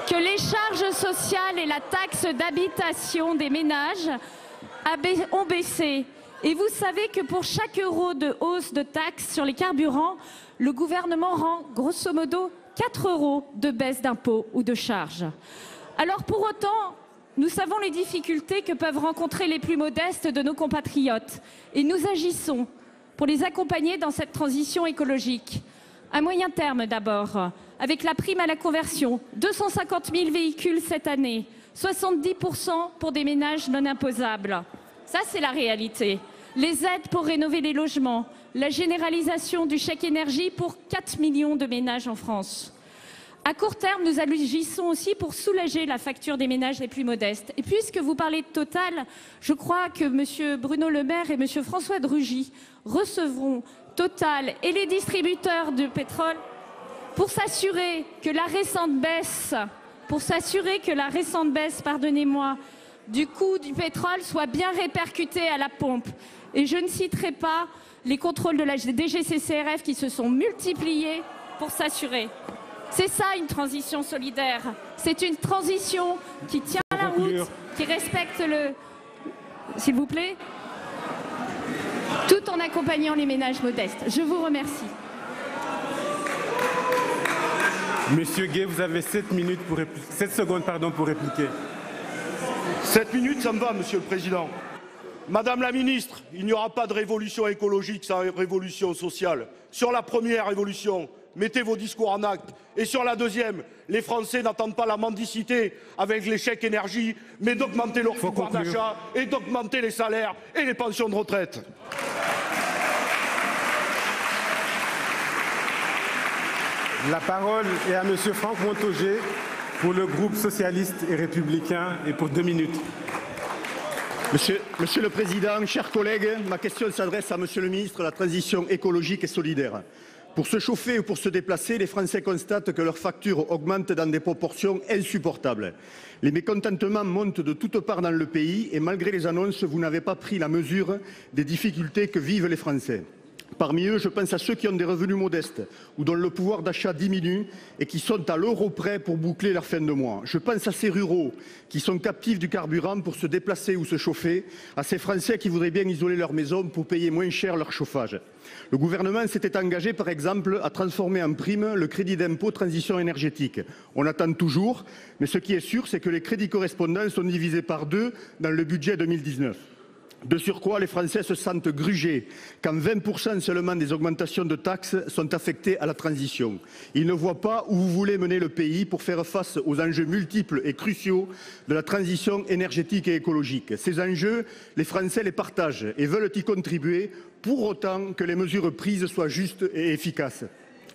Speaker 35: que les charges sociales et la taxe d'habitation des ménages ont baissé. Et vous savez que pour chaque euro de hausse de taxe sur les carburants, le gouvernement rend grosso modo 4 euros de baisse d'impôts ou de charges. Alors pour autant, nous savons les difficultés que peuvent rencontrer les plus modestes de nos compatriotes et nous agissons pour les accompagner dans cette transition écologique. À moyen terme d'abord, avec la prime à la conversion, 250 000 véhicules cette année, 70% pour des ménages non imposables. Ça, c'est la réalité. Les aides pour rénover les logements, la généralisation du chèque énergie pour 4 millions de ménages en France. À court terme, nous agissons aussi pour soulager la facture des ménages les plus modestes. Et puisque vous parlez de Total, je crois que M. Bruno Le Maire et M. François Drugy recevront Total et les distributeurs de pétrole pour s'assurer que la récente baisse, pour s'assurer que la récente baisse, pardonnez-moi, du coût du pétrole soit bien répercutée à la pompe. Et je ne citerai pas les contrôles de la DGCCRF qui se sont multipliés pour s'assurer. C'est ça une transition solidaire. C'est une transition qui tient la route, qui respecte le... S'il vous plaît Tout en accompagnant les ménages modestes. Je vous remercie.
Speaker 33: Monsieur Gay, vous avez 7, minutes pour 7 secondes pardon, pour répliquer.
Speaker 34: 7 minutes, ça me va, Monsieur le Président. Madame la ministre, il n'y aura pas de révolution écologique sans révolution sociale. Sur la première révolution, mettez vos discours en acte. Et sur la deuxième, les Français n'attendent pas la mendicité avec les chèques énergie, mais d'augmenter leur pouvoir d'achat et d'augmenter les salaires et les pensions de retraite.
Speaker 33: La parole est à Monsieur Franck Montaugé pour le groupe socialiste et républicain et pour deux minutes.
Speaker 36: Monsieur, le Président, chers collègues, ma question s'adresse à Monsieur le ministre de la Transition écologique et solidaire. Pour se chauffer ou pour se déplacer, les Français constatent que leurs factures augmentent dans des proportions insupportables. Les mécontentements montent de toutes parts dans le pays et malgré les annonces, vous n'avez pas pris la mesure des difficultés que vivent les Français. Parmi eux, je pense à ceux qui ont des revenus modestes ou dont le pouvoir d'achat diminue et qui sont à l'euro près pour boucler leur fin de mois. Je pense à ces ruraux qui sont captifs du carburant pour se déplacer ou se chauffer, à ces Français qui voudraient bien isoler leur maison pour payer moins cher leur chauffage. Le gouvernement s'était engagé, par exemple, à transformer en prime le crédit d'impôt transition énergétique. On attend toujours, mais ce qui est sûr, c'est que les crédits correspondants sont divisés par deux dans le budget 2019. De surcroît, les Français se sentent grugés quand 20 seulement des augmentations de taxes sont affectées à la transition. Ils ne voient pas où vous voulez mener le pays pour faire face aux enjeux multiples et cruciaux de la transition énergétique et écologique. Ces enjeux, les Français les partagent et veulent y contribuer pour autant que les mesures prises soient justes et efficaces.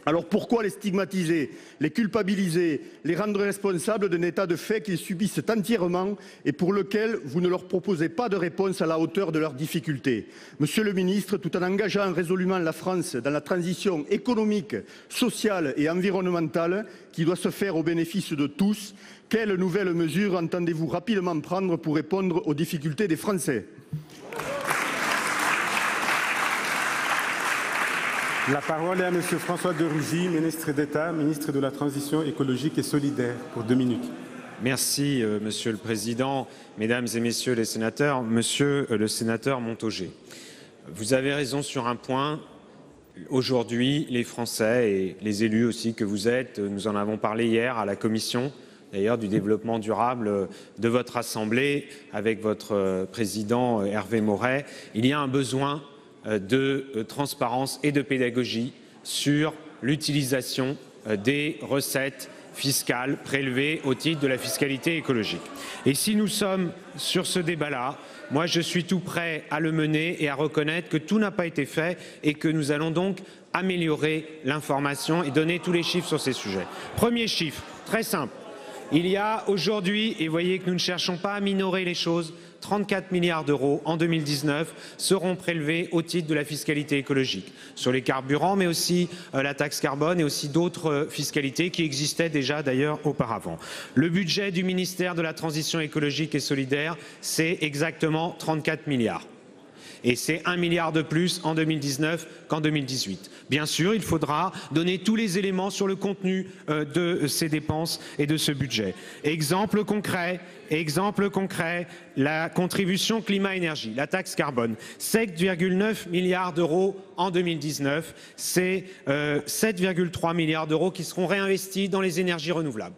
Speaker 36: Alors pourquoi les stigmatiser, les culpabiliser, les rendre responsables d'un état de fait qu'ils subissent entièrement et pour lequel vous ne leur proposez pas de réponse à la hauteur de leurs difficultés? Monsieur le ministre, tout en engageant résolument la France dans la transition économique, sociale et environnementale qui doit se faire au bénéfice de tous, quelles nouvelles mesures entendez-vous rapidement prendre pour répondre aux difficultés des Français?
Speaker 33: La parole est à Monsieur François de Rugy, ministre d'État, ministre de la Transition écologique et solidaire, pour deux minutes.
Speaker 37: Merci, euh, Monsieur le Président, Mesdames et Messieurs les sénateurs. Monsieur euh, le sénateur Montaugé, vous avez raison sur un point. Aujourd'hui, les Français et les élus aussi que vous êtes, nous en avons parlé hier à la Commission d'ailleurs du développement durable de votre Assemblée avec votre euh, président Hervé Moret, il y a un besoin euh, de euh, transparence et de pédagogie sur l'utilisation euh, des recettes fiscales prélevées au titre de la fiscalité écologique. Et si nous sommes sur ce débat-là, moi je suis tout prêt à le mener et à reconnaître que tout n'a pas été fait et que nous allons donc améliorer l'information et donner tous les chiffres sur ces sujets. Premier chiffre, très simple. Il y a aujourd'hui, et voyez que nous ne cherchons pas à minorer les choses, 34 milliards d'euros en 2019 seront prélevés au titre de la fiscalité écologique sur les carburants, mais aussi euh, la taxe carbone et aussi d'autres euh, fiscalités qui existaient déjà d'ailleurs auparavant. Le budget du ministère de la Transition écologique et solidaire, c'est exactement 34 milliards et c'est un milliard de plus en 2019 qu'en 2018. Bien sûr, il faudra donner tous les éléments sur le contenu euh, de ces dépenses et de ce budget. Exemple concret, exemple concret, la contribution climat-énergie, la taxe carbone, 7,9 milliards d'euros en 2019, c'est 7,3 euh, milliards d'euros qui seront réinvestis dans les énergies renouvelables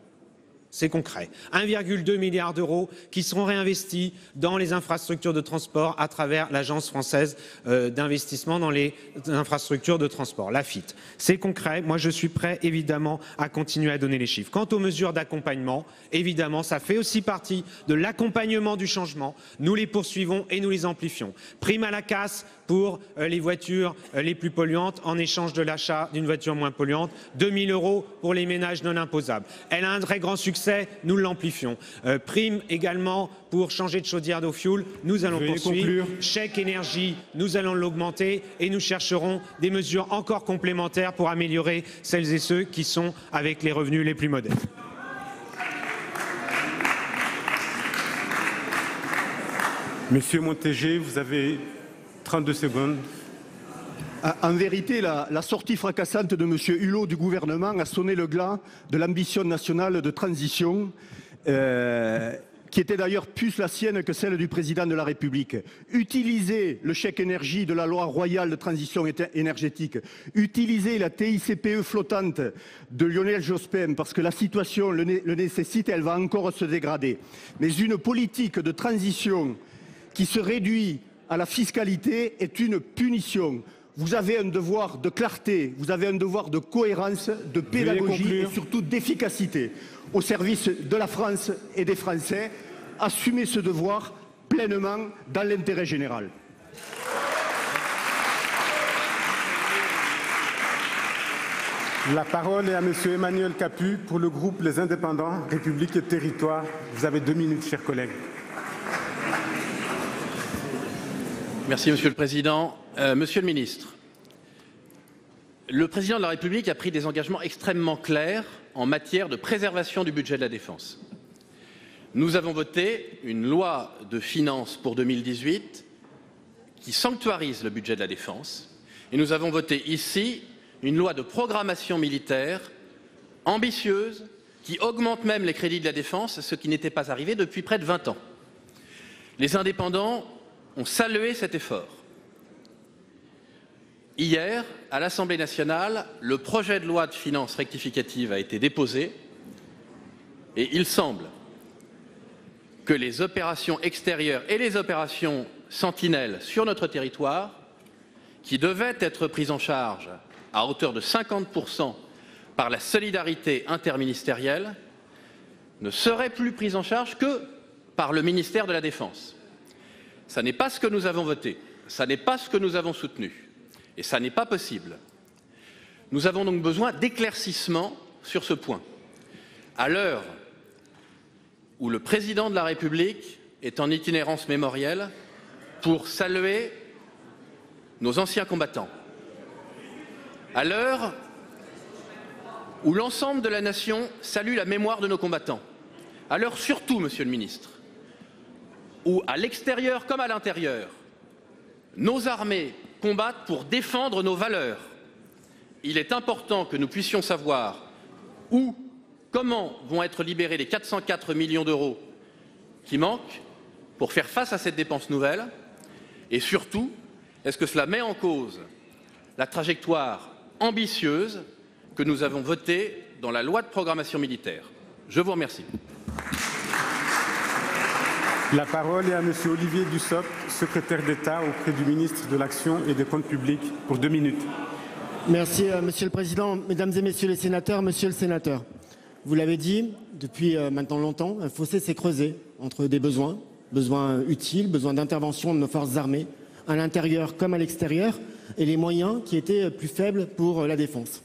Speaker 37: c'est concret. 1,2 milliard d'euros qui seront réinvestis dans les infrastructures de transport à travers l'Agence française euh, d'investissement dans les infrastructures de transport, l'AFIT. C'est concret. Moi, je suis prêt, évidemment, à continuer à donner les chiffres. Quant aux mesures d'accompagnement, évidemment, ça fait aussi partie de l'accompagnement du changement. Nous les poursuivons et nous les amplifions. Prime à la casse, pour euh, les voitures euh, les plus polluantes en échange de l'achat d'une voiture moins polluante, 2 000 euros pour les ménages non imposables. Elle a un très grand succès, nous l'amplifions. Euh, prime également pour changer de chaudière d'eau fioul, nous allons poursuivre. Chèque énergie, nous allons l'augmenter et nous chercherons des mesures encore complémentaires pour améliorer celles et ceux qui sont avec les revenus les plus modestes.
Speaker 33: Monsieur Montéger, vous avez 32 secondes.
Speaker 36: En vérité, la, sortie fracassante de M. Hulot du gouvernement a sonné le glas de l'ambition nationale de transition, euh, qui était d'ailleurs plus la sienne que celle du président de la République. Utiliser le chèque énergie de la loi royale de transition énergétique, utiliser la TICPE flottante de Lionel Jospin, parce que la situation le, le nécessite, elle va encore se dégrader. Mais une politique de transition qui se réduit à la fiscalité est une punition. Vous avez un devoir de clarté, vous avez un devoir de cohérence, de pédagogie et surtout d'efficacité au service de la France et des Français. Assumez ce devoir pleinement dans l'intérêt général.
Speaker 33: La parole est à Monsieur Emmanuel Capu pour le groupe Les Indépendants, République et Territoire. Vous avez deux minutes, chers collègues.
Speaker 38: Merci Monsieur le Président. Euh, monsieur le Ministre, le Président de la République a pris des engagements extrêmement clairs en matière de préservation du budget de la Défense. Nous avons voté une loi de finances pour 2018 qui sanctuarise le budget de la Défense et nous avons voté ici une loi de programmation militaire ambitieuse qui augmente même les crédits de la Défense, ce qui n'était pas arrivé depuis près de 20 ans. Les indépendants ont salué cet effort. Hier, à l'Assemblée nationale, le projet de loi de finances rectificative a été déposé et il semble que les opérations extérieures et les opérations sentinelles sur notre territoire, qui devaient être prises en charge à hauteur de 50% par la solidarité interministérielle, ne seraient plus prises en charge que par le ministère de la Défense. Ça n'est pas ce que nous avons voté, ça n'est pas ce que nous avons soutenu, et ça n'est pas possible. Nous avons donc besoin d'éclaircissements sur ce point. À l'heure où le président de la République est en itinérance mémorielle pour saluer nos anciens combattants, à l'heure où l'ensemble de la nation salue la mémoire de nos combattants, à l'heure surtout, Monsieur le Ministre, où, à l'extérieur comme à l'intérieur, nos armées combattent pour défendre nos valeurs, il est important que nous puissions savoir où, comment vont être libérés les 404 millions d'euros qui manquent pour faire face à cette dépense nouvelle. Et surtout, est-ce que cela met en cause la trajectoire ambitieuse que nous avons votée dans la loi de programmation militaire? Je vous remercie.
Speaker 33: La parole est à Monsieur Olivier Dussopt, secrétaire d'État auprès du ministre de l'Action et des Comptes Publics, pour deux minutes.
Speaker 39: Merci, euh, Monsieur le Président. Mesdames et Messieurs les sénateurs, Monsieur le Sénateur, vous l'avez dit, depuis euh, maintenant longtemps, un fossé s'est creusé entre des besoins, besoins utiles, besoins d'intervention de nos forces armées, à l'intérieur comme à l'extérieur, et les moyens qui étaient plus faibles pour euh, la défense.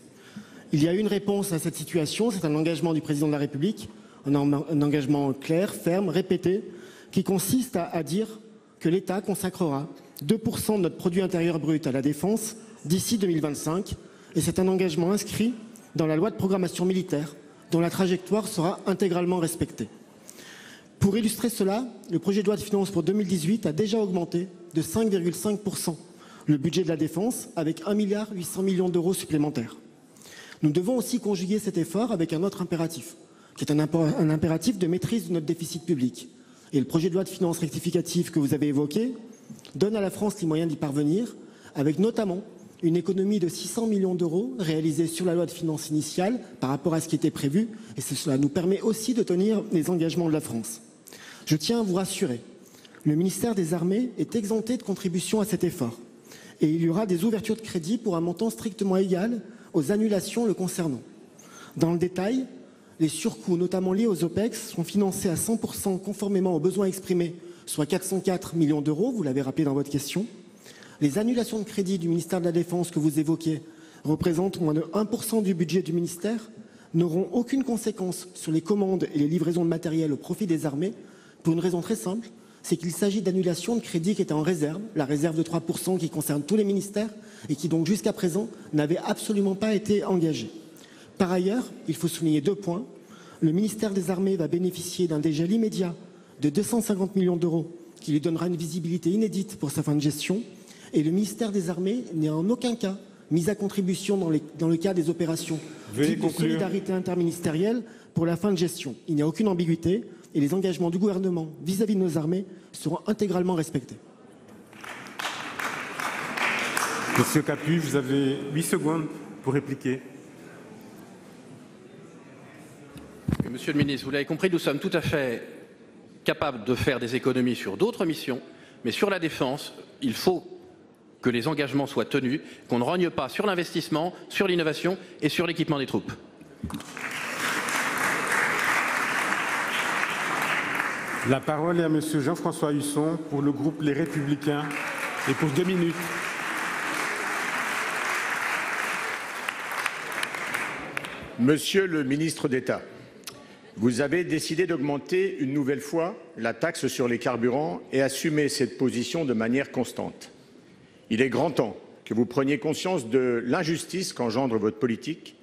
Speaker 39: Il y a une réponse à cette situation, c'est un engagement du Président de la République un engagement clair, ferme, répété, qui consiste à, dire que l'État consacrera 2% de notre produit intérieur brut à la défense d'ici 2025. Et c'est un engagement inscrit dans la loi de programmation militaire dont la trajectoire sera intégralement respectée. Pour illustrer cela, le projet de loi de finances pour 2018 a déjà augmenté de 5,5% le budget de la défense avec 1 milliard 800 millions d'euros supplémentaires. Nous devons aussi conjuguer cet effort avec un autre impératif, qui est un impératif de maîtrise de notre déficit public. Et le projet de loi de finances rectificative que vous avez évoqué donne à la France les moyens d'y parvenir, avec notamment une économie de 600 millions d'euros réalisée sur la loi de finances initiale par rapport à ce qui était prévu. Et cela nous permet aussi de tenir les engagements de la France. Je tiens à vous rassurer, le ministère des Armées est exempté de contribution à cet effort. Et il y aura des ouvertures de crédit pour un montant strictement égal aux annulations le concernant. Dans le détail, les surcoûts, notamment liés aux OPEX, sont financés à 100% conformément aux besoins exprimés, soit 404 millions d'euros, vous l'avez rappelé dans votre question. Les annulations de crédit du ministère de la Défense que vous évoquez représentent moins de 1% du budget du ministère, n'auront aucune conséquence sur les commandes et les livraisons de matériel au profit des armées, pour une raison très simple, c'est qu'il s'agit d'annulation de crédits qui étaient en réserve, la réserve de 3% qui concerne tous les ministères et qui donc jusqu'à présent n'avait absolument pas été engagée. Par ailleurs, il faut souligner deux points. Le ministère des Armées va bénéficier d'un dégel immédiat de 250 millions d'euros qui lui donnera une visibilité inédite pour sa fin de gestion. Et le ministère des Armées n'est en aucun cas mis à contribution dans, les, dans le cas des opérations de solidarité interministérielle pour la fin de gestion. Il n'y a aucune ambiguïté et les engagements du gouvernement vis-à-vis -vis de nos armées seront intégralement respectés.
Speaker 33: Monsieur Capu, vous avez 8 secondes pour répliquer.
Speaker 38: Monsieur le ministre, vous l'avez compris, nous sommes tout à fait capables de faire des économies sur d'autres missions, mais sur la défense, il faut que les engagements soient tenus, qu'on ne rogne pas sur l'investissement, sur l'innovation et sur l'équipement des troupes.
Speaker 33: La parole est à Monsieur Jean-François Husson pour le groupe Les Républicains et pour deux minutes.
Speaker 40: Monsieur le ministre d'État, vous avez décidé d'augmenter une nouvelle fois la taxe sur les carburants et assumer cette position de manière constante. Il est grand temps que vous preniez conscience de l'injustice qu'engendre votre politique,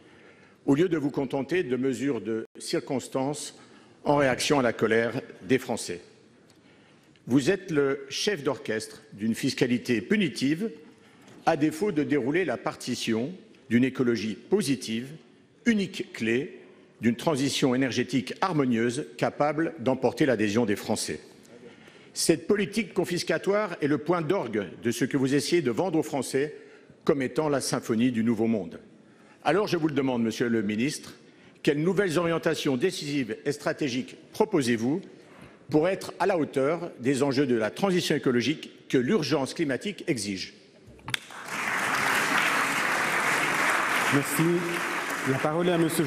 Speaker 40: au lieu de vous contenter de mesures de circonstance en réaction à la colère des Français. Vous êtes le chef d'orchestre d'une fiscalité punitive, à défaut de dérouler la partition d'une écologie positive, unique clé d'une transition énergétique harmonieuse capable d'emporter l'adhésion des Français. Cette politique confiscatoire est le point d'orgue de ce que vous essayez de vendre aux Français comme étant la symphonie du Nouveau Monde. Alors je vous le demande, Monsieur le Ministre, quelles nouvelles orientations décisives et stratégiques proposez-vous pour être à la hauteur des enjeux de la transition écologique que l'urgence climatique exige?
Speaker 33: La parole est à Monsieur,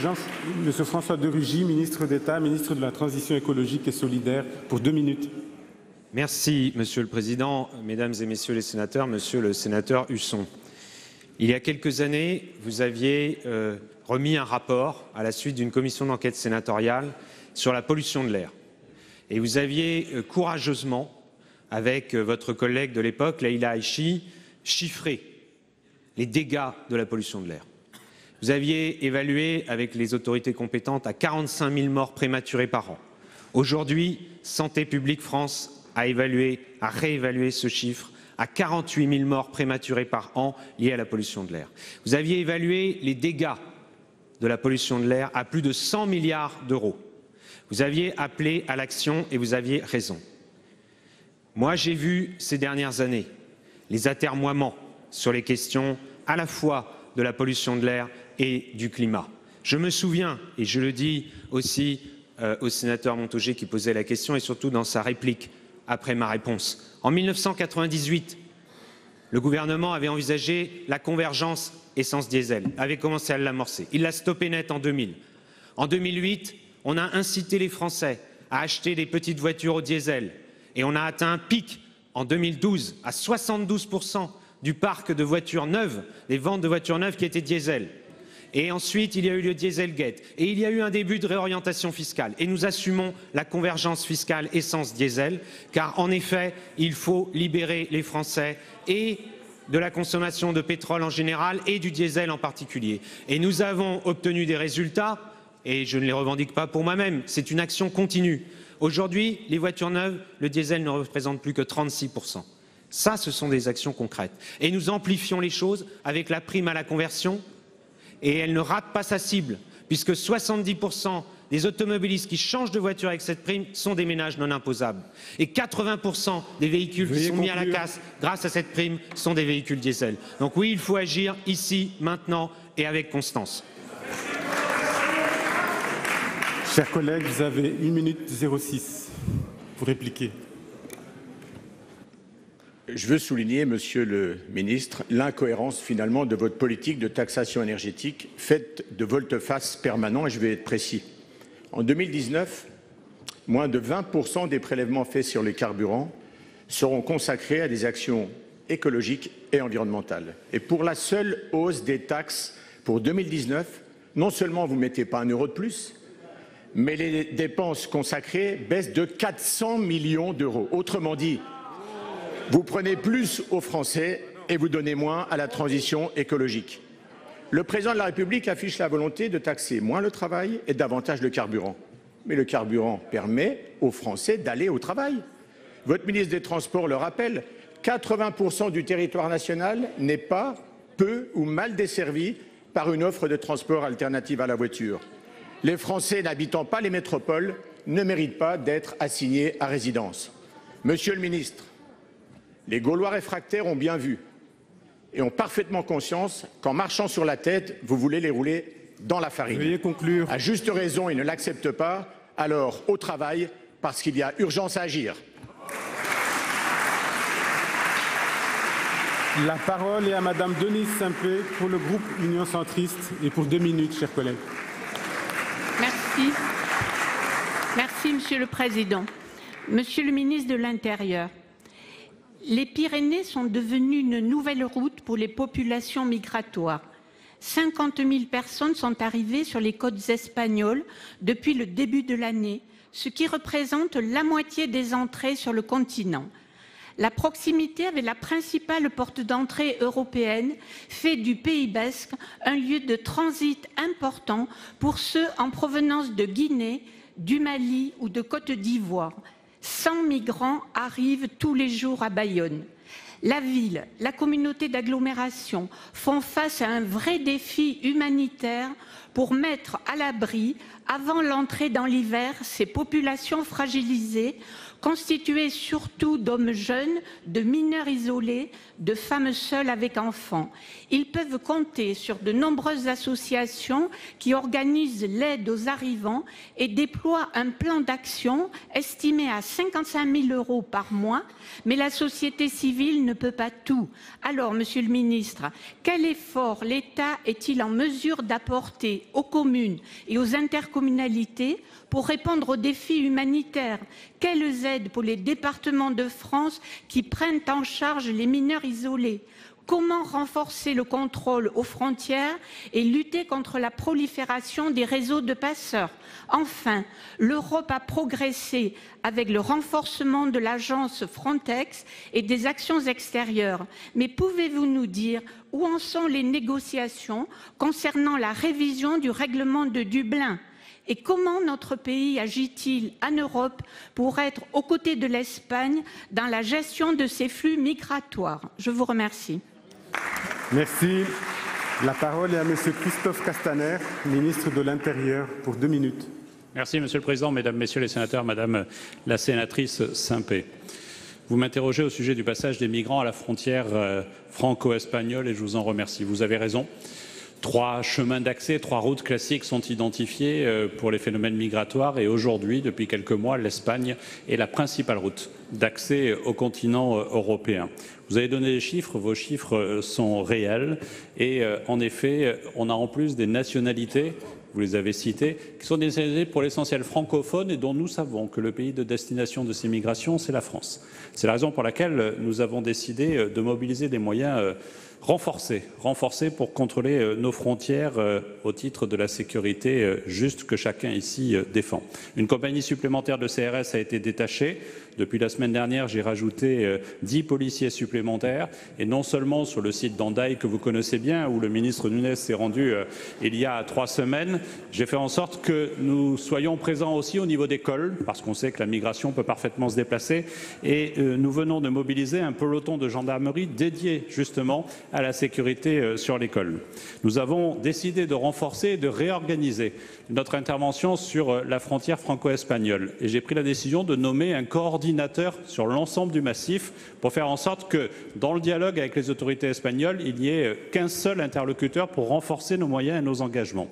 Speaker 33: François de Rugy, ministre d'État, ministre de la Transition écologique et solidaire, pour deux minutes.
Speaker 37: Merci, Monsieur le Président, Mesdames et Messieurs les sénateurs, Monsieur le sénateur Husson. Il y a quelques années, vous aviez euh, remis un rapport à la suite d'une commission d'enquête sénatoriale sur la pollution de l'air. Et vous aviez euh, courageusement, avec euh, votre collègue de l'époque, Leïla Aichi, chiffré les dégâts de la pollution de l'air. Vous aviez évalué avec les autorités compétentes à 45 000 morts prématurées par an. Aujourd'hui, Santé publique France a évalué, a réévalué ce chiffre à 48 000 morts prématurées par an liées à la pollution de l'air. Vous aviez évalué les dégâts de la pollution de l'air à plus de 100 milliards d'euros. Vous aviez appelé à l'action et vous aviez raison. Moi, j'ai vu ces dernières années les atermoiements sur les questions à la fois de la pollution de l'air et du climat. Je me souviens, et je le dis aussi euh, au sénateur Montaugé qui posait la question et surtout dans sa réplique après ma réponse, en 1998, le gouvernement avait envisagé la convergence essence-diesel, avait commencé à l'amorcer. Il l'a stoppé net en 2000. En 2008, on a incité les Français à acheter des petites voitures au diesel et on a atteint un pic en 2012 à 72 du parc de voitures neuves, des ventes de voitures neuves qui étaient diesel. Et ensuite, il y a eu le Dieselgate. Et il y a eu un début de réorientation fiscale. Et nous assumons la convergence fiscale essence-diesel, car en effet, il faut libérer les Français et de la consommation de pétrole en général et du diesel en particulier. Et nous avons obtenu des résultats, et je ne les revendique pas pour moi-même, c'est une action continue. Aujourd'hui, les voitures neuves, le diesel ne représente plus que 36%. Ça, ce sont des actions concrètes. Et nous amplifions les choses avec la prime à la conversion, et elle ne rate pas sa cible, puisque 70% des automobilistes qui changent de voiture avec cette prime sont des ménages non imposables. Et 80% des véhicules qui sont mis à la casse grâce à cette prime sont des véhicules diesel. Donc oui, il faut agir ici, maintenant et avec constance.
Speaker 33: Chers collègues, vous avez 1 minute 06 pour répliquer.
Speaker 40: Je veux souligner, Monsieur le Ministre, l'incohérence finalement de votre politique de taxation énergétique faite de volte-face permanent, et je vais être précis. En 2019, moins de 20% des prélèvements faits sur les carburants seront consacrés à des actions écologiques et environnementales. Et pour la seule hausse des taxes pour 2019, non seulement vous ne mettez pas un euro de plus, mais les dépenses consacrées baissent de 400 millions d'euros. Autrement dit, vous prenez plus aux Français et vous donnez moins à la transition écologique. Le président de la République affiche la volonté de taxer moins le travail et davantage le carburant. Mais le carburant permet aux Français d'aller au travail. Votre ministre des Transports le rappelle, 80% du territoire national n'est pas peu ou mal desservi par une offre de transport alternative à la voiture. Les Français n'habitant pas les métropoles ne méritent pas d'être assignés à résidence. Monsieur le ministre, les Gaulois réfractaires ont bien vu et ont parfaitement conscience qu'en marchant sur la tête, vous voulez les rouler dans la farine.
Speaker 33: Veuillez conclure.
Speaker 40: À juste raison, ils ne l'acceptent pas. Alors, au travail, parce qu'il y a urgence à agir.
Speaker 33: La parole est à Madame Denise Simpé pour le groupe Union centriste et pour deux minutes, chers collègues.
Speaker 41: Merci. Merci, Monsieur le Président. Monsieur le ministre de l'Intérieur, les Pyrénées sont devenues une nouvelle route pour les populations migratoires. 50 000 personnes sont arrivées sur les côtes espagnoles depuis le début de l'année, ce qui représente la moitié des entrées sur le continent. La proximité avec la principale porte d'entrée européenne fait du Pays basque un lieu de transit important pour ceux en provenance de Guinée, du Mali ou de Côte d'Ivoire. 100 migrants arrivent tous les jours à Bayonne. La ville, la communauté d'agglomération font face à un vrai défi humanitaire pour mettre à l'abri, avant l'entrée dans l'hiver, ces populations fragilisées, constituées surtout d'hommes jeunes, de mineurs isolés, de femmes seules avec enfants. Ils peuvent compter sur de nombreuses associations qui organisent l'aide aux arrivants et déploient un plan d'action estimé à 55 000 euros par mois, mais la société civile ne peut pas tout. Alors, Monsieur le Ministre, quel effort l'État est-il en mesure d'apporter aux communes et aux intercommunalités pour répondre aux défis humanitaires? Quelles aides pour les départements de France qui prennent en charge les mineurs Comment renforcer le contrôle aux frontières et lutter contre la prolifération des réseaux de passeurs? Enfin, l'Europe a progressé avec le renforcement de l'agence Frontex et des actions extérieures. Mais pouvez-vous nous dire où en sont les négociations concernant la révision du règlement de Dublin? Et comment notre pays agit-il en Europe pour être aux côtés de l'Espagne dans la gestion de ces flux migratoires? Je vous remercie.
Speaker 33: Merci. La parole est à Monsieur Christophe Castaner, ministre de l'Intérieur, pour deux minutes.
Speaker 42: Merci, Monsieur le Président, Mesdames, Messieurs les sénateurs, Madame la sénatrice Simpé. Vous m'interrogez au sujet du passage des migrants à la frontière euh, franco-espagnole et je vous en remercie. Vous avez raison. Trois chemins d'accès, trois routes classiques sont identifiés euh, pour les phénomènes migratoires et aujourd'hui, depuis quelques mois, l'Espagne est la principale route d'accès au continent euh, européen. Vous avez donné des chiffres, vos chiffres euh, sont réels et en effet, on a en plus des nationalités vous les avez cités, qui sont des nationalités pour l'essentiel francophones et dont nous savons que le pays de destination de ces migrations, c'est la France. C'est la raison pour laquelle nous avons décidé de mobiliser des moyens renforcée, renforcée pour contrôler euh, nos frontières euh, au titre de la sécurité euh, juste que chacun ici défend. Une compagnie supplémentaire de CRS a été détachée. Depuis la semaine dernière, j'ai rajouté 10 policiers supplémentaires et non seulement sur le site d'Andaï que vous connaissez bien, où le ministre Nunes s'est rendu il y a trois semaines, j'ai fait en sorte que nous soyons présents aussi au niveau des cols, parce qu'on sait que la migration peut parfaitement se déplacer et nous venons de mobiliser un peloton de gendarmerie dédié justement à la sécurité euh, sur l'école. Nous avons décidé de renforcer et de réorganiser notre intervention sur euh, la frontière franco-espagnole et j'ai pris la décision de nommer un coordinateur sur l'ensemble du massif pour faire en sorte que, dans le dialogue avec les autorités espagnoles, il n'y ait euh, qu'un seul interlocuteur pour renforcer nos moyens et nos engagements.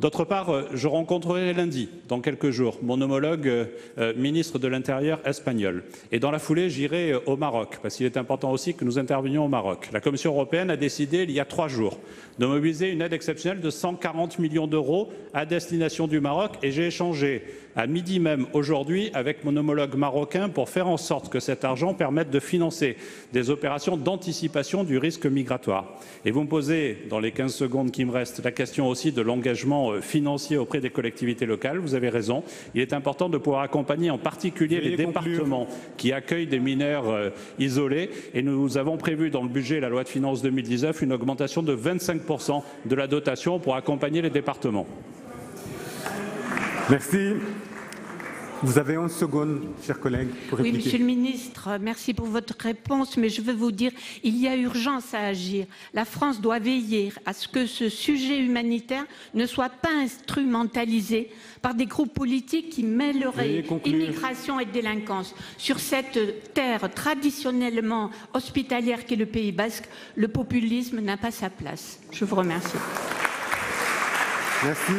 Speaker 42: D'autre part, euh, je rencontrerai lundi, dans quelques jours, mon homologue euh, euh, ministre de l'Intérieur espagnol. Et dans la foulée, j'irai au Maroc, parce qu'il est important aussi que nous intervenions au Maroc. La Commission européenne a décidé, il y a trois jours, de mobiliser une aide exceptionnelle de 140 millions d'euros à destination du Maroc. Et j'ai échangé à midi même aujourd'hui avec mon homologue marocain pour faire en sorte que cet argent permette de financer des opérations d'anticipation du risque migratoire. Et vous me posez, dans les 15 secondes qui me restent, la question aussi de l'engagement euh, financier auprès des collectivités locales. Vous avez raison. Il est important de pouvoir accompagner en particulier les départements qui accueillent des mineurs euh, isolés. Et nous avons prévu dans le budget et la loi de finances 2019 une augmentation de 25% de la dotation pour accompagner les départements.
Speaker 33: Merci. Vous avez 11 secondes, chers collègues, pour
Speaker 41: répliquer. Oui, Monsieur le Ministre, merci pour votre réponse, mais je veux vous dire, il y a urgence à agir. La France doit veiller à ce que ce sujet humanitaire ne soit pas instrumentalisé par des groupes politiques qui mêleraient immigration et délinquance. Sur cette terre traditionnellement hospitalière qu'est le Pays basque, le populisme n'a pas sa place. Je vous remercie.
Speaker 33: Merci.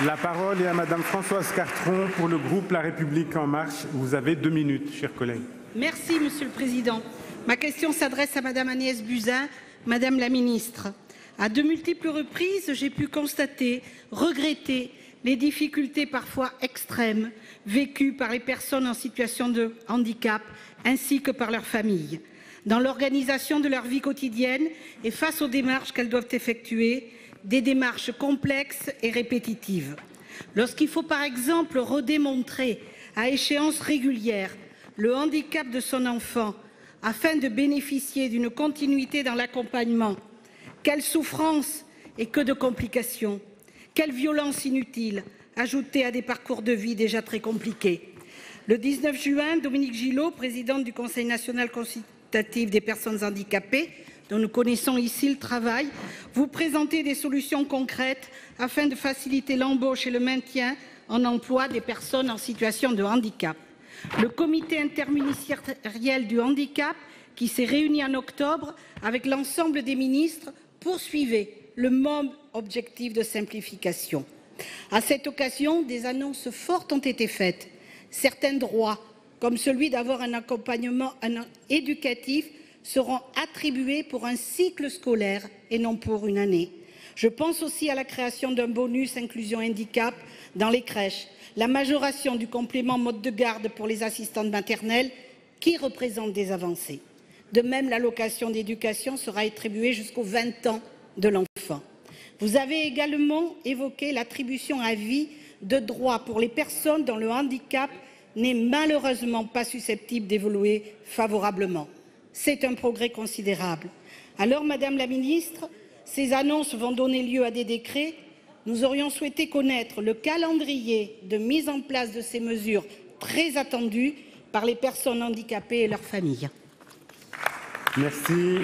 Speaker 33: La parole est à Madame Françoise Cartron pour le groupe La République En Marche. Vous avez deux minutes, chers collègues.
Speaker 5: Merci, Monsieur le Président. Ma question s'adresse à Madame Agnès Buzyn, Madame la Ministre. À de multiples reprises, j'ai pu constater, regretter les difficultés parfois extrêmes vécues par les personnes en situation de handicap ainsi que par leurs familles dans l'organisation de leur vie quotidienne et face aux démarches qu'elles doivent effectuer des démarches complexes et répétitives. Lorsqu'il faut par exemple redémontrer à échéance régulière le handicap de son enfant afin de bénéficier d'une continuité dans l'accompagnement, quelle souffrance et que de complications, quelle violence inutile ajoutée à des parcours de vie déjà très compliqués. Le 19 juin, Dominique Gillot, présidente du Conseil national consultatif des personnes handicapées, dont nous connaissons ici le travail, vous présenter des solutions concrètes afin de faciliter l'embauche et le maintien en emploi des personnes en situation de handicap. Le comité interministériel du handicap, qui s'est réuni en octobre avec l'ensemble des ministres, poursuivait le même objectif de simplification. À cette occasion, des annonces fortes ont été faites. Certains droits, comme celui d'avoir un accompagnement éducatif, seront attribués pour un cycle scolaire et non pour une année. Je pense aussi à la création d'un bonus inclusion handicap dans les crèches, la majoration du complément mode de garde pour les assistantes maternelles qui représentent des avancées. De même, l'allocation d'éducation sera attribuée jusqu'aux 20 ans de l'enfant. Vous avez également évoqué l'attribution à vie de droits pour les personnes dont le handicap n'est malheureusement pas susceptible d'évoluer favorablement. C'est un progrès considérable. Alors, Madame la Ministre, ces annonces vont donner lieu à des décrets. Nous aurions souhaité connaître le calendrier de mise en place de ces mesures très attendues par les personnes handicapées et leurs familles.
Speaker 33: Merci.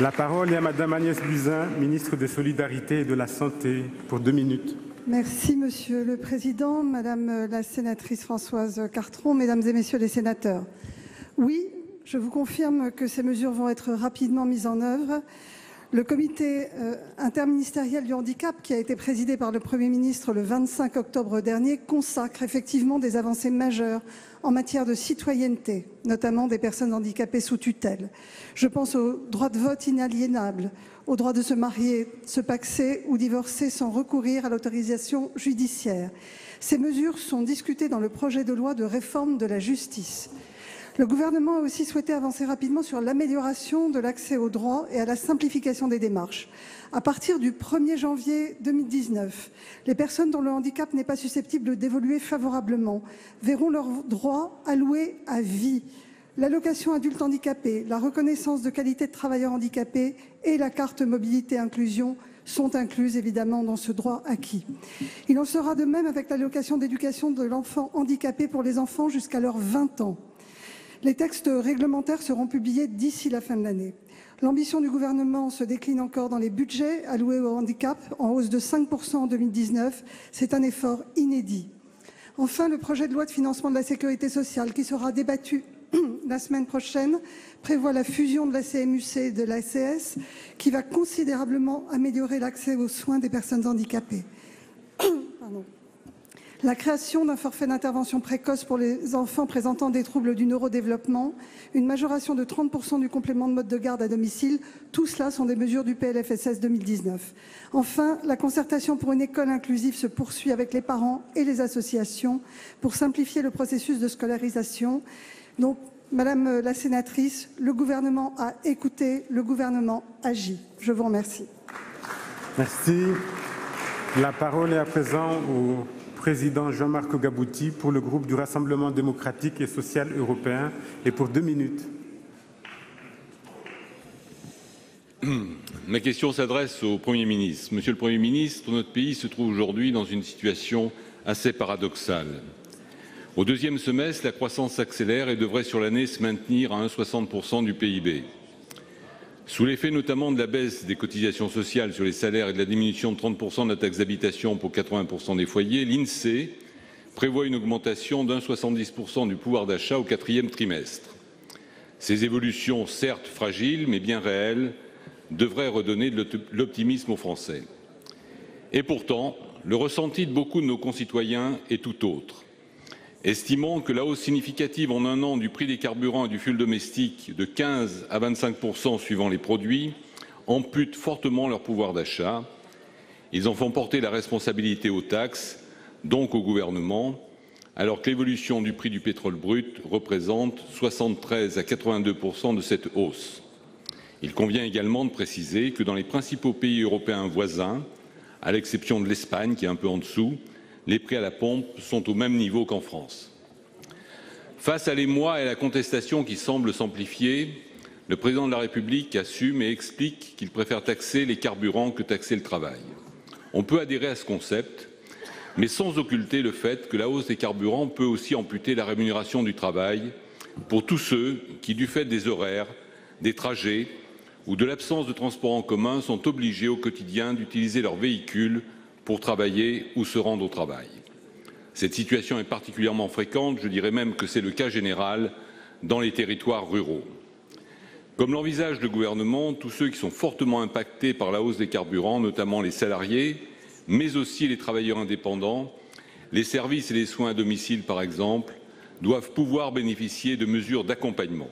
Speaker 33: La parole est à Madame Agnès Buzyn, ministre des Solidarités et de la Santé, pour deux minutes.
Speaker 43: Merci Monsieur le Président, Madame la sénatrice Françoise Cartron, Mesdames et Messieurs les sénateurs. Oui, je vous confirme que ces mesures vont être rapidement mises en œuvre. Le comité euh, interministériel du handicap, qui a été présidé par le Premier ministre le 25 octobre dernier, consacre effectivement des avancées majeures en matière de citoyenneté, notamment des personnes handicapées sous tutelle. Je pense au droit de vote inaliénable, au droit de se marier, se paxer ou divorcer sans recourir à l'autorisation judiciaire. Ces mesures sont discutées dans le projet de loi de réforme de la justice. Le gouvernement a aussi souhaité avancer rapidement sur l'amélioration de l'accès aux droits et à la simplification des démarches. À partir du 1er janvier 2019, les personnes dont le handicap n'est pas susceptible d'évoluer favorablement verront leurs droits alloués à vie. L'allocation adulte handicapé, la reconnaissance de qualité de travailleur handicapé et la carte mobilité inclusion sont incluses évidemment dans ce droit acquis. Il en sera de même avec l'allocation d'éducation de l'enfant handicapé pour les enfants jusqu'à leurs 20 ans. Les textes réglementaires seront publiés d'ici la fin de l'année. L'ambition du gouvernement se décline encore dans les budgets alloués au handicap, en hausse de 5% en 2019. C'est un effort inédit. Enfin, le projet de loi de financement de la sécurité sociale, qui sera débattu la semaine prochaine, prévoit la fusion de la CMUC et de l'ACS, qui va considérablement améliorer l'accès aux soins des personnes handicapées. la création d'un forfait d'intervention précoce pour les enfants présentant des troubles du neurodéveloppement, une majoration de 30% du complément de mode de garde à domicile, tout cela sont des mesures du PLFSS 2019. Enfin, la concertation pour une école inclusive se poursuit avec les parents et les associations pour simplifier le processus de scolarisation. Donc, Madame la sénatrice, le gouvernement a écouté, le gouvernement agit. Je vous remercie.
Speaker 33: Merci. La parole est à présent au président Jean-Marc Gabouty pour le groupe du Rassemblement démocratique et social européen et pour deux minutes.
Speaker 44: Ma question s'adresse au Premier ministre. Monsieur le Premier ministre, notre pays se trouve aujourd'hui dans une situation assez paradoxale. Au deuxième semestre, la croissance s'accélère et devrait sur l'année se maintenir à 1,60% du PIB. Sous l'effet notamment de la baisse des cotisations sociales sur les salaires et de la diminution de 30% de la taxe d'habitation pour 80% des foyers, l'INSEE prévoit une augmentation d'un 70% du pouvoir d'achat au quatrième trimestre. Ces évolutions, certes fragiles mais bien réelles, devraient redonner de l'optimisme aux Français. Et pourtant, le ressenti de beaucoup de nos concitoyens est tout autre estimant que la hausse significative en un an du prix des carburants et du fioul domestique de 15 à 25% suivant les produits ampute fortement leur pouvoir d'achat. Ils en font porter la responsabilité aux taxes, donc au gouvernement, alors que l'évolution du prix du pétrole brut représente 73 à 82% de cette hausse. Il convient également de préciser que dans les principaux pays européens voisins, à l'exception de l'Espagne qui est un peu en dessous, les prix à la pompe sont au même niveau qu'en France. Face à l'émoi et à la contestation qui semble s'amplifier, le président de la République assume et explique qu'il préfère taxer les carburants que taxer le travail. On peut adhérer à ce concept, mais sans occulter le fait que la hausse des carburants peut aussi amputer la rémunération du travail pour tous ceux qui, du fait des horaires, des trajets ou de l'absence de transport en commun, sont obligés au quotidien d'utiliser leur véhicule pour travailler ou se rendre au travail. Cette situation est particulièrement fréquente, je dirais même que c'est le cas général dans les territoires ruraux. Comme l'envisage le gouvernement, tous ceux qui sont fortement impactés par la hausse des carburants, notamment les salariés, mais aussi les travailleurs indépendants, les services et les soins à domicile par exemple, doivent pouvoir bénéficier de mesures d'accompagnement.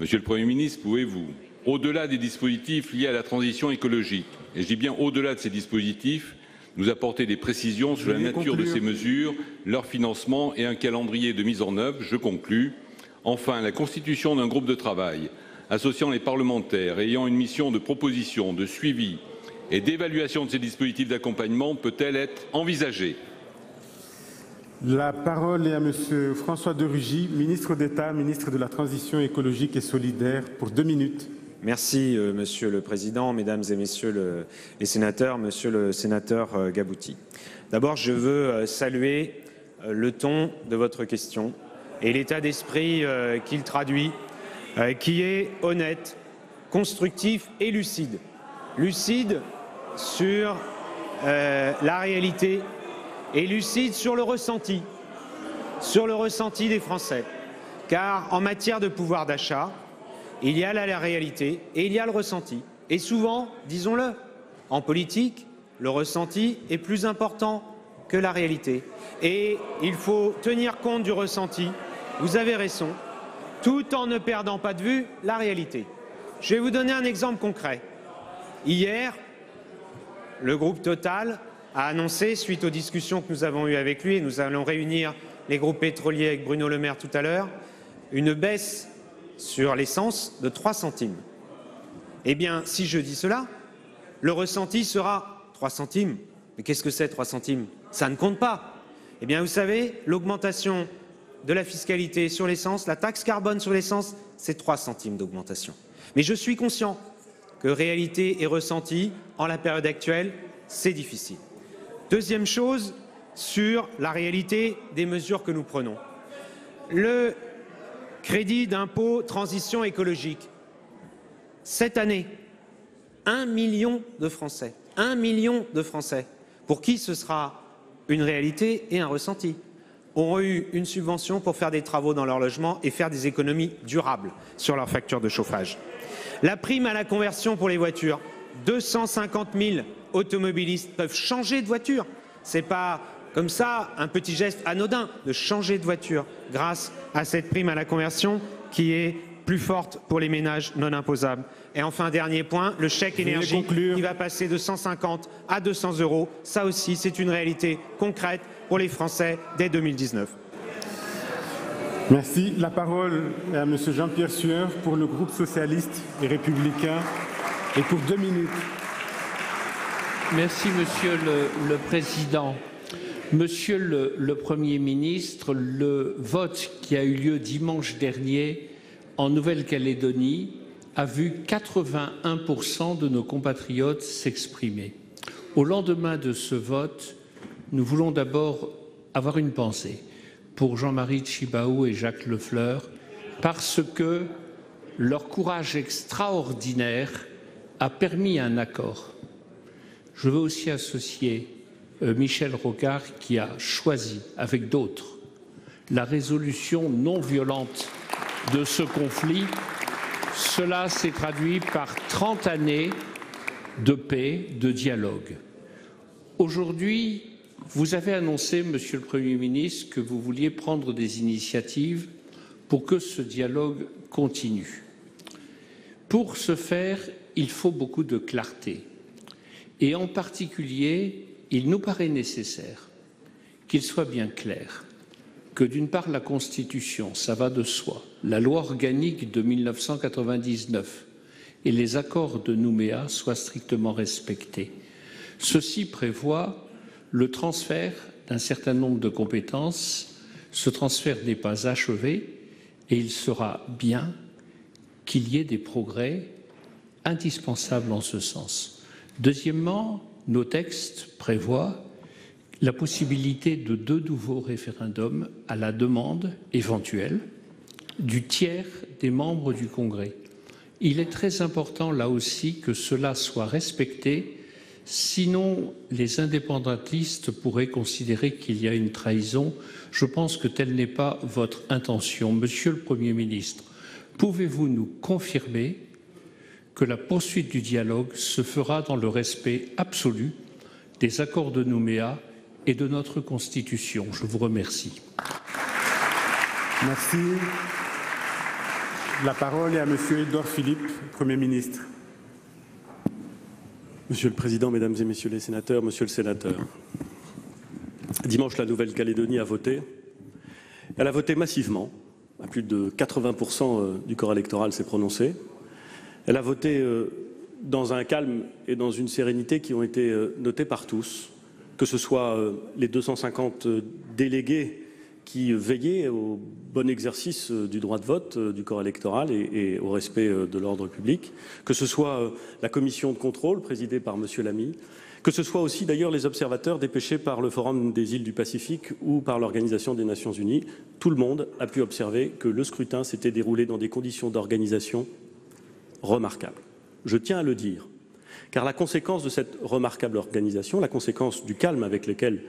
Speaker 44: Monsieur le Premier ministre, pouvez-vous, au-delà des dispositifs liés à la transition écologique, et je dis bien au-delà de ces dispositifs, nous apporter des précisions sur la nature de ces mesures, leur financement et un calendrier de mise en œuvre. Je conclus. Enfin, la constitution d'un groupe de travail associant les parlementaires et ayant une mission de proposition, de suivi et d'évaluation de ces dispositifs d'accompagnement peut-elle être envisagée?
Speaker 33: La parole est à Monsieur François de Rugy, ministre d'État, ministre de la Transition écologique et solidaire, pour deux minutes.
Speaker 37: Merci, euh, Monsieur le Président, Mesdames et Messieurs les sénateurs, Monsieur le sénateur euh, Gabouty. D'abord, je veux euh, saluer le ton de votre question et l'état d'esprit qu'il traduit, qui est honnête, constructif et lucide. Lucide sur la réalité et lucide sur le ressenti, sur le ressenti des Français. Car en matière de pouvoir d'achat, il y a la réalité et il y a le ressenti. Et souvent, disons-le, en politique, le ressenti est plus important que la réalité. Et il faut tenir compte du ressenti, vous avez raison, tout en ne perdant pas de vue la réalité. Je vais vous donner un exemple concret. Hier, le groupe Total a annoncé, suite aux discussions que nous avons eues avec lui, et nous allons réunir les groupes pétroliers avec Bruno Le Maire tout à l'heure, une baisse sur l'essence de 3 centimes. Eh bien, si je dis cela, le ressenti sera 3 centimes. Mais qu'est-ce que c'est 3 centimes? Ça ne compte pas. Eh bien, vous savez, l'augmentation de la fiscalité sur l'essence, la taxe carbone sur l'essence, c'est 3 centimes d'augmentation. Mais je suis conscient que réalité et ressenti, en la période actuelle, c'est difficile. Deuxième chose, sur la réalité des mesures que nous prenons. Crédit d'impôt transition écologique. Cette année, un million de Français, un million de Français, pour qui ce sera une réalité et un ressenti, auront eu une subvention pour faire des travaux dans leur logement et faire des économies durables sur leur facture de chauffage. La prime à la conversion pour les voitures, 250 000 automobilistes peuvent changer de voiture. Ce n'est pas comme ça un petit geste anodin de changer de voiture grâce à cette prime à la conversion qui est plus forte pour les ménages non imposables. Et enfin, dernier point, le chèque énergie qui va passer de 150 à 200 euros. Ça aussi, c'est une réalité concrète pour les Français dès 2019.
Speaker 33: Merci. La parole est à M. Jean-Pierre Sueur pour le groupe socialiste et républicain et pour deux minutes.
Speaker 45: Merci, Monsieur le, le Président. Monsieur le, Premier ministre, le vote qui a eu lieu dimanche dernier en Nouvelle-Calédonie a vu 81% de nos compatriotes s'exprimer. Au lendemain de ce vote, nous voulons d'abord avoir une pensée pour Jean-Marie Chibaou et Jacques Lefleur parce que leur courage extraordinaire a permis un accord. Je veux aussi associer Michel Rocard qui a choisi, avec d'autres, la résolution non violente de ce conflit. Cela s'est traduit par 30 années de paix, de dialogue. Aujourd'hui, vous avez annoncé, Monsieur le Premier ministre, que vous vouliez prendre des initiatives pour que ce dialogue continue. Pour ce faire, il faut beaucoup de clarté. Et en particulier, il nous paraît nécessaire qu'il soit bien clair que d'une part la Constitution, ça va de soi, la loi organique de 1999 et les accords de Nouméa soient strictement respectés. Ceci prévoit le transfert d'un certain nombre de compétences. Ce transfert n'est pas achevé et il sera bien qu'il y ait des progrès indispensables en ce sens. Deuxièmement, nos textes prévoient la possibilité de deux nouveaux référendums à la demande éventuelle du tiers des membres du Congrès. Il est très important là aussi que cela soit respecté, sinon les indépendantistes pourraient considérer qu'il y a une trahison. Je pense que telle n'est pas votre intention. Monsieur le Premier ministre, pouvez-vous nous confirmer que la poursuite du dialogue se fera dans le respect absolu des accords de Nouméa et de notre Constitution. Je vous remercie.
Speaker 33: Merci. La parole est à Monsieur Edouard Philippe, Premier ministre.
Speaker 46: Monsieur le Président, Mesdames et Messieurs les sénateurs, Monsieur le Sénateur, dimanche, la Nouvelle-Calédonie a voté. Elle a voté massivement. À plus de 80% du corps électoral s'est prononcé. Elle a voté euh, dans un calme et dans une sérénité qui ont été euh, notés par tous, que ce soit euh, les 250 délégués qui veillaient au bon exercice du droit de vote du corps électoral et, au respect de l'ordre public, que ce soit la commission de contrôle présidée par M. Lamy, que ce soit aussi d'ailleurs les observateurs dépêchés par le Forum des îles du Pacifique ou par l'Organisation des Nations Unies. Tout le monde a pu observer que le scrutin s'était déroulé dans des conditions d'organisation remarquable. Je tiens à le dire, car la conséquence de cette remarquable organisation, la conséquence du calme avec lequel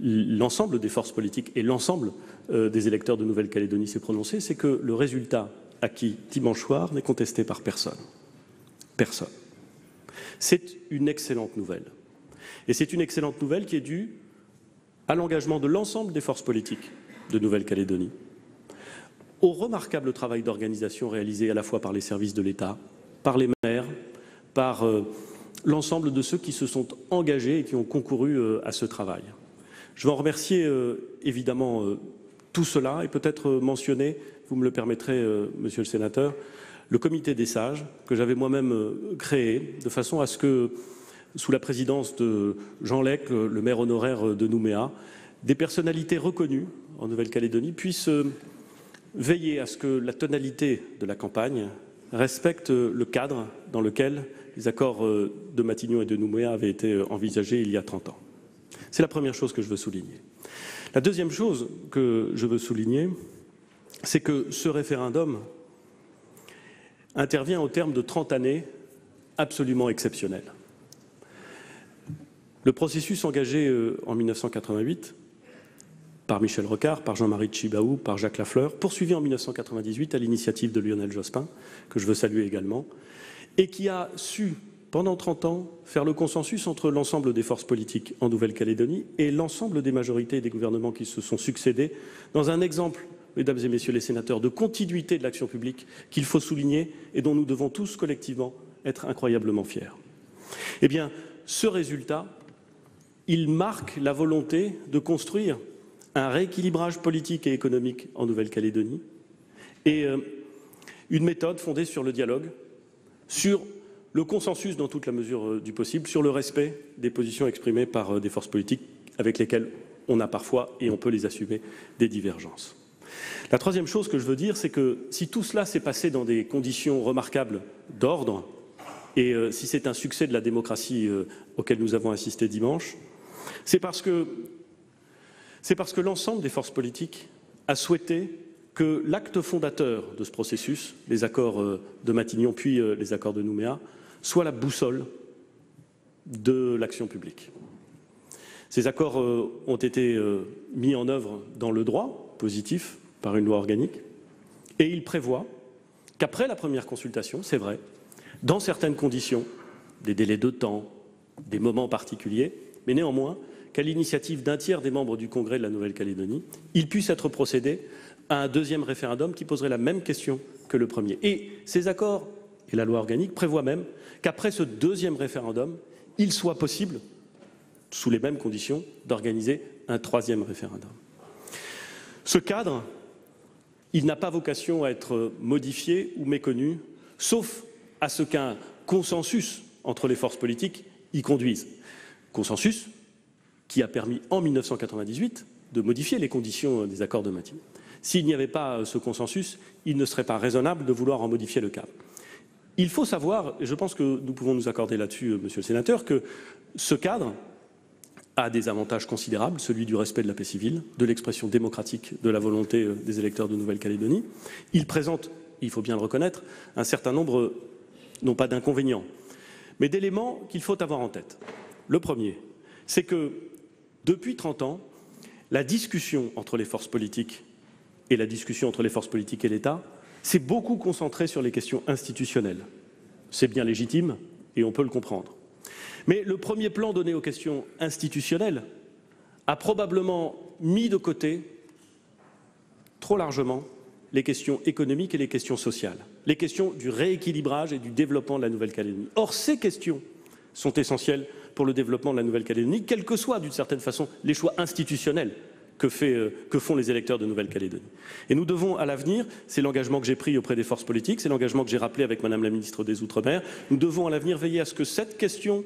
Speaker 46: l'ensemble des forces politiques et l'ensemble euh, des électeurs de Nouvelle-Calédonie s'est prononcé, c'est que le résultat acquis dimanche soir n'est contesté par personne. Personne. C'est une excellente nouvelle. Et c'est une excellente nouvelle qui est due à l'engagement de l'ensemble des forces politiques de Nouvelle-Calédonie, au remarquable travail d'organisation réalisé à la fois par les services de l'État, par les maires, par euh, l'ensemble de ceux qui se sont engagés et qui ont concouru euh, à ce travail. Je veux en remercier euh, évidemment tout cela et peut-être mentionner vous me le permettrez, monsieur le sénateur, le comité des sages que j'avais moi-même créé de façon à ce que, sous la présidence de Jean Lec, le maire honoraire de Nouméa, des personnalités reconnues en Nouvelle-Calédonie puissent veiller à ce que la tonalité de la campagne respecte le cadre dans lequel les accords de Matignon et de Nouméa avaient été envisagés il y a 30 ans. C'est la première chose que je veux souligner. La deuxième chose que je veux souligner, c'est que ce référendum intervient au terme de 30 années absolument exceptionnelles. Le processus engagé euh, en 1988 par Michel Rocard, par Jean-Marie Chibaou, par Jacques Lafleur, poursuivi en 1998 à l'initiative de Lionel Jospin, que je veux saluer également, et qui a su, pendant 30 ans, faire le consensus entre l'ensemble des forces politiques en Nouvelle-Calédonie et l'ensemble des majorités et des gouvernements qui se sont succédés, dans un exemple mesdames et messieurs les sénateurs, de continuité de l'action publique qu'il faut souligner et dont nous devons tous collectivement être incroyablement fiers. Eh bien, ce résultat, il marque la volonté de construire un rééquilibrage politique et économique en Nouvelle-Calédonie et euh, une méthode fondée sur le dialogue, sur le consensus dans toute la mesure euh, du possible, sur le respect des positions exprimées par euh, des forces politiques avec lesquelles on a parfois, et on peut les assumer, des divergences. La troisième chose que je veux dire, c'est que si tout cela s'est passé dans des conditions remarquables d'ordre, et si c'est un succès de la démocratie auquel nous avons assisté dimanche, c'est parce que, parce que l'ensemble des forces politiques a souhaité que l'acte fondateur de ce processus, les accords euh, de Matignon puis les accords de Nouméa, soit la boussole de l'action publique. Ces accords ont été mis en œuvre dans le droit positif par une loi organique. Et il prévoit qu'après la première consultation, c'est vrai, dans certaines conditions, des délais de temps, des moments particuliers, mais néanmoins qu'à l'initiative d'un tiers des membres du Congrès de la Nouvelle-Calédonie, il puisse être procédé à un deuxième référendum qui poserait la même question que le premier. Et ces accords et la loi organique prévoient même qu'après ce deuxième référendum, il soit possible, sous les mêmes conditions, d'organiser un troisième référendum. Ce cadre, il n'a pas vocation à être modifié ou méconnu, sauf à ce qu'un consensus entre les forces politiques y conduise. Consensus qui a permis en 1998 de modifier les conditions des accords de maintien. S'il n'y avait pas ce consensus, il ne serait pas raisonnable de vouloir en modifier le cadre. Il faut savoir, et je pense que nous pouvons nous accorder là-dessus, monsieur le sénateur, que ce cadre, a des avantages considérables, celui du respect de la paix civile, de l'expression démocratique de la volonté euh, des électeurs de Nouvelle-Calédonie. Il présente, il faut bien le reconnaître, un certain nombre, non pas d'inconvénients, mais d'éléments qu'il faut avoir en tête. Le premier, c'est que depuis 30 ans, la discussion entre les forces politiques et la discussion entre les forces politiques et l'État s'est beaucoup concentrée sur les questions institutionnelles. C'est bien légitime et on peut le comprendre. Mais le premier plan donné aux questions institutionnelles a probablement mis de côté trop largement les questions économiques et les questions sociales, les questions du rééquilibrage et du développement de la Nouvelle-Calédonie. Or, ces questions sont essentielles pour le développement de la Nouvelle-Calédonie, quels que soient, d'une certaine façon, les choix institutionnels que, euh, que, font les électeurs de Nouvelle-Calédonie. Et nous devons, à l'avenir, c'est l'engagement que j'ai pris auprès des forces politiques, c'est l'engagement que j'ai rappelé avec Madame la ministre des Outre-mer, nous devons à l'avenir veiller à ce que cette question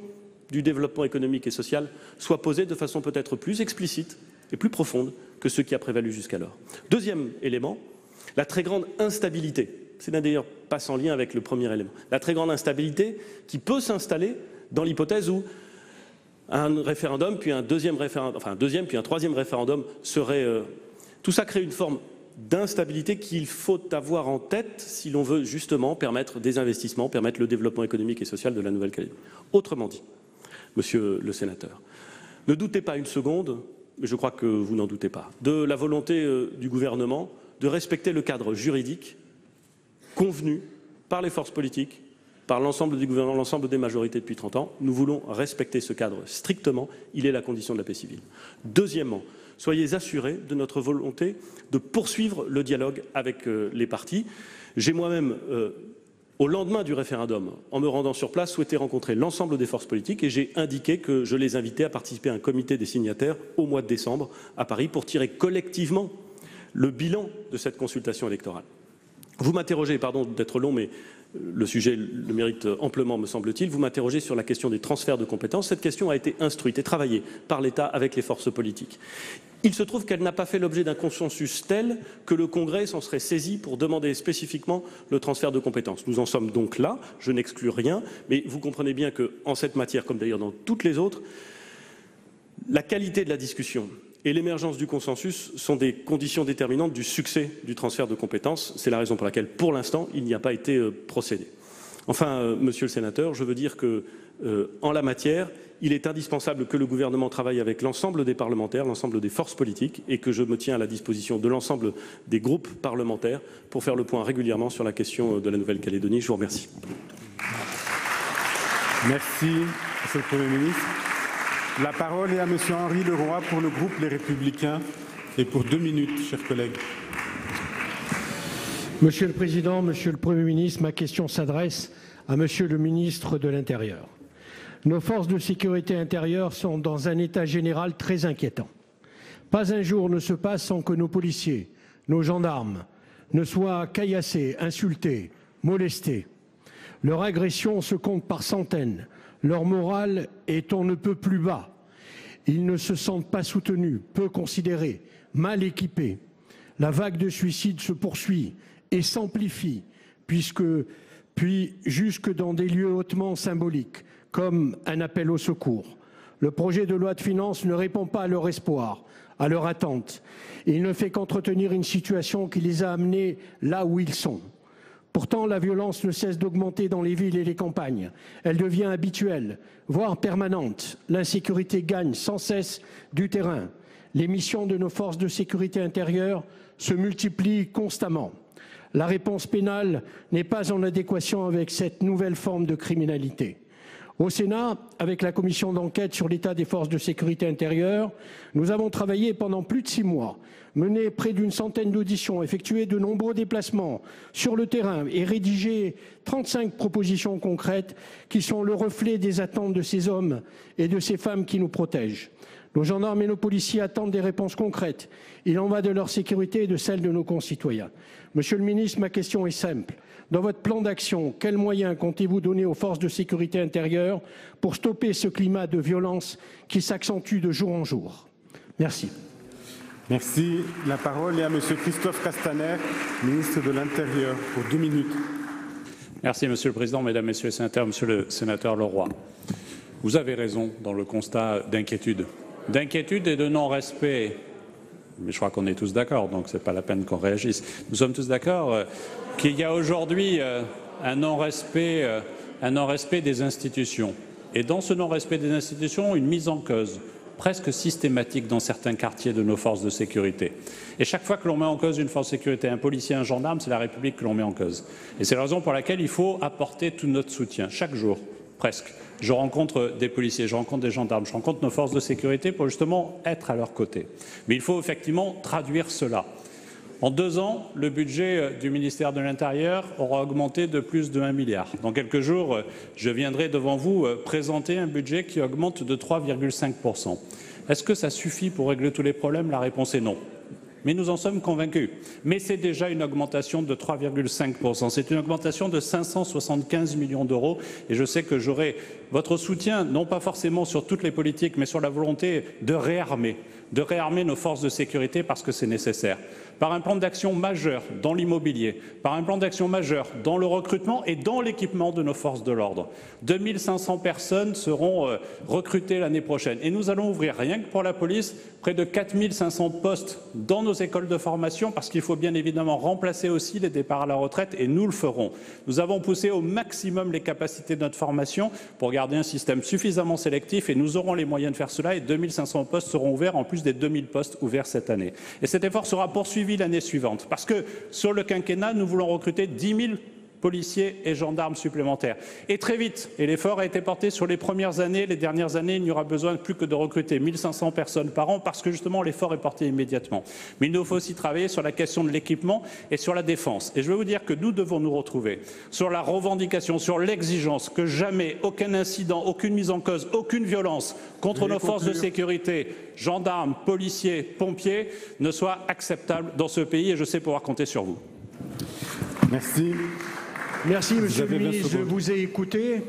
Speaker 46: du développement économique et social soit posé de façon peut-être plus explicite et plus profonde que ce qui a prévalu jusqu'alors. Deuxième élément, la très grande instabilité. C'est d'ailleurs pas sans lien avec le premier élément. La très grande instabilité qui peut s'installer dans l'hypothèse où un référendum, puis un deuxième référendum, enfin un deuxième, puis un troisième référendum serait. Euh, tout ça crée une forme d'instabilité qu'il faut avoir en tête si l'on veut justement permettre des investissements, permettre le développement économique et social de la Nouvelle-Calédonie. Autrement dit, monsieur le sénateur. Ne doutez pas une seconde, mais je crois que vous n'en doutez pas, de la volonté euh, du gouvernement de respecter le cadre juridique convenu par les forces politiques, par l'ensemble du gouvernement, l'ensemble des majorités depuis 30 ans. Nous voulons respecter ce cadre strictement. Il est la condition de la paix civile. Deuxièmement, soyez assurés de notre volonté de poursuivre le dialogue avec euh, les partis. J'ai moi-même euh, au lendemain du référendum, en me rendant sur place, souhaité rencontrer l'ensemble des forces politiques et j'ai indiqué que je les invitais à participer à un comité des signataires au mois de décembre à Paris pour tirer collectivement le bilan de cette consultation électorale. Vous m'interrogez, pardon d'être long, mais le sujet le mérite amplement, me semble-t-il. Vous m'interrogez sur la question des transferts de compétences. Cette question a été instruite et travaillée par l'État avec les forces politiques. Il se trouve qu'elle n'a pas fait l'objet d'un consensus tel que le Congrès s'en serait saisi pour demander spécifiquement le transfert de compétences. Nous en sommes donc là, je n'exclus rien, mais vous comprenez bien qu'en cette matière, comme d'ailleurs dans toutes les autres, la qualité de la discussion et l'émergence du consensus sont des conditions déterminantes du succès du transfert de compétences. C'est la raison pour laquelle, pour l'instant, il n'y a pas été euh, procédé. Enfin, euh, monsieur le sénateur, je veux dire que, euh, en la matière, il est indispensable que le gouvernement travaille avec l'ensemble des parlementaires, l'ensemble des forces politiques, et que je me tiens à la disposition de l'ensemble des groupes parlementaires pour faire le point régulièrement sur la question de la Nouvelle-Calédonie. Je vous remercie.
Speaker 33: Merci, Monsieur le Premier ministre. La parole est à Monsieur Henri Leroy pour le groupe Les Républicains et pour deux minutes, chers collègues.
Speaker 47: Monsieur le Président, Monsieur le Premier ministre, ma question s'adresse à Monsieur le ministre de l'Intérieur. Nos forces de sécurité intérieure sont dans un état général très inquiétant. Pas un jour ne se passe sans que nos policiers, nos gendarmes ne soient caillassés, insultés, molestés. Leur agression se compte par centaines. Leur morale est on ne peut plus bas. Ils ne se sentent pas soutenus, peu considérés, mal équipés. La vague de suicides se poursuit et s'amplifie, puis jusque dans des lieux hautement symboliques, comme un appel au secours. Le projet de loi de finances ne répond pas à leur espoir, à leur attente. Il ne fait qu'entretenir une situation qui les a amenés là où ils sont. Pourtant, la violence ne cesse d'augmenter dans les villes et les campagnes. Elle devient habituelle, voire permanente. L'insécurité gagne sans cesse du terrain. Les missions de nos forces de sécurité intérieure se multiplient constamment. La réponse pénale n'est pas en adéquation avec cette nouvelle forme de criminalité. Au Sénat, avec la commission d'enquête sur l'état des forces de sécurité intérieure, nous avons travaillé pendant plus de six mois, mené près d'une centaine d'auditions, effectué de nombreux déplacements sur le terrain et rédigé 35 propositions concrètes qui sont le reflet des attentes de ces hommes et de ces femmes qui nous protègent. Nos gendarmes et nos policiers attendent des réponses concrètes. Il en va de leur sécurité et de celle de nos concitoyens. Monsieur le ministre, ma question est simple. Dans votre plan d'action, quels moyens comptez-vous donner aux forces de sécurité intérieure pour stopper ce climat de violence qui s'accentue de jour en jour? Merci.
Speaker 33: Merci. La parole est à Monsieur Christophe Castaner, ministre de l'Intérieur, pour deux minutes.
Speaker 42: Merci, Monsieur le Président, Mesdames, Messieurs les sénateurs, Monsieur le sénateur Leroy. Vous avez raison dans le constat d'inquiétude. D'inquiétude et de non-respect mais je crois qu'on est tous d'accord, donc ce n'est pas la peine qu'on réagisse. Nous sommes tous d'accord euh, qu'il y a aujourd'hui euh, euh, un non-respect des institutions. Et dans ce non-respect des institutions, une mise en cause presque systématique dans certains quartiers de nos forces de sécurité. Et chaque fois que l'on met en cause une force de sécurité, un policier, un gendarme, c'est la République que l'on met en cause. Et c'est la raison pour laquelle il faut apporter tout notre soutien, chaque jour, presque. Je rencontre des policiers, je rencontre des gendarmes, je rencontre nos forces de sécurité pour justement être à leur côté. Mais il faut effectivement traduire cela. En deux ans, le budget euh, du ministère de l'Intérieur aura augmenté de plus de 1 milliard. Dans quelques jours, euh, je viendrai devant vous euh, présenter un budget qui augmente de 3,5% Est-ce que ça suffit pour régler tous les problèmes? La réponse est non mais nous en sommes convaincus. Mais c'est déjà une augmentation de 3,5%. C'est une augmentation de 575 millions d'euros et je sais que j'aurai votre soutien, non pas forcément sur toutes les politiques, mais sur la volonté de réarmer, de réarmer nos forces de sécurité parce que c'est nécessaire par un plan d'action majeur dans l'immobilier, par un plan d'action majeur dans le recrutement et dans l'équipement de nos forces de l'ordre. 2500 personnes seront euh, recrutées l'année prochaine et nous allons ouvrir, rien que pour la police, près de 4500 postes dans nos écoles de formation parce qu'il faut bien évidemment remplacer aussi les départs à la retraite et nous le ferons. Nous avons poussé au maximum les capacités de notre formation pour garder un système suffisamment sélectif et nous aurons les moyens de faire cela et 2500 postes seront ouverts en plus des 2000 postes ouverts cette année. Et cet effort sera poursuivi l'année suivante parce que sur le quinquennat, nous voulons recruter 10 000 policiers et gendarmes supplémentaires. Et très vite, et l'effort a été porté sur les premières années, les dernières années, il n'y aura besoin plus que de recruter 1500 personnes par an parce que justement l'effort est porté immédiatement. Mais il nous faut aussi travailler sur la question de l'équipement et sur la défense. Et je veux vous dire que nous devons nous retrouver sur la revendication, sur l'exigence que jamais aucun incident, aucune mise en cause, aucune violence contre nos forces de sécurité, gendarmes, policiers, pompiers, ne soit acceptable dans ce pays et je sais pouvoir compter sur vous.
Speaker 47: Merci. Merci, Monsieur le ministre. Je vous ai écouté,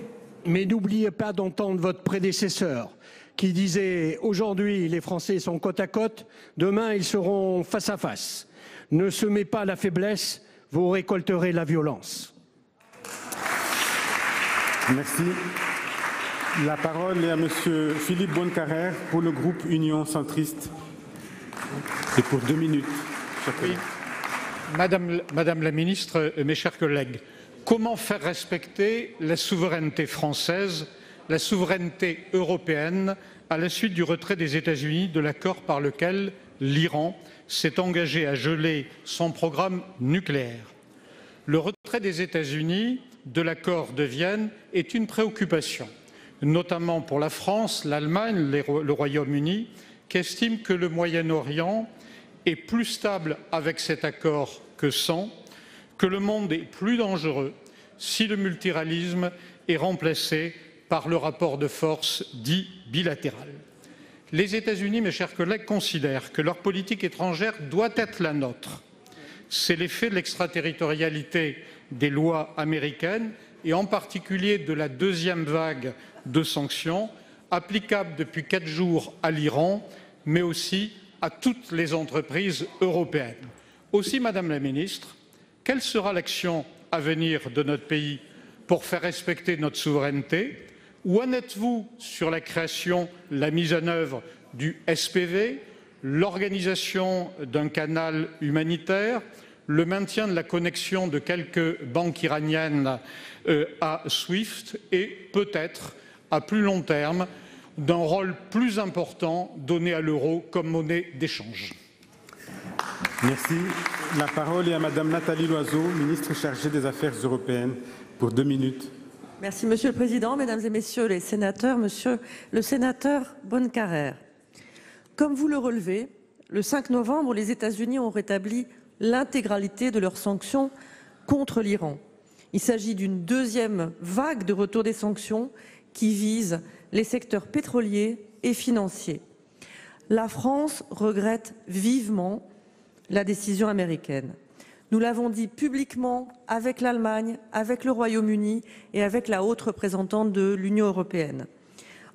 Speaker 47: mais n'oubliez pas d'entendre votre prédécesseur qui disait aujourd'hui les Français sont côte à côte, demain ils seront face à face. Ne semez pas la faiblesse, vous récolterez la violence.
Speaker 33: Merci. La parole est à Monsieur Philippe Bonnecarrère pour le groupe Union centriste. Et pour deux minutes.
Speaker 48: Madame, Madame la ministre, mes chers collègues, comment faire respecter la souveraineté française, la souveraineté européenne à la suite du retrait des États-Unis de l'accord par lequel l'Iran s'est engagé à geler son programme nucléaire. Le retrait des États-Unis de l'accord de Vienne est une préoccupation, notamment pour la France, l'Allemagne, le Royaume-Uni, qui estiment que le Moyen-Orient est plus stable avec cet accord que sans, que le monde est plus dangereux si le multilatéralisme est remplacé par le rapport de force dit bilatéral. Les États-Unis, mes chers collègues, considèrent que leur politique étrangère doit être la nôtre. C'est l'effet de l'extraterritorialité des lois américaines et en particulier de la deuxième vague de sanctions applicables depuis quatre jours à l'Iran, mais aussi à toutes les entreprises européennes. Aussi, Madame la Ministre, quelle sera l'action à venir de notre pays pour faire respecter notre souveraineté? Où en êtes-vous sur la création, la mise en œuvre du SPV, l'organisation d'un canal humanitaire, le maintien de la connexion de quelques banques iraniennes euh, à SWIFT et peut-être, à plus long terme, d'un rôle plus important donné à l'euro comme monnaie d'échange?
Speaker 33: Merci. La parole est à Madame Nathalie Loiseau, ministre chargée des Affaires européennes, pour deux minutes.
Speaker 49: Merci Monsieur le Président, Mesdames et Messieurs les sénateurs, Monsieur le sénateur Bonnecarrère. Comme vous le relevez, le 5 novembre, les États-Unis ont rétabli l'intégralité de leurs sanctions contre l'Iran. Il s'agit d'une deuxième vague de retour des sanctions qui vise les secteurs pétroliers et financiers. La France regrette vivement la décision américaine. Nous l'avons dit publiquement avec l'Allemagne, avec le Royaume-Uni et avec la haute représentante de l'Union européenne.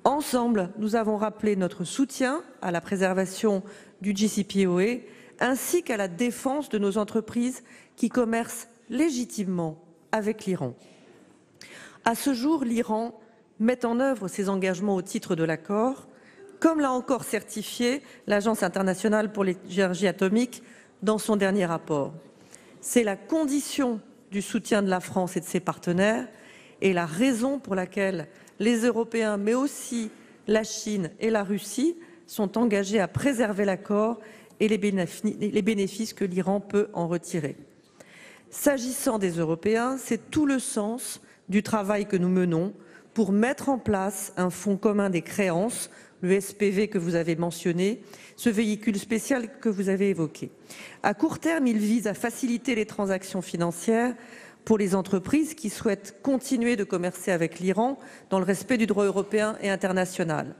Speaker 49: Ensemble, nous avons rappelé notre soutien à la préservation du JCPOA ainsi qu'à la défense de nos entreprises qui commercent légitimement avec l'Iran. À ce jour, l'Iran met en œuvre ses engagements au titre de l'accord, comme l'a encore certifié l'Agence internationale pour l'énergie atomique dans son dernier rapport. C'est la condition du soutien de la France et de ses partenaires et la raison pour laquelle les Européens, mais aussi la Chine et la Russie, sont engagés à préserver l'accord et les bénéfices que l'Iran peut en retirer. S'agissant des Européens, c'est tout le sens du travail que nous menons pour mettre en place un fonds commun des créances, le SPV que vous avez mentionné, ce véhicule spécial que vous avez évoqué. À court terme, il vise à faciliter les transactions financières pour les entreprises qui souhaitent continuer de commercer avec l'Iran dans le respect du droit européen et international.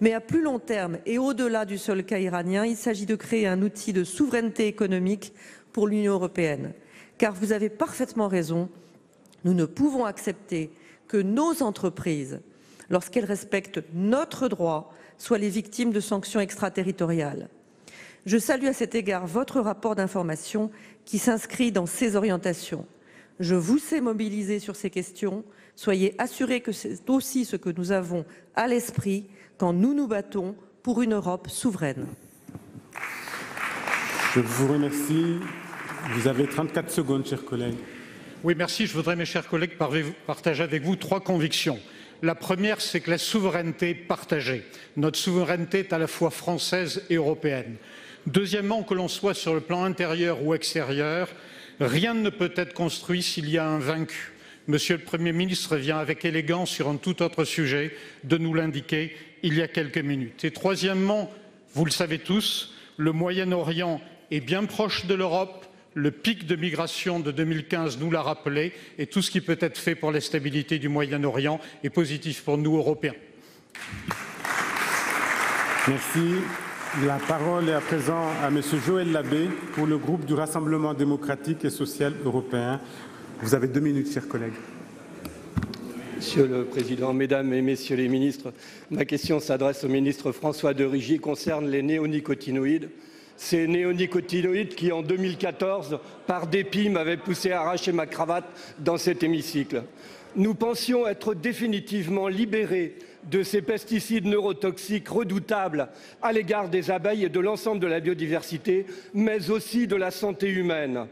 Speaker 49: Mais à plus long terme et au-delà du seul cas iranien, il s'agit de créer un outil de souveraineté économique pour l'Union européenne. Car vous avez parfaitement raison, nous ne pouvons accepter que nos entreprises, lorsqu'elles respectent notre droit, soient les victimes de sanctions extraterritoriales. Je salue à cet égard votre rapport d'information qui s'inscrit dans ces orientations. Je vous sais mobiliser sur ces questions. Soyez assurés que c'est aussi ce que nous avons à l'esprit quand nous nous battons pour une Europe souveraine.
Speaker 33: Je vous remercie. Vous avez 34 secondes, chers collègues.
Speaker 48: Oui, merci. Je voudrais, mes chers collègues, partager avec vous trois convictions. La première, c'est que la souveraineté partagée. Notre souveraineté est à la fois française et européenne. Deuxièmement, que l'on soit sur le plan intérieur ou extérieur, Rien ne peut être construit s'il y a un vaincu. Monsieur le Premier ministre vient avec élégance sur un tout autre sujet de nous l'indiquer il y a quelques minutes. Et troisièmement, vous le savez tous, le Moyen-Orient est bien proche de l'Europe. Le pic de migration de 2015 nous l'a rappelé et tout ce qui peut être fait pour la stabilité du Moyen-Orient est positif pour nous, Européens.
Speaker 33: Merci. La parole est à présent à M. Joël Labbé pour le groupe du Rassemblement démocratique et social européen. Vous avez deux minutes, chers collègues.
Speaker 50: Monsieur le Président, Mesdames et Messieurs les ministres, ma question s'adresse au ministre François de Rugy concerne les néonicotinoïdes. Ces néonicotinoïdes qui, en 2014, par dépit, m'avaient poussé à arracher ma cravate dans cet hémicycle. Nous pensions être définitivement libérés de ces pesticides neurotoxiques redoutables à l'égard des abeilles et de l'ensemble de la biodiversité, mais aussi de la santé humaine.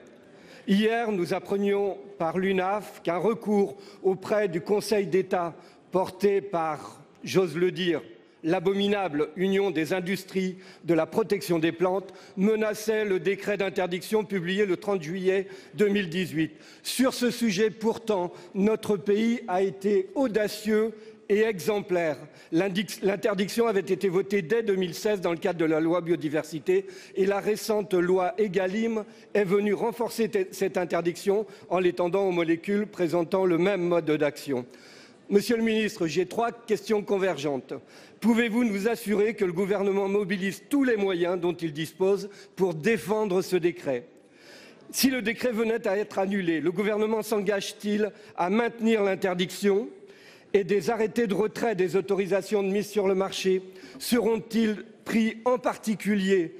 Speaker 50: Hier, nous apprenions par l'UNAF qu'un recours auprès du Conseil d'État porté par, j'ose le dire, l'abominable Union des industries de la protection des plantes menaçait le décret d'interdiction publié le 30 juillet 2018. Sur ce sujet, pourtant, notre pays a été audacieux et exemplaire. L'interdiction avait été votée dès 2016 dans le cadre de la loi biodiversité et la récente loi Egalim est venue renforcer cette interdiction en l'étendant aux molécules présentant le même mode d'action. Monsieur le ministre, j'ai trois questions convergentes. Pouvez-vous nous assurer que le gouvernement mobilise tous les moyens dont il dispose pour défendre ce décret? Si le décret venait à être annulé, le gouvernement s'engage-t-il à maintenir l'interdiction? Et des arrêtés de retrait des autorisations de mise sur le marché seront-ils pris en particulier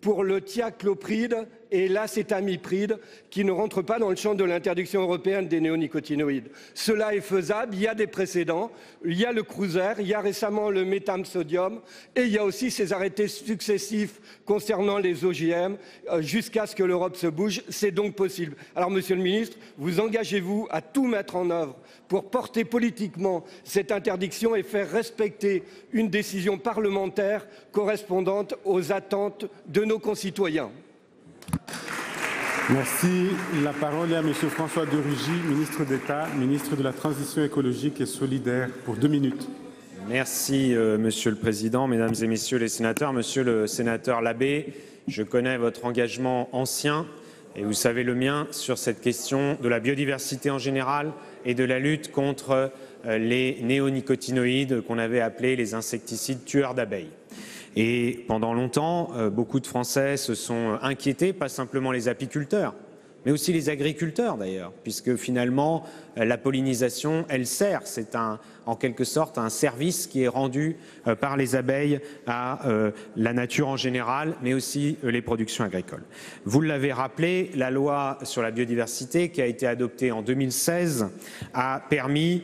Speaker 50: pour le thiaclopride et l'acétamipride qui ne rentrent pas dans le champ de l'interdiction européenne des néonicotinoïdes. Cela est faisable, il y a des précédents, il y a le cruiser, il y a récemment le métamsodium et il y a aussi ces arrêtés successifs concernant les OGM euh, jusqu'à ce que l'Europe se bouge. C'est donc possible. Alors, Monsieur le Ministre, vous engagez-vous à tout mettre en œuvre pour porter politiquement cette interdiction et faire respecter une décision parlementaire correspondante aux attentes de nos concitoyens?
Speaker 33: Merci. La parole est à M. François de Rugy, ministre d'État, ministre de la Transition écologique et solidaire, pour deux minutes.
Speaker 37: Merci, euh, Monsieur le Président, Mesdames et Messieurs les sénateurs. Monsieur le sénateur Labbé, je connais votre engagement ancien et vous savez le mien sur cette question de la biodiversité en général et de la lutte contre euh, les néonicotinoïdes qu'on avait appelés les insecticides tueurs d'abeilles. Et pendant longtemps, euh, beaucoup de Français se sont inquiétés, pas simplement les apiculteurs, mais aussi les agriculteurs d'ailleurs, puisque finalement, la pollinisation, elle sert. C'est en quelque sorte un service qui est rendu euh, par les abeilles à euh, la nature en général, mais aussi les productions agricoles. Vous l'avez rappelé, la loi sur la biodiversité qui a été adoptée en 2016 a permis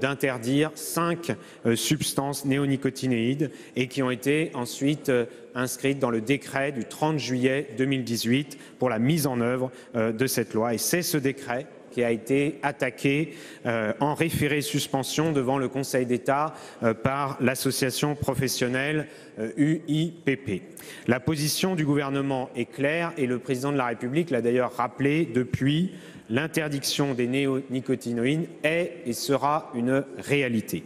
Speaker 37: d'interdire cinq substances néonicotinoïdes et qui ont été ensuite inscrites dans le décret du 30 juillet 2018 pour la mise en œuvre de cette loi. Et c'est ce décret qui a été attaqué euh, en référé suspension devant le Conseil d'État euh, par l'association professionnelle UIPP. Euh, la position du gouvernement est claire et le président de la République l'a d'ailleurs rappelé depuis l'interdiction des néonicotinoïdes est et sera une réalité.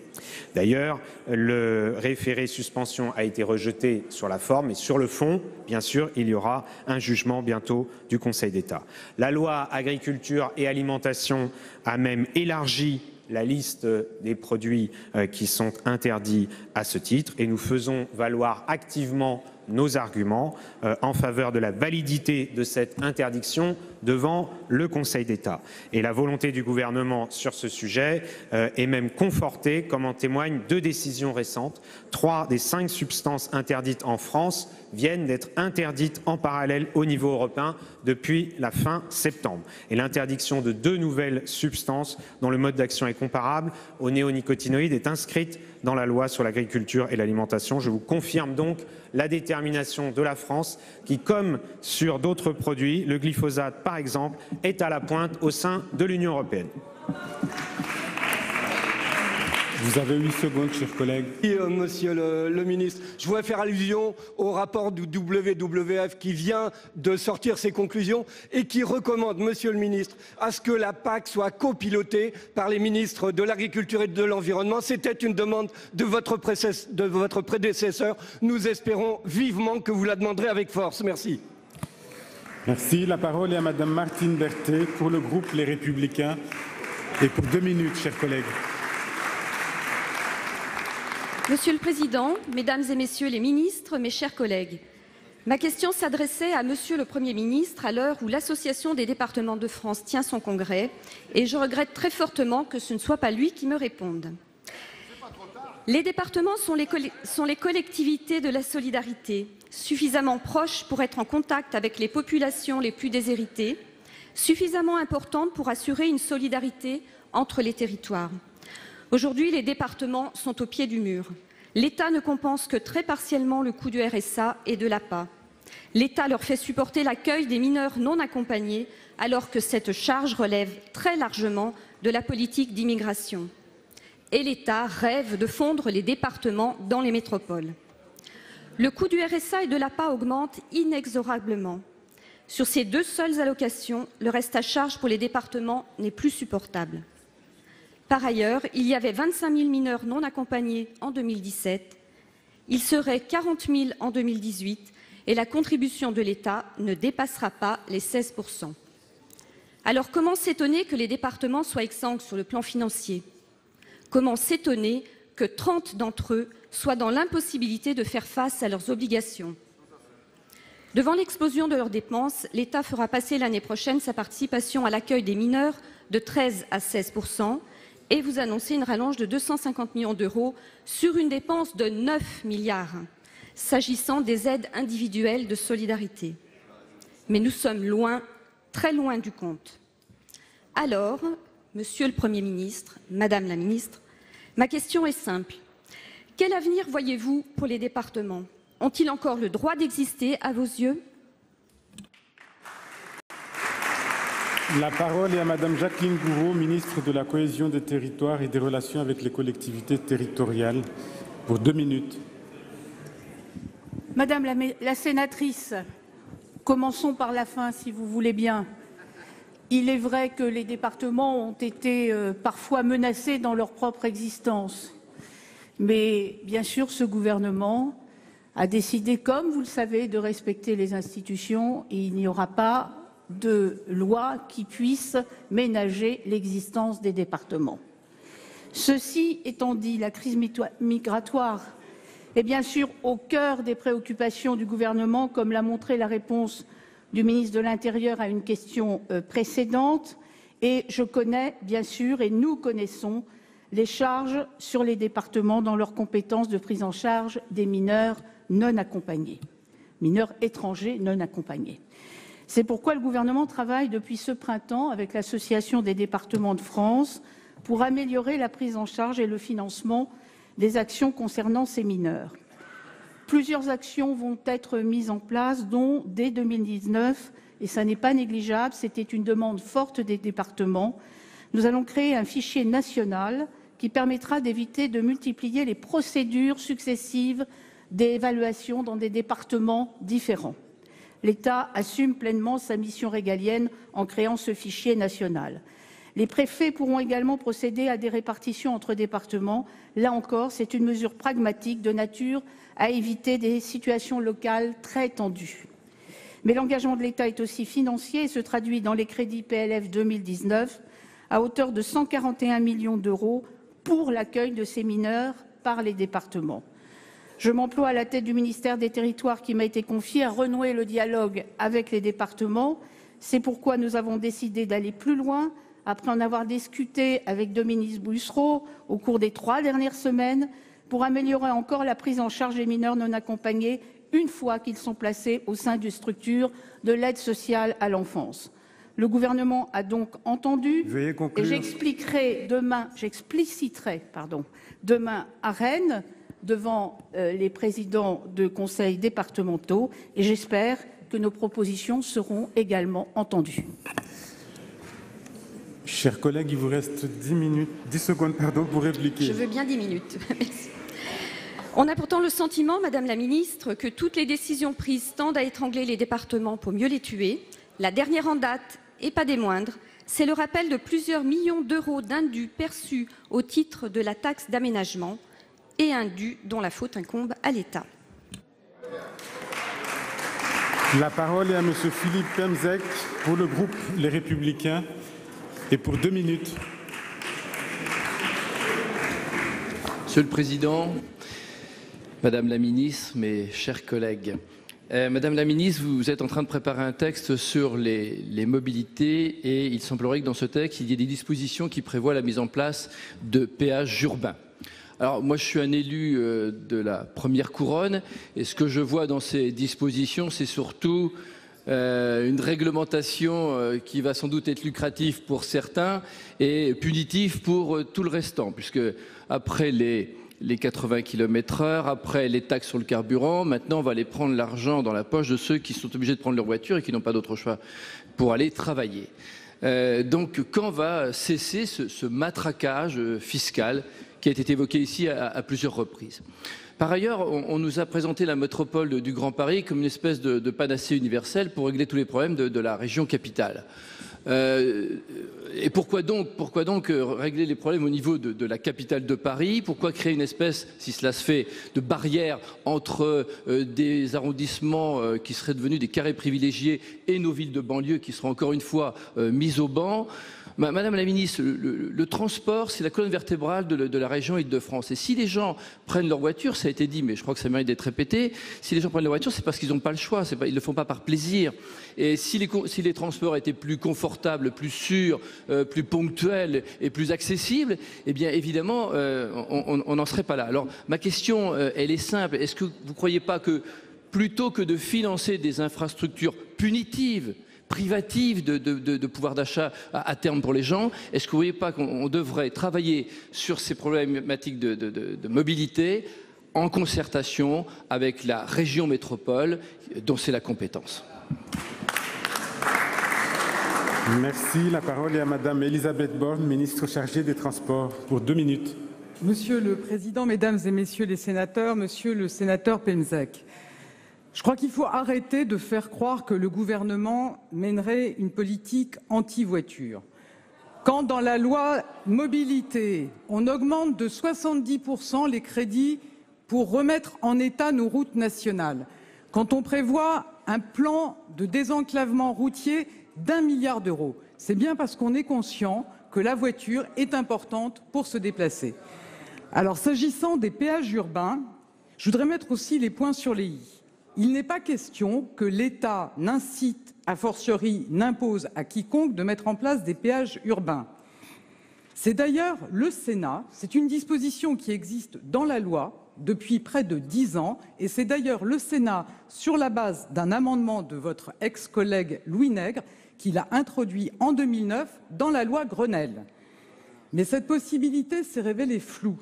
Speaker 37: D'ailleurs, le référé suspension a été rejeté sur la forme et sur le fond, bien sûr, il y aura un jugement bientôt du Conseil d'État. La loi agriculture et alimentation a même élargi la liste des produits euh, qui sont interdits à ce titre et nous faisons valoir activement nos arguments euh, en faveur de la validité de cette interdiction devant le Conseil d'État. Et la volonté du gouvernement sur ce sujet euh, est même confortée, comme en témoignent deux décisions récentes. Trois des cinq substances interdites en France viennent d'être interdites en parallèle au niveau européen depuis la fin septembre. Et l'interdiction de deux nouvelles substances dont le mode d'action est comparable aux néonicotinoïdes est inscrite dans la loi sur l'agriculture et l'alimentation. Je vous confirme donc la détermination de la France qui, comme sur d'autres produits, le glyphosate par exemple, est à la pointe au sein de l'Union européenne.
Speaker 33: Vous avez 8 secondes, cher collègue.
Speaker 50: Euh, monsieur le, le, ministre, je voudrais faire allusion au rapport du WWF qui vient de sortir ses conclusions et qui recommande, monsieur le ministre, à ce que la PAC soit copilotée par les ministres de l'Agriculture et de l'Environnement. C'était une demande de votre, de votre prédécesseur. Nous espérons vivement que vous la demanderez avec force. Merci.
Speaker 33: Merci. La parole est à madame Martine Berthet pour le groupe Les Républicains et pour deux minutes, chers collègues.
Speaker 51: Monsieur le Président, Mesdames et Messieurs les ministres, mes chers collègues, ma question s'adressait à Monsieur le Premier ministre à l'heure où l'Association des départements de France tient son congrès et je regrette très fortement que ce ne soit pas lui qui me réponde. Les départements sont les, collectivités de la solidarité, suffisamment proches pour être en contact avec les populations les plus déshéritées, suffisamment importantes pour assurer une solidarité entre les territoires. Aujourd'hui, les départements sont au pied du mur. L'État ne compense que très partiellement le coût du RSA et de l'APA. L'État leur fait supporter l'accueil des mineurs non accompagnés, alors que cette charge relève très largement de la politique d'immigration. Et l'État rêve de fondre les départements dans les métropoles. Le coût du RSA et de l'APA augmente inexorablement. Sur ces deux seules allocations, le reste à charge pour les départements n'est plus supportable. Par ailleurs, il y avait 25 000 mineurs non accompagnés en 2017. Il serait 40 000 en 2018 et la contribution de l'État ne dépassera pas les 16 Alors comment s'étonner que les départements soient exsangues sur le plan financier? Comment s'étonner que 30 d'entre eux soient dans l'impossibilité de faire face à leurs obligations? Devant l'explosion de leurs dépenses, l'État fera passer l'année prochaine sa participation à l'accueil des mineurs de 13 à 16 et vous annoncez une rallonge de 250 millions d'euros sur une dépense de 9 milliards s'agissant des aides individuelles de solidarité. Mais nous sommes loin, très loin du compte. Alors, Monsieur le Premier ministre, Madame la ministre, ma question est simple. Quel avenir voyez-vous pour les départements? Ont-ils encore le droit d'exister à vos yeux?
Speaker 33: La parole est à Madame Jacqueline Gouraud, ministre de la Cohésion des territoires et des relations avec les collectivités territoriales, pour deux minutes.
Speaker 52: Madame la, la sénatrice, commençons par la fin, si vous voulez bien. Il est vrai que les départements ont été euh, parfois menacés dans leur propre existence. Mais bien sûr, ce gouvernement a décidé, comme vous le savez, de respecter les institutions et il n'y aura pas de loi qui puisse ménager l'existence des départements. Ceci étant dit, la crise migratoire est bien sûr au cœur des préoccupations du gouvernement, comme l'a montré la réponse du ministre de l'Intérieur à une question euh, précédente. Et je connais bien sûr, et nous connaissons, les charges sur les départements dans leurs compétences de prise en charge des mineurs non accompagnés, mineurs étrangers non accompagnés. C'est pourquoi le Gouvernement travaille depuis ce printemps avec l'Association des départements de France pour améliorer la prise en charge et le financement des actions concernant ces mineurs. Plusieurs actions vont être mises en place, dont dès 2019, et ça n'est pas négligeable, c'était une demande forte des départements, nous allons créer un fichier national qui permettra d'éviter de multiplier les procédures successives d'évaluation dans des départements différents l'État assume pleinement sa mission régalienne en créant ce fichier national. Les préfets pourront également procéder à des répartitions entre départements. Là encore, c'est une mesure pragmatique de nature à éviter des situations locales très tendues. Mais l'engagement de l'État est aussi financier et se traduit dans les crédits PLF 2019 à hauteur de 141 millions d'euros pour l'accueil de ces mineurs par les départements. Je m'emploie à la tête du ministère des Territoires qui m'a été confié à renouer le dialogue avec les départements. C'est pourquoi nous avons décidé d'aller plus loin, après en avoir discuté avec Dominique Bussereau au cours des trois dernières semaines, pour améliorer encore la prise en charge des mineurs non accompagnés une fois qu'ils sont placés au sein d'une structure de l'aide sociale à l'enfance. Le gouvernement a donc entendu et j'expliquerai demain, j'expliciterai pardon, demain à Rennes devant euh, les présidents de conseils départementaux et j'espère que nos propositions seront également entendues.
Speaker 33: Chers collègues, il vous reste 10 minutes, 10 secondes pardon, pour répliquer.
Speaker 51: Je veux bien 10 minutes. Merci. On a pourtant le sentiment, Madame la Ministre, que toutes les décisions prises tendent à étrangler les départements pour mieux les tuer. La dernière en date, et pas des moindres, c'est le rappel de plusieurs millions d'euros d'indus perçus au titre de la taxe d'aménagement et indus dont la faute incombe à l'État.
Speaker 33: La parole est à Monsieur Philippe Pemzec pour le groupe Les Républicains et pour deux minutes.
Speaker 53: Monsieur le Président, Madame la Ministre, mes chers collègues, euh, Madame la Ministre, vous êtes en train de préparer un texte sur les, les, mobilités et il semblerait que dans ce texte, il y ait des dispositions qui prévoient la mise en place de péages urbains. Alors moi je suis un élu euh, de la première couronne et ce que je vois dans ces dispositions c'est surtout euh, une réglementation euh, qui va sans doute être lucrative pour certains et punitive pour tout le restant puisque après les les 80 km heure, après les taxes sur le carburant, maintenant on va aller prendre l'argent dans la poche de ceux qui sont obligés de prendre leur voiture et qui n'ont pas d'autre choix pour aller travailler. Donc quand va cesser ce, ce matraquage fiscal qui a été évoqué ici à, plusieurs reprises. Par ailleurs, on, nous a présenté la métropole du Grand Paris comme une espèce de, panacée universelle pour régler tous les problèmes de, la région capitale. Euh, et pourquoi donc, euh, régler les problèmes au niveau de, la capitale de Paris? Pourquoi créer une espèce, si cela se fait, de barrière entre euh, des arrondissements qui seraient devenus des carrés privilégiés et nos villes de banlieue qui seront encore une fois mises au banc? Madame la ministre, le, transport, c'est la colonne vertébrale de, la région Île-de-France. Et si les gens prennent leur voiture, ça a été dit, mais je crois que ça mérite d'être répété, si les gens prennent leur voiture, c'est parce qu'ils n'ont pas le choix, ils ne le font pas par plaisir. Et si les, si les transports étaient plus confortables, plus sûrs, euh, plus ponctuels et plus accessibles, eh bien évidemment, euh, on n'en serait pas là. Alors ma question, euh, elle est simple. Est-ce que vous ne croyez pas que plutôt que de financer des infrastructures punitives, privative de, de, de, de pouvoir d'achat à, à, terme pour les gens. Est-ce que vous ne voyez pas qu'on devrait travailler sur ces problématiques de, mobilité en concertation avec la région métropole dont c'est la compétence?
Speaker 33: Merci. La parole est à Madame Elisabeth Borne, ministre chargée des Transports, pour deux minutes.
Speaker 54: Monsieur le Président, Mesdames et Messieurs les sénateurs, Monsieur le sénateur Pemzek, je crois qu'il faut arrêter de faire croire que le gouvernement mènerait une politique anti-voiture. Quand dans la loi mobilité, on augmente de 70% les crédits pour remettre en état nos routes nationales, quand on prévoit un plan de désenclavement routier d'un milliard d'euros, c'est bien parce qu'on est conscient que la voiture est importante pour se déplacer. Alors s'agissant des péages urbains, je voudrais mettre aussi les points sur les i il n'est pas question que l'État n'incite, a fortiori n'impose à quiconque de mettre en place des péages urbains. C'est d'ailleurs le Sénat, c'est une disposition qui existe dans la loi depuis près de dix ans, et c'est d'ailleurs le Sénat, sur la base d'un amendement de votre ex-collègue Louis Nègre, qui l'a introduit en 2009 dans la loi Grenelle. Mais cette possibilité s'est révélée floue.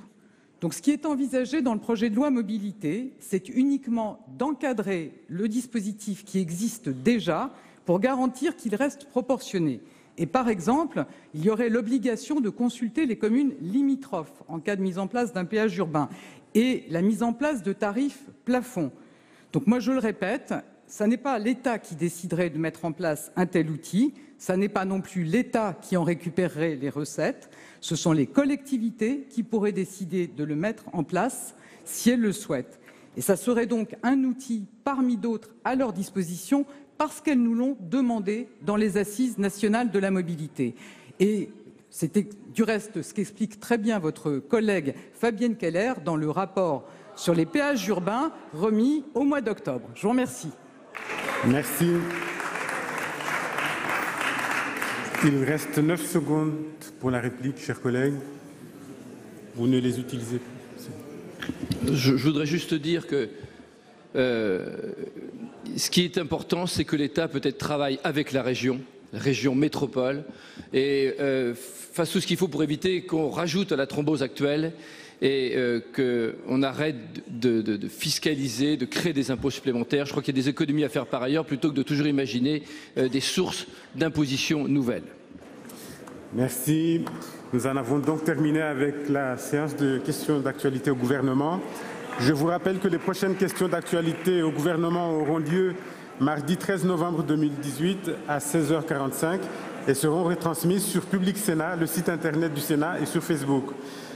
Speaker 54: Donc ce qui est envisagé dans le projet de loi mobilité, c'est uniquement d'encadrer le dispositif qui existe déjà pour garantir qu'il reste proportionné. Et par exemple, il y aurait l'obligation de consulter les communes limitrophes en cas de mise en place d'un péage urbain et la mise en place de tarifs plafonds. Donc moi je le répète, ce n'est pas l'État qui déciderait de mettre en place un tel outil, ce n'est pas non plus l'État qui en récupérerait les recettes, ce sont les collectivités qui pourraient décider de le mettre en place si elles le souhaitent. Et ça serait donc un outil parmi d'autres à leur disposition parce qu'elles nous l'ont demandé dans les assises nationales de la mobilité. Et c'était du reste ce qu'explique très bien votre collègue Fabienne Keller dans le rapport sur les péages urbains remis au mois d'octobre. Je vous remercie.
Speaker 33: Merci. Il reste 9 secondes pour la réplique, chers collègues. Vous ne les utilisez pas.
Speaker 53: Je, voudrais juste dire que euh, ce qui est important, c'est que l'État peut-être travaille avec la région, région métropole, et euh, fasse tout ce qu'il faut pour éviter qu'on rajoute à la thrombose actuelle et euh, qu'on arrête de, fiscaliser, de créer des impôts supplémentaires. Je crois qu'il y a des économies à faire par ailleurs plutôt que de toujours imaginer euh, des sources d'imposition nouvelles.
Speaker 33: Merci. Nous en avons donc terminé avec la séance de questions d'actualité au gouvernement. Je vous rappelle que les prochaines questions d'actualité au gouvernement auront lieu mardi 13 novembre 2018 à 16h45 et seront retransmises sur Public Sénat, le site internet du Sénat et sur Facebook.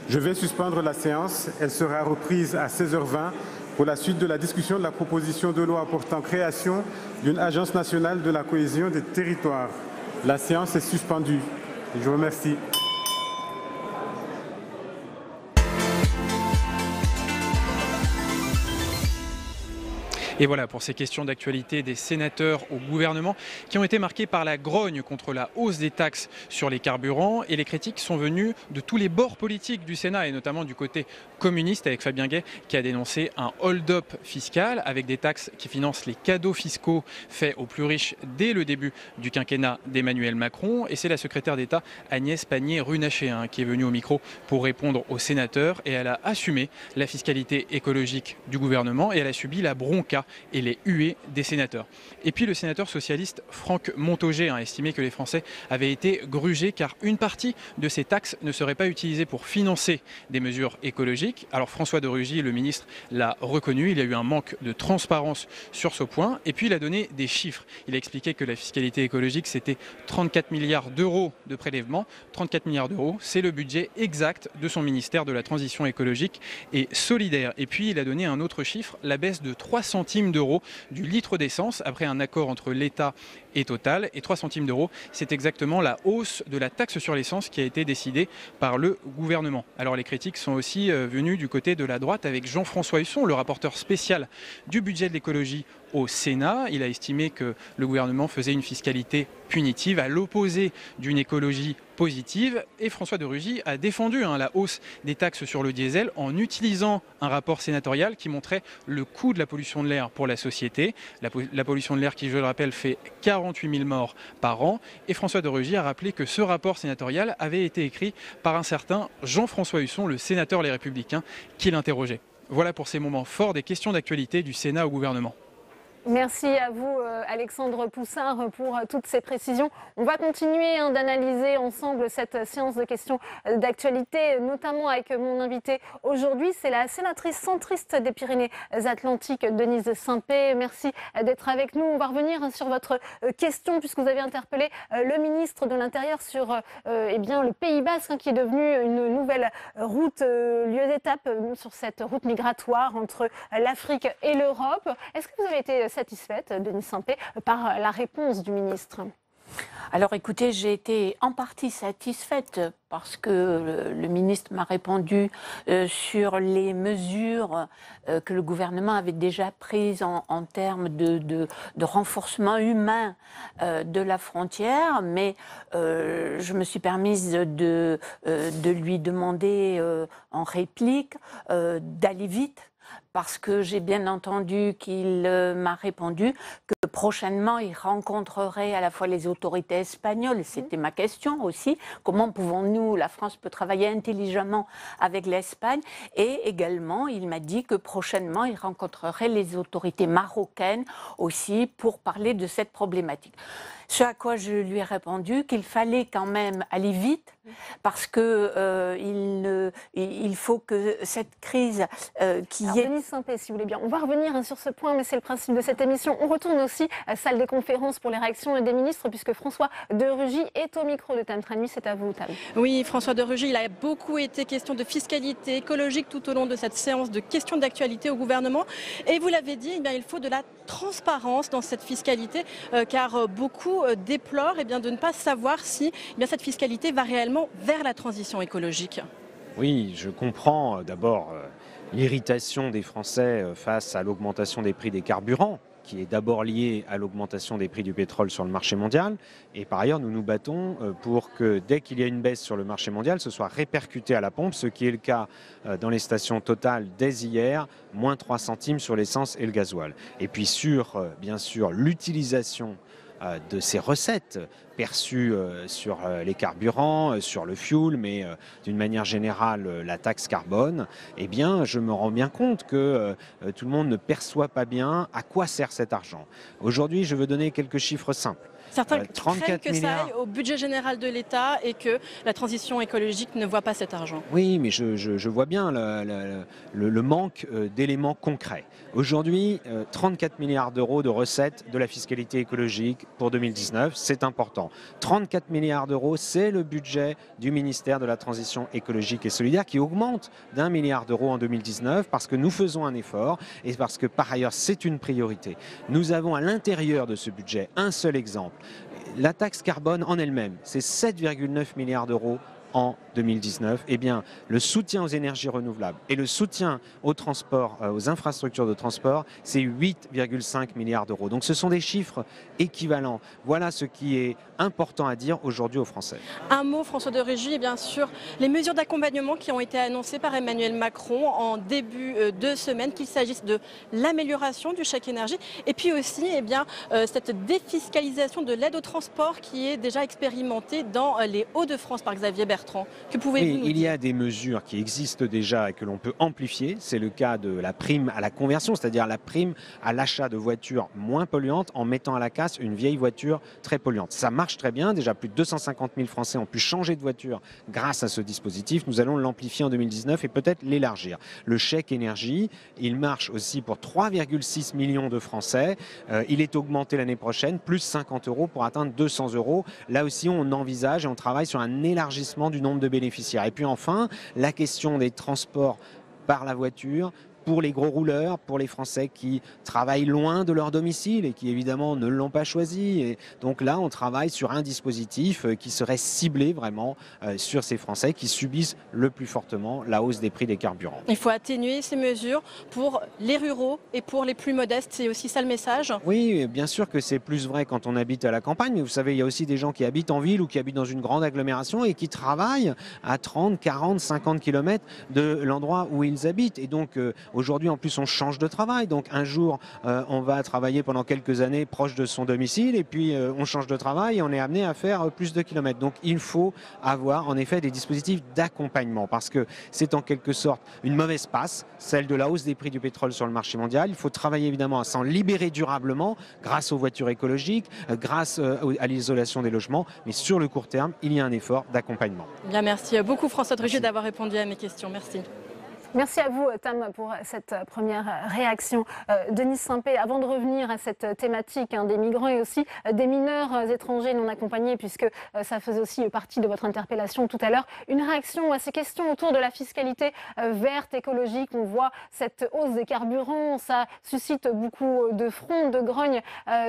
Speaker 33: Je vais suspendre la séance. Elle sera reprise à 16h20 pour la suite de la discussion de la proposition de loi portant création d'une agence nationale de la cohésion des territoires. La séance est suspendue. Je vous remercie.
Speaker 2: Et voilà pour ces questions d'actualité des sénateurs au gouvernement qui ont été marquées par la grogne contre la hausse des taxes sur les carburants. Et les critiques sont venues de tous les bords politiques du Sénat et notamment du côté communiste avec Fabien Gay qui a dénoncé un hold-up fiscal avec des taxes qui financent les cadeaux fiscaux faits aux plus riches dès le début du quinquennat d'Emmanuel Macron. Et c'est la secrétaire d'État Agnès Pannier-Runacher hein, qui est venue au micro pour répondre aux sénateurs. Et elle a assumé la fiscalité écologique du gouvernement et elle a subi la bronca et les huées des sénateurs. Et puis le sénateur socialiste Franck Montaugé a estimé que les Français avaient été grugés car une partie de ces taxes ne serait pas utilisée pour financer des mesures écologiques. Alors François de Rugy, le ministre, l'a reconnu, il y a eu un manque de transparence sur ce point et puis il a donné des chiffres. Il a expliqué que la fiscalité écologique c'était 34 milliards d'euros de prélèvement. 34 milliards d'euros, c'est le budget exact de son ministère de la transition écologique et solidaire. Et puis il a donné un autre chiffre, la baisse de 3 centimes d'euros du litre d'essence après un accord entre l'État et Total. Et 3 centimes d'euros, c'est exactement la hausse de la taxe sur l'essence qui a été décidée par le gouvernement. Alors les critiques sont aussi euh, venues du côté de la droite avec Jean-François Husson, le rapporteur spécial du budget de l'écologie au Sénat. Il a estimé que le gouvernement faisait une fiscalité punitive à l'opposé d'une écologie positive. Et François de Rugy a défendu hein, la hausse des taxes sur le diesel en utilisant un rapport sénatorial qui montrait le coût de la pollution de l'air pour la société. La, pollution de l'air qui, je le rappelle, fait 48 000 morts par an. Et François de Rugy a rappelé que ce rapport sénatorial avait été écrit par un certain Jean-François Husson, le sénateur Les Républicains, qui l'interrogeait. Voilà pour ces moments forts des questions d'actualité du Sénat au gouvernement.
Speaker 1: Merci à vous, euh, Alexandre Poussard, pour euh, toutes ces précisions. On va continuer hein, d'analyser ensemble cette séance de questions euh, d'actualité, notamment avec mon invité aujourd'hui. C'est la sénatrice centriste des Pyrénées-Atlantiques, Denise Saint-Pé. Merci d'être avec nous. On va revenir hein, sur votre question, puisque vous avez interpellé le ministre de l'Intérieur sur eh bien, le Pays Basque, hein, qui est devenu une nouvelle route, lieu d'étape sur cette route migratoire entre l'Afrique et l'Europe. Est-ce que vous avez été satisfaite, Denis Sampé, par la réponse du ministre.
Speaker 41: Alors écoutez, j'ai été en partie satisfaite parce que le, ministre m'a répondu euh, sur les mesures euh, que le gouvernement avait déjà prises en, termes de, renforcement humain euh, de la frontière, mais je me suis permise de, de lui demander en réplique d'aller vite parce que j'ai bien entendu qu'il euh, m'a répondu que prochainement il rencontrerait à la fois les autorités espagnoles, c'était ma question aussi, comment pouvons-nous, la France peut travailler intelligemment avec l'Espagne, et également il m'a dit que prochainement il rencontrerait les autorités marocaines aussi pour parler de cette problématique. Ce à quoi je lui ai répondu qu'il fallait quand même aller vite parce que euh, il, il, faut que cette crise euh, qui
Speaker 1: Alors, est... Denis Saint-Pé, si vous voulez bien, on va revenir hein, sur ce point, mais c'est le principe de cette émission. On retourne aussi à la salle des conférences pour les réactions des ministres, puisque François de Rugy est au micro de Tam Nuit. C'est à vous, Tam.
Speaker 3: Oui, François de Rugy, il a beaucoup été question de fiscalité écologique tout au long de cette séance de questions d'actualité au gouvernement. Et vous l'avez dit, eh bien, il faut de la transparence dans cette fiscalité, euh, car beaucoup euh, déplore eh bien, de ne pas savoir si eh bien, cette fiscalité va réellement vers la transition écologique.
Speaker 37: Oui, je comprends euh, d'abord l'irritation des Français face à l'augmentation des prix des carburants qui est d'abord liée à l'augmentation des prix du pétrole sur le marché mondial. Et par ailleurs, nous nous battons pour que dès qu'il y a une baisse sur le marché mondial, ce soit répercuté à la pompe, ce qui est le cas dans les stations totales dès hier, moins 3 centimes sur l'essence et le gasoil. Et puis sur, bien sûr, l'utilisation euh, de ces recettes perçues euh, sur euh, les carburants, sur le fuel, mais d'une manière générale la taxe carbone, eh bien, je me rends bien compte que tout le monde ne perçoit pas bien à quoi sert cet argent. Aujourd'hui, je veux donner quelques chiffres simples.
Speaker 3: Certains
Speaker 37: Euh,
Speaker 3: craignent
Speaker 37: 34
Speaker 3: que ça aille au budget général de l'État et que la transition écologique ne voit pas cet argent.
Speaker 37: Oui, mais je, je- je vois bien le, le- le- le manque euh, d'éléments concrets. Aujourd'hui, euh, 34 milliards d'euros de recettes de la fiscalité écologique pour 2019, c'est important. 34 milliards d'euros, c'est le budget du ministère de la Transition écologique et solidaire qui augmente d'un milliard d'euros en 2019 parce que nous faisons un effort et parce que par ailleurs c'est une priorité. Nous avons à l'intérieur de ce budget un seul exemple. La taxe carbone en elle-même, c'est 7,9 milliards d'euros en 2019, eh bien, le soutien aux énergies renouvelables et le soutien aux transports, euh, aux infrastructures de transport, c'est 8,5 milliards d'euros. Donc ce sont des chiffres équivalents. Voilà ce qui est important à dire aujourd'hui aux Français.
Speaker 3: Un mot, François de Régie, et bien sûr les mesures d'accompagnement qui ont été annoncées par Emmanuel Macron en début euh, de semaine, qu'il s'agisse de l'amélioration du chèque énergie et puis aussi eh bien, euh, cette défiscalisation de l'aide au transport qui est déjà expérimentée dans les Hauts-de-France par Xavier Bertrand. Que pouvez-vous
Speaker 37: Oui,
Speaker 3: nous
Speaker 37: il
Speaker 3: dire
Speaker 37: y a des mesures qui existent déjà et que l'on peut amplifier. C'est le cas de la prime à la conversion, c'est-à-dire la prime à l'achat de voitures moins polluantes en mettant à la casse une vieille voiture très polluante. Ça marche très bien. Déjà, plus de 250 000 Français ont pu changer de voiture grâce à ce dispositif. Nous allons l'amplifier en 2019 et peut-être l'élargir. Le chèque énergie, il marche aussi pour 3,6 millions de Français. Euh, il est augmenté l'année prochaine, plus 50 euros pour atteindre 200 euros. Là aussi, on envisage et on travaille sur un élargissement du nombre de bénéficiaires. Et puis enfin, la question des transports par la voiture pour les gros rouleurs, pour les Français qui travaillent loin de leur domicile et qui évidemment ne l'ont pas choisi. Et donc là, on travaille sur un dispositif euh, qui serait ciblé vraiment euh, sur ces Français qui subissent le plus fortement la hausse des prix des carburants.
Speaker 3: Il faut atténuer ces mesures pour les ruraux et pour les plus modestes. C'est aussi ça le message.
Speaker 37: Oui, bien sûr que c'est plus vrai quand on habite à la campagne, mais vous savez, il y a aussi des gens qui habitent en ville ou qui habitent dans une grande agglomération et qui travaillent à 30, 40, 50 kilomètres de l'endroit où ils habitent. Et donc euh, aujourd'hui, en plus, on change de travail. Donc un jour, euh, on va travailler pendant quelques années proche de son domicile et puis euh, on change de travail et on est amené à faire euh, plus de kilomètres. Donc il faut avoir en effet des dispositifs d'accompagnement parce que c'est en quelque sorte une mauvaise passe, celle de la hausse des prix du pétrole sur le marché mondial. Il faut travailler évidemment à s'en libérer durablement grâce aux voitures écologiques, grâce à l'isolation des logements, mais sur le court terme, il y a un effort d'accompagnement.
Speaker 3: Bien, merci beaucoup François Régie d'avoir répondu à mes questions. Merci.
Speaker 1: Merci à vous, Tam, pour cette première réaction. Euh, Denis Saint-Pé, avant de revenir à cette thématique hein, des migrants et aussi euh, des mineurs euh, étrangers non accompagnés, puisque euh, ça faisait aussi partie de votre interpellation tout à l'heure, une réaction à ces questions autour de la fiscalité verte, écologique. On voit cette hausse des carburants, ça suscite beaucoup de fronts, de grognes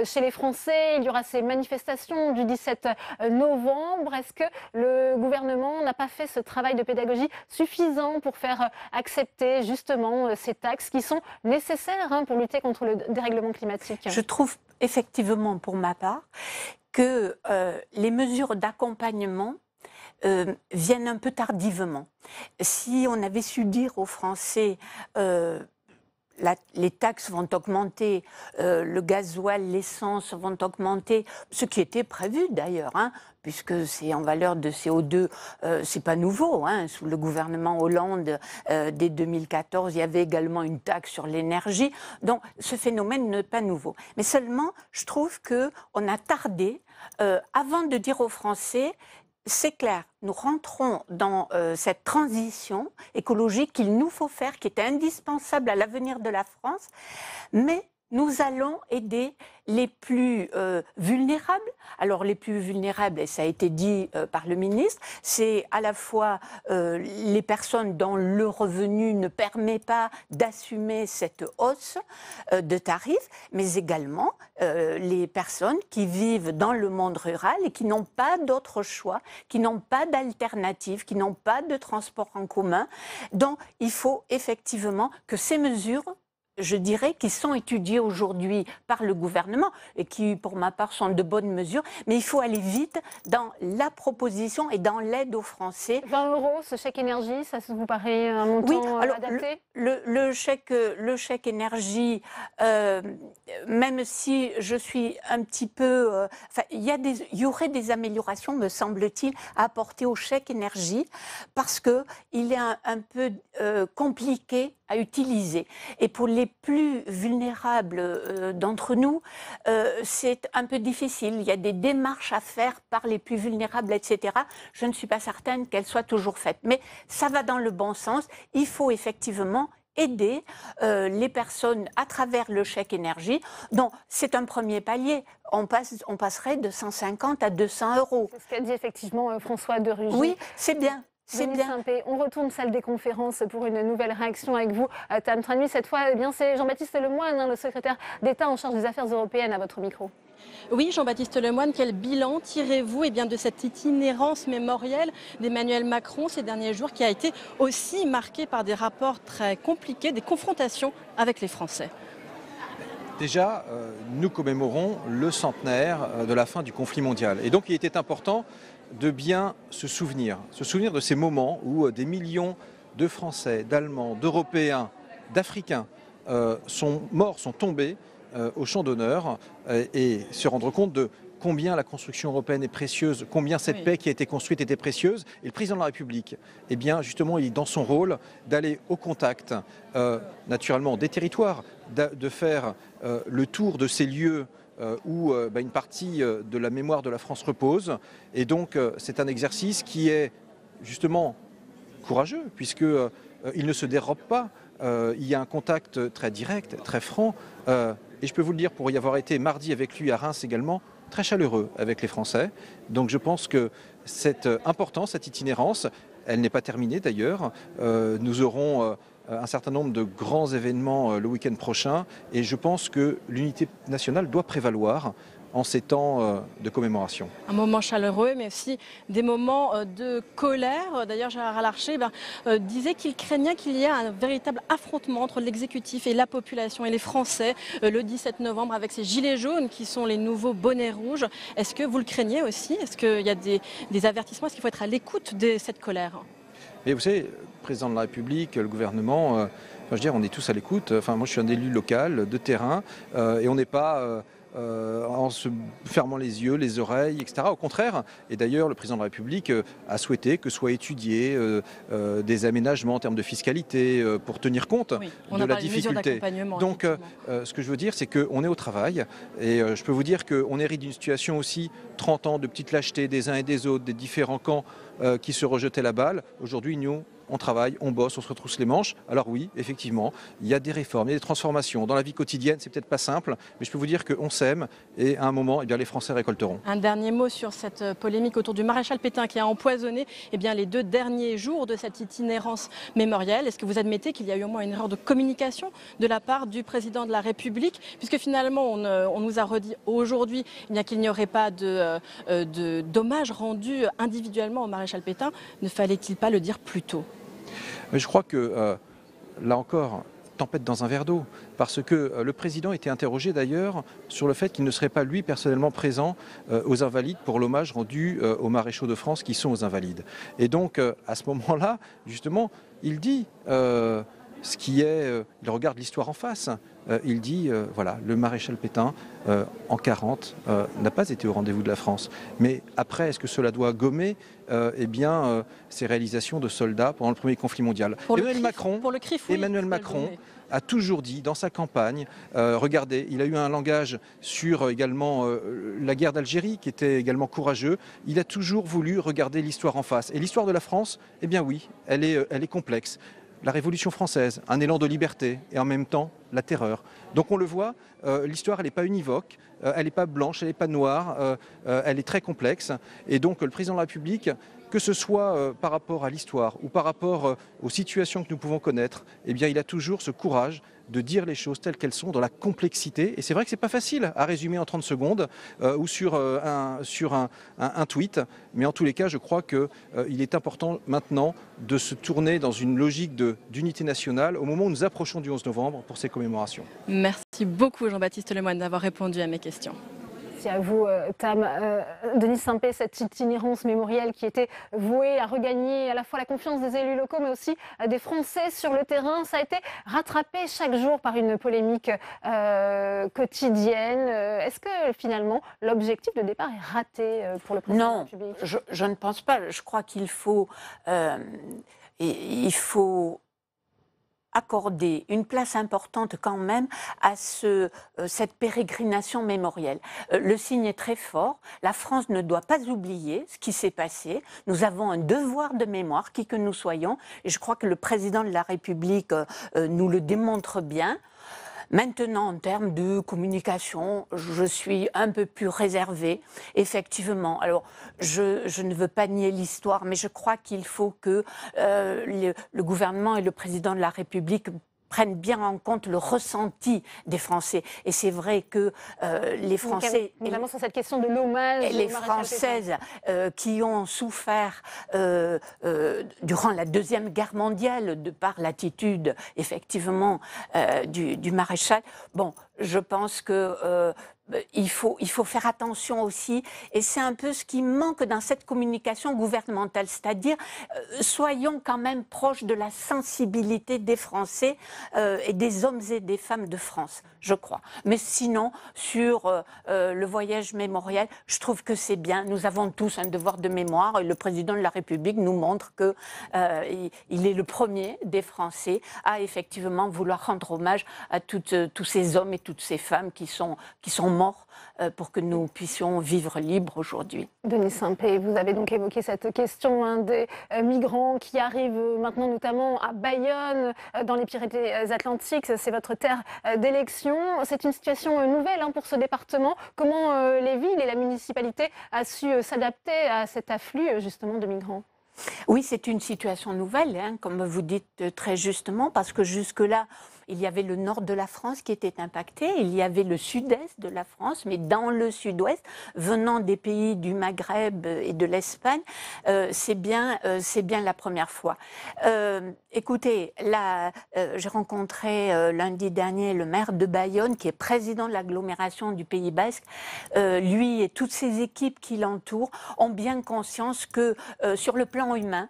Speaker 1: chez les Français. Il y aura ces manifestations du 17 novembre. Est-ce que le gouvernement n'a pas fait ce travail de pédagogie suffisant pour faire euh, accepter justement euh, ces taxes qui sont nécessaires hein, pour lutter contre le dérèglement climatique
Speaker 41: Je trouve effectivement, pour ma part, que euh, les mesures d'accompagnement euh, viennent un peu tardivement. Si on avait su dire aux Français, les taxes vont augmenter, euh, le gasoil, l'essence vont augmenter, ce qui était prévu d'ailleurs, hein, puisque c'est en valeur de CO2, euh, c'est pas nouveau. hein. Sous le gouvernement Hollande, euh, dès 2014, il y avait également une taxe sur l'énergie. Donc ce phénomène n'est pas nouveau. Mais seulement, je trouve que on a tardé euh, avant de dire aux Français c'est clair, nous rentrons dans euh, cette transition écologique qu'il nous faut faire, qui est indispensable à l'avenir de la France, mais nous allons aider les plus euh, vulnérables. Alors les plus vulnérables, et ça a été dit euh, par le ministre, c'est à la fois euh, les personnes dont le revenu ne permet pas d'assumer cette hausse de tarifs, mais également les personnes qui vivent dans le monde rural et qui n'ont pas d'autre choix, qui n'ont pas d'alternative, qui n'ont pas de transport en commun. Donc il faut effectivement que ces mesures je dirais, qui sont étudiées aujourd'hui par le gouvernement et qui, pour ma part, sont de bonnes mesures. Mais il faut aller vite dans la proposition et dans l'aide aux Français.
Speaker 1: 20 euros, ce chèque énergie, ça vous paraît un montant
Speaker 41: Oui,
Speaker 1: euh,
Speaker 41: alors
Speaker 1: adapté?
Speaker 41: le, le- le chèque, le chèque énergie, euh, même si je suis un petit peu, euh, il y a des, il y aurait des améliorations, me semble-t-il, à apporter au chèque énergie, parce que il est un, un peu euh, compliqué à utiliser. Et pour les plus vulnérables euh, d'entre nous, euh, c'est un peu difficile. Il y a des démarches à faire par les plus vulnérables, etc. Je ne suis pas certaine qu'elles soient toujours faites. Mais ça va dans le bon sens. Il faut effectivement aider euh, les personnes à travers le chèque énergie. Donc, c'est un premier palier. On, passe, on passerait de 150 à 200 euros.
Speaker 1: C'est ce qu'a dit effectivement François de Rugy.
Speaker 41: Oui, c'est bien. C'est bien.
Speaker 1: Saint-Pé, On retourne salle des conférences pour une nouvelle réaction avec vous, euh, Tam Tranui. Cette fois, eh bien, c'est Jean-Baptiste Lemoyne, hein, le secrétaire d'État en charge des affaires européennes, à votre micro.
Speaker 3: Oui, Jean-Baptiste Lemoyne, quel bilan tirez-vous eh bien, de cette itinérance mémorielle d'Emmanuel Macron ces derniers jours qui a été aussi marquée par des rapports très compliqués, des confrontations avec les Français?
Speaker 19: Déjà, euh, nous commémorons le centenaire euh, de la fin du conflit mondial. Et donc il était important de bien se souvenir, se souvenir de ces moments où euh, des millions de Français, d'Allemands, d'Européens, d'Africains euh, sont morts, sont tombés euh, au champ d'honneur euh, et se rendre compte de combien la construction européenne est précieuse, combien cette
Speaker 55: Oui.
Speaker 19: paix qui a été construite était précieuse. Et le président de la République, eh bien, justement, il est dans son rôle d'aller au contact, euh, naturellement, des territoires, de faire euh, le tour de ces lieux où euh, bah, une partie euh, de la mémoire de la France repose. Et donc, euh, c'est un exercice qui est justement courageux, puisque euh, il ne se dérobe pas. Euh, il y a un contact très direct, très franc. Euh, et je peux vous le dire, pour y avoir été mardi avec lui à Reims également, très chaleureux avec les Français. Donc je pense que c'est euh, important, cette itinérance. Elle n'est pas terminée d'ailleurs. Euh, nous aurons euh, un certain nombre de grands événements euh, le week-end prochain. Et je pense que l'unité nationale doit prévaloir en ces temps euh, de commémoration.
Speaker 3: Un moment chaleureux, mais aussi des moments euh, de colère. D'ailleurs, Gérard Larcher ben, euh, disait qu'il craignait qu'il y ait un véritable affrontement entre l'exécutif et la population et les Français euh, le 17 novembre avec ces gilets jaunes qui sont les nouveaux bonnets rouges. Est-ce que vous le craignez aussi? Est-ce qu'il y a des, des avertissements? Est-ce qu'il faut être à l'écoute de cette colère?
Speaker 19: Mais vous savez, président de la République, le gouvernement, euh, enfin, je veux dire, on est tous à l'écoute. Enfin, moi, je suis un élu local, de terrain, euh, et on n'est pas euh, en se fermant les yeux, les oreilles, etc. Au contraire, et d'ailleurs, le président de la République euh, a souhaité que soient étudiés euh, des aménagements en termes de fiscalité pour tenir compte de la difficulté. Donc, ce que je veux dire, c'est qu'on est au travail, et je peux vous dire qu'on hérite d'une situation aussi 30 ans de petite lâcheté des uns et des autres, des différents camps qui se rejetaient la balle. Aujourd'hui, nous, on travaille, on bosse, on se retrousse les manches. Alors oui, effectivement, il y a des réformes, il y a des transformations. Dans la vie quotidienne, c'est peut-être pas simple, mais je peux vous dire qu'on s'aime et à un moment, eh bien, les Français récolteront.
Speaker 3: Un dernier mot sur cette euh, polémique autour du maréchal Pétain qui a empoisonné eh bien, les deux derniers jours de cette itinérance mémorielle. Est-ce que vous admettez qu'il y a eu au moins une erreur de communication de la part du président de la République? Puisque finalement, on, euh, nous a redit aujourd'hui eh qu'il n'y aurait pas de, euh, de dommages rendus individuellement au maréchal Pétain. Ne fallait-il pas le dire plus tôt?
Speaker 19: Mais je crois que, euh, là encore, tempête dans un verre d'eau. Parce que euh, le président était interrogé d'ailleurs sur le fait qu'il ne serait pas lui personnellement présent euh, aux Invalides pour l'hommage rendu aux maréchaux de France qui sont aux Invalides. Et donc, à ce moment-là, justement, il dit ce qui est. euh, il regarde l'histoire en face. Euh, il dit euh, voilà, le maréchal Pétain, en 40, euh, n'a pas été au rendez-vous de la France. Mais après, est-ce que cela doit gommer eh bien, ces réalisations de soldats pendant le premier conflit mondial
Speaker 3: Pour
Speaker 19: Emmanuel Macron,
Speaker 3: pour le
Speaker 19: Emmanuel a toujours dit dans sa campagne, euh, regardez, il a eu un langage sur euh, également euh, la guerre d'Algérie qui était également courageux. Il a toujours voulu regarder l'histoire en face. Et l'histoire de la France, eh bien oui, elle est, elle est complexe. La Révolution française, un élan de liberté et en même temps la terreur. Donc on le voit, euh, l'histoire n'est pas univoque, euh, elle n'est pas blanche, elle n'est pas noire, euh, elle est très complexe. Et donc le président de la République, que ce soit par rapport à l'histoire ou par rapport aux situations que nous pouvons connaître, eh bien il a toujours ce courage de dire les choses telles qu'elles sont dans la complexité. Et c'est vrai que c'est pas facile à résumer en 30 secondes euh, ou sur, euh, un, tweet. Mais en tous les cas, je crois qu'il est important maintenant de se tourner dans une logique d'unité nationale au moment où nous approchons du 11 novembre pour ces commémorations.
Speaker 3: Merci beaucoup Jean-Baptiste Lemoyne d'avoir répondu à mes questions.
Speaker 1: Merci à vous, euh, Tam. Euh, Denis Saint-Pé, cette itinérance mémorielle qui était vouée à regagner à la fois la confiance des élus locaux, mais aussi euh, des Français sur le terrain, ça a été rattrapé chaque jour par une polémique euh, quotidienne. Est-ce que finalement l'objectif de départ est raté pour le président de la
Speaker 41: Non,
Speaker 1: République?
Speaker 41: je, je ne pense pas. Je crois qu'il faut, euh, il faut accorder une place importante quand même à euh, cette pérégrination mémorielle. Euh, le signe est très fort. La France ne doit pas oublier ce qui s'est passé. Nous avons un devoir de mémoire, qui que nous soyons, et je crois que le président de la République euh, nous le démontre bien. Maintenant, en termes de communication, je suis un peu plus réservée, effectivement. Alors, je, ne veux pas nier l'histoire, mais je crois qu'il faut que euh, le gouvernement et le président de la République prennent bien en compte le ressenti des Français. Et c'est vrai que euh, les Français...
Speaker 1: Notamment sur cette question de l'hommage.
Speaker 41: Et les Françaises euh, qui ont souffert euh, durant la Deuxième Guerre mondiale de par l'attitude, effectivement, du, du maréchal. Bon, je pense que euh, il faut, faire attention aussi, et c'est un peu ce qui manque dans cette communication gouvernementale, c'est-à-dire euh, soyons quand même proches de la sensibilité des Français euh, et des hommes et des femmes de France, je crois. Mais sinon, sur euh, le voyage mémoriel, je trouve que c'est bien. Nous avons tous un devoir de mémoire, et le président de la République nous montre que il, est le premier des Français à effectivement vouloir rendre hommage à tous ces hommes et toutes ces femmes qui sont, qui sont morts euh, pour que nous puissions vivre libres aujourd'hui.
Speaker 1: Denis Saint-Pé, vous avez donc évoqué cette question hein, des euh, migrants qui arrivent euh, maintenant notamment à Bayonne, euh, dans les Pyrénées-Atlantiques. C'est votre terre d'élection. C'est une situation nouvelle hein, pour ce département. Comment les villes et la municipalité a su s'adapter à cet afflux justement de migrants?
Speaker 41: Oui, c'est une situation nouvelle, hein, comme vous dites très justement, parce que jusque-là, il y avait le nord de la France qui était impacté, il y avait le sud-est de la France, mais dans le sud-ouest, venant des pays du Maghreb et de l'Espagne, euh, c'est bien, euh, c'est bien la première fois. Euh, écoutez, là, euh, j'ai rencontré euh, lundi dernier le maire de Bayonne, qui est président de l'agglomération du Pays Basque. Euh, lui et toutes ses équipes qui l'entourent ont bien conscience que sur le plan humain,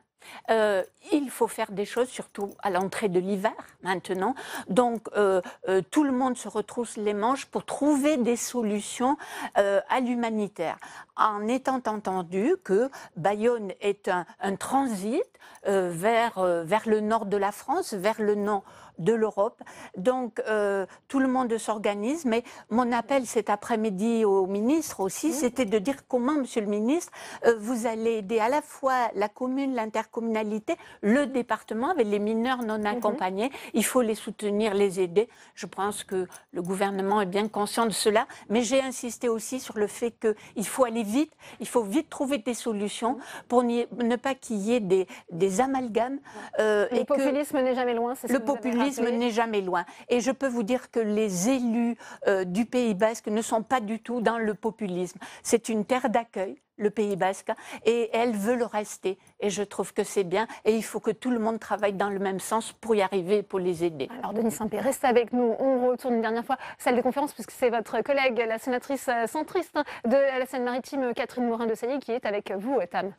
Speaker 41: euh, il faut faire des choses, surtout à l'entrée de l'hiver maintenant. Donc, euh, euh, tout le monde se retrousse les manches pour trouver des solutions à l'humanitaire, en étant entendu que Bayonne est un, un transit vers, vers le nord de la France, vers le nord de l'Europe. Donc, euh, tout le monde s'organise. Mais mon appel cet après-midi au ministre aussi, c'était de dire comment, monsieur le ministre, euh, vous allez aider à la fois la commune, l'intercommunalité, le département avec les mineurs non accompagnés. Il faut les soutenir, les aider. Je pense que le gouvernement est bien conscient de cela. Mais j'ai insisté aussi sur le fait qu'il faut aller vite, il faut vite trouver des solutions pour n'y- ne pas qu'il y ait des, des amalgames. euh,
Speaker 1: Le
Speaker 41: et
Speaker 1: populisme n'est jamais loin, c'est ce
Speaker 41: le populisme
Speaker 1: rappelé.
Speaker 41: n'est jamais loin. Et je peux vous dire que les élus euh, du Pays basque ne sont pas du tout dans le populisme. C'est une terre d'accueil, le Pays basque, et elle veut le rester. Et je trouve que c'est bien. Et il faut que tout le monde travaille dans le même sens pour y arriver, pour les aider.
Speaker 1: Alors Denis Saint-Pé, restez avec nous. On retourne une dernière fois salle de conférence puisque c'est votre collègue, la sénatrice euh, centriste de la Seine-Maritime, Catherine Morin de Sailly, qui est avec vous, Tam.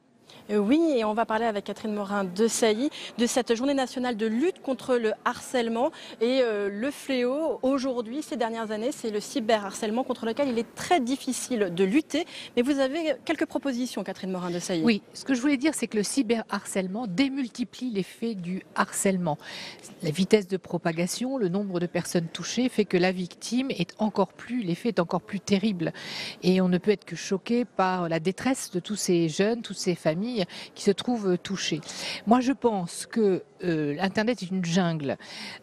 Speaker 3: Euh, Oui, et on va parler avec Catherine Morin de Sailly de cette journée nationale de lutte contre le harcèlement et euh, le fléau aujourd'hui, ces dernières années, c'est le cyberharcèlement contre lequel il est très difficile de lutter. Mais vous avez quelques propositions, Catherine Morin de Sailly.
Speaker 56: Oui, ce que je voulais dire, c'est que le cyberharcèlement démultiplie l'effet du harcèlement. La vitesse de propagation, le nombre de personnes touchées fait que la victime est encore plus, l'effet est encore plus terrible. Et on ne peut être que choqué par la détresse de tous ces jeunes, toutes ces familles qui se trouvent touchées. Moi, je pense que euh, Internet est une jungle.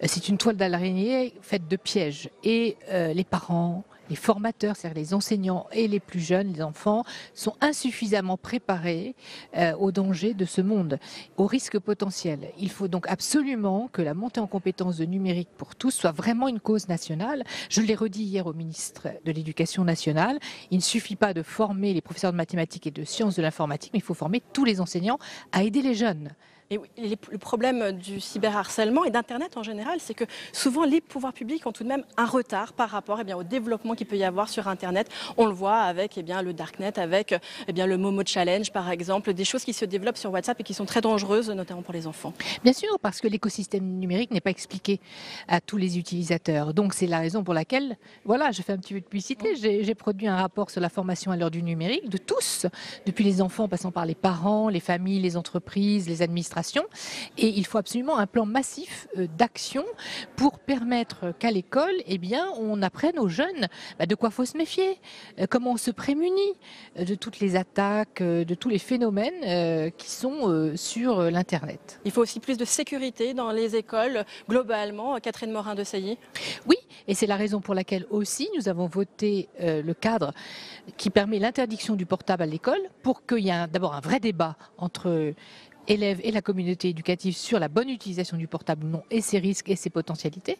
Speaker 56: Euh, C'est une toile d'araignée faite de pièges. Et euh, les parents, les formateurs, c'est-à-dire les enseignants et les plus jeunes, les enfants, sont insuffisamment préparés euh, aux dangers de ce monde, aux risques potentiels. Il faut donc absolument que la montée en compétences de numérique pour tous soit vraiment une cause nationale. Je l'ai redit hier au ministre de l'Éducation nationale. Il ne suffit pas de former les professeurs de mathématiques et de sciences de l'informatique, mais il faut former tous les enseignants à aider les jeunes.
Speaker 3: Et oui, les- le problème du cyberharcèlement et d'Internet en général, c'est que souvent les pouvoirs publics ont tout de même un retard par rapport eh bien, au développement qu'il peut y avoir sur Internet. On le voit avec eh bien, le Darknet, avec eh bien, le Momo Challenge par exemple, des choses qui se développent sur WhatsApp et qui sont très dangereuses, notamment pour les enfants.
Speaker 56: Bien sûr, parce que l'écosystème numérique n'est pas expliqué à tous les utilisateurs. Donc c'est la raison pour laquelle, voilà, je fais un petit peu de publicité. J'ai produit un rapport sur la formation à l'heure du numérique de tous, depuis les enfants, en passant par les parents, les familles, les entreprises, les administrations Et il faut absolument un plan massif d'action pour permettre qu'à l'école, eh bien, on apprenne aux jeunes bah, de quoi faut se méfier, comment on se prémunit de toutes les attaques, de tous les phénomènes qui sont sur l'Internet.
Speaker 3: Il faut aussi plus de sécurité dans les écoles, globalement, Catherine Morin de Sailly
Speaker 56: Oui, et c'est la raison pour laquelle aussi nous avons voté euh, le cadre qui permet l'interdiction du portable à l'école pour qu'il y ait d'abord un vrai débat entre élèves et la communauté éducative sur la bonne utilisation du portable ou non et ses risques et ses potentialités,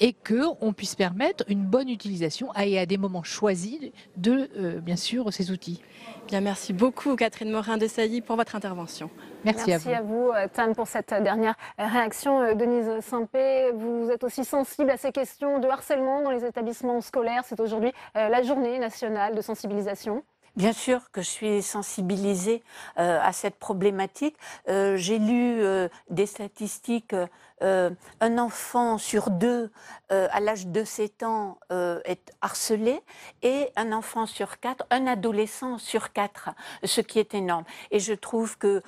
Speaker 56: et qu'on puisse permettre une bonne utilisation et à des moments choisis de, euh, bien sûr, ces outils.
Speaker 3: Bien, merci beaucoup Catherine Morin-Desailly pour votre intervention.
Speaker 56: Merci,
Speaker 1: merci à vous. à vous pour cette dernière réaction. Euh, Denise Saint-Pé, vous êtes aussi sensible à ces questions de harcèlement dans les établissements scolaires. C'est aujourd'hui euh, la journée nationale de sensibilisation.
Speaker 41: Bien sûr que je suis sensibilisée euh, à cette problématique. Euh, j'ai lu euh, des statistiques. un enfant sur deux, à l'âge de 7 ans, est harcelé et un enfant sur quatre, un adolescent sur quatre, ce qui est énorme. Et je trouve que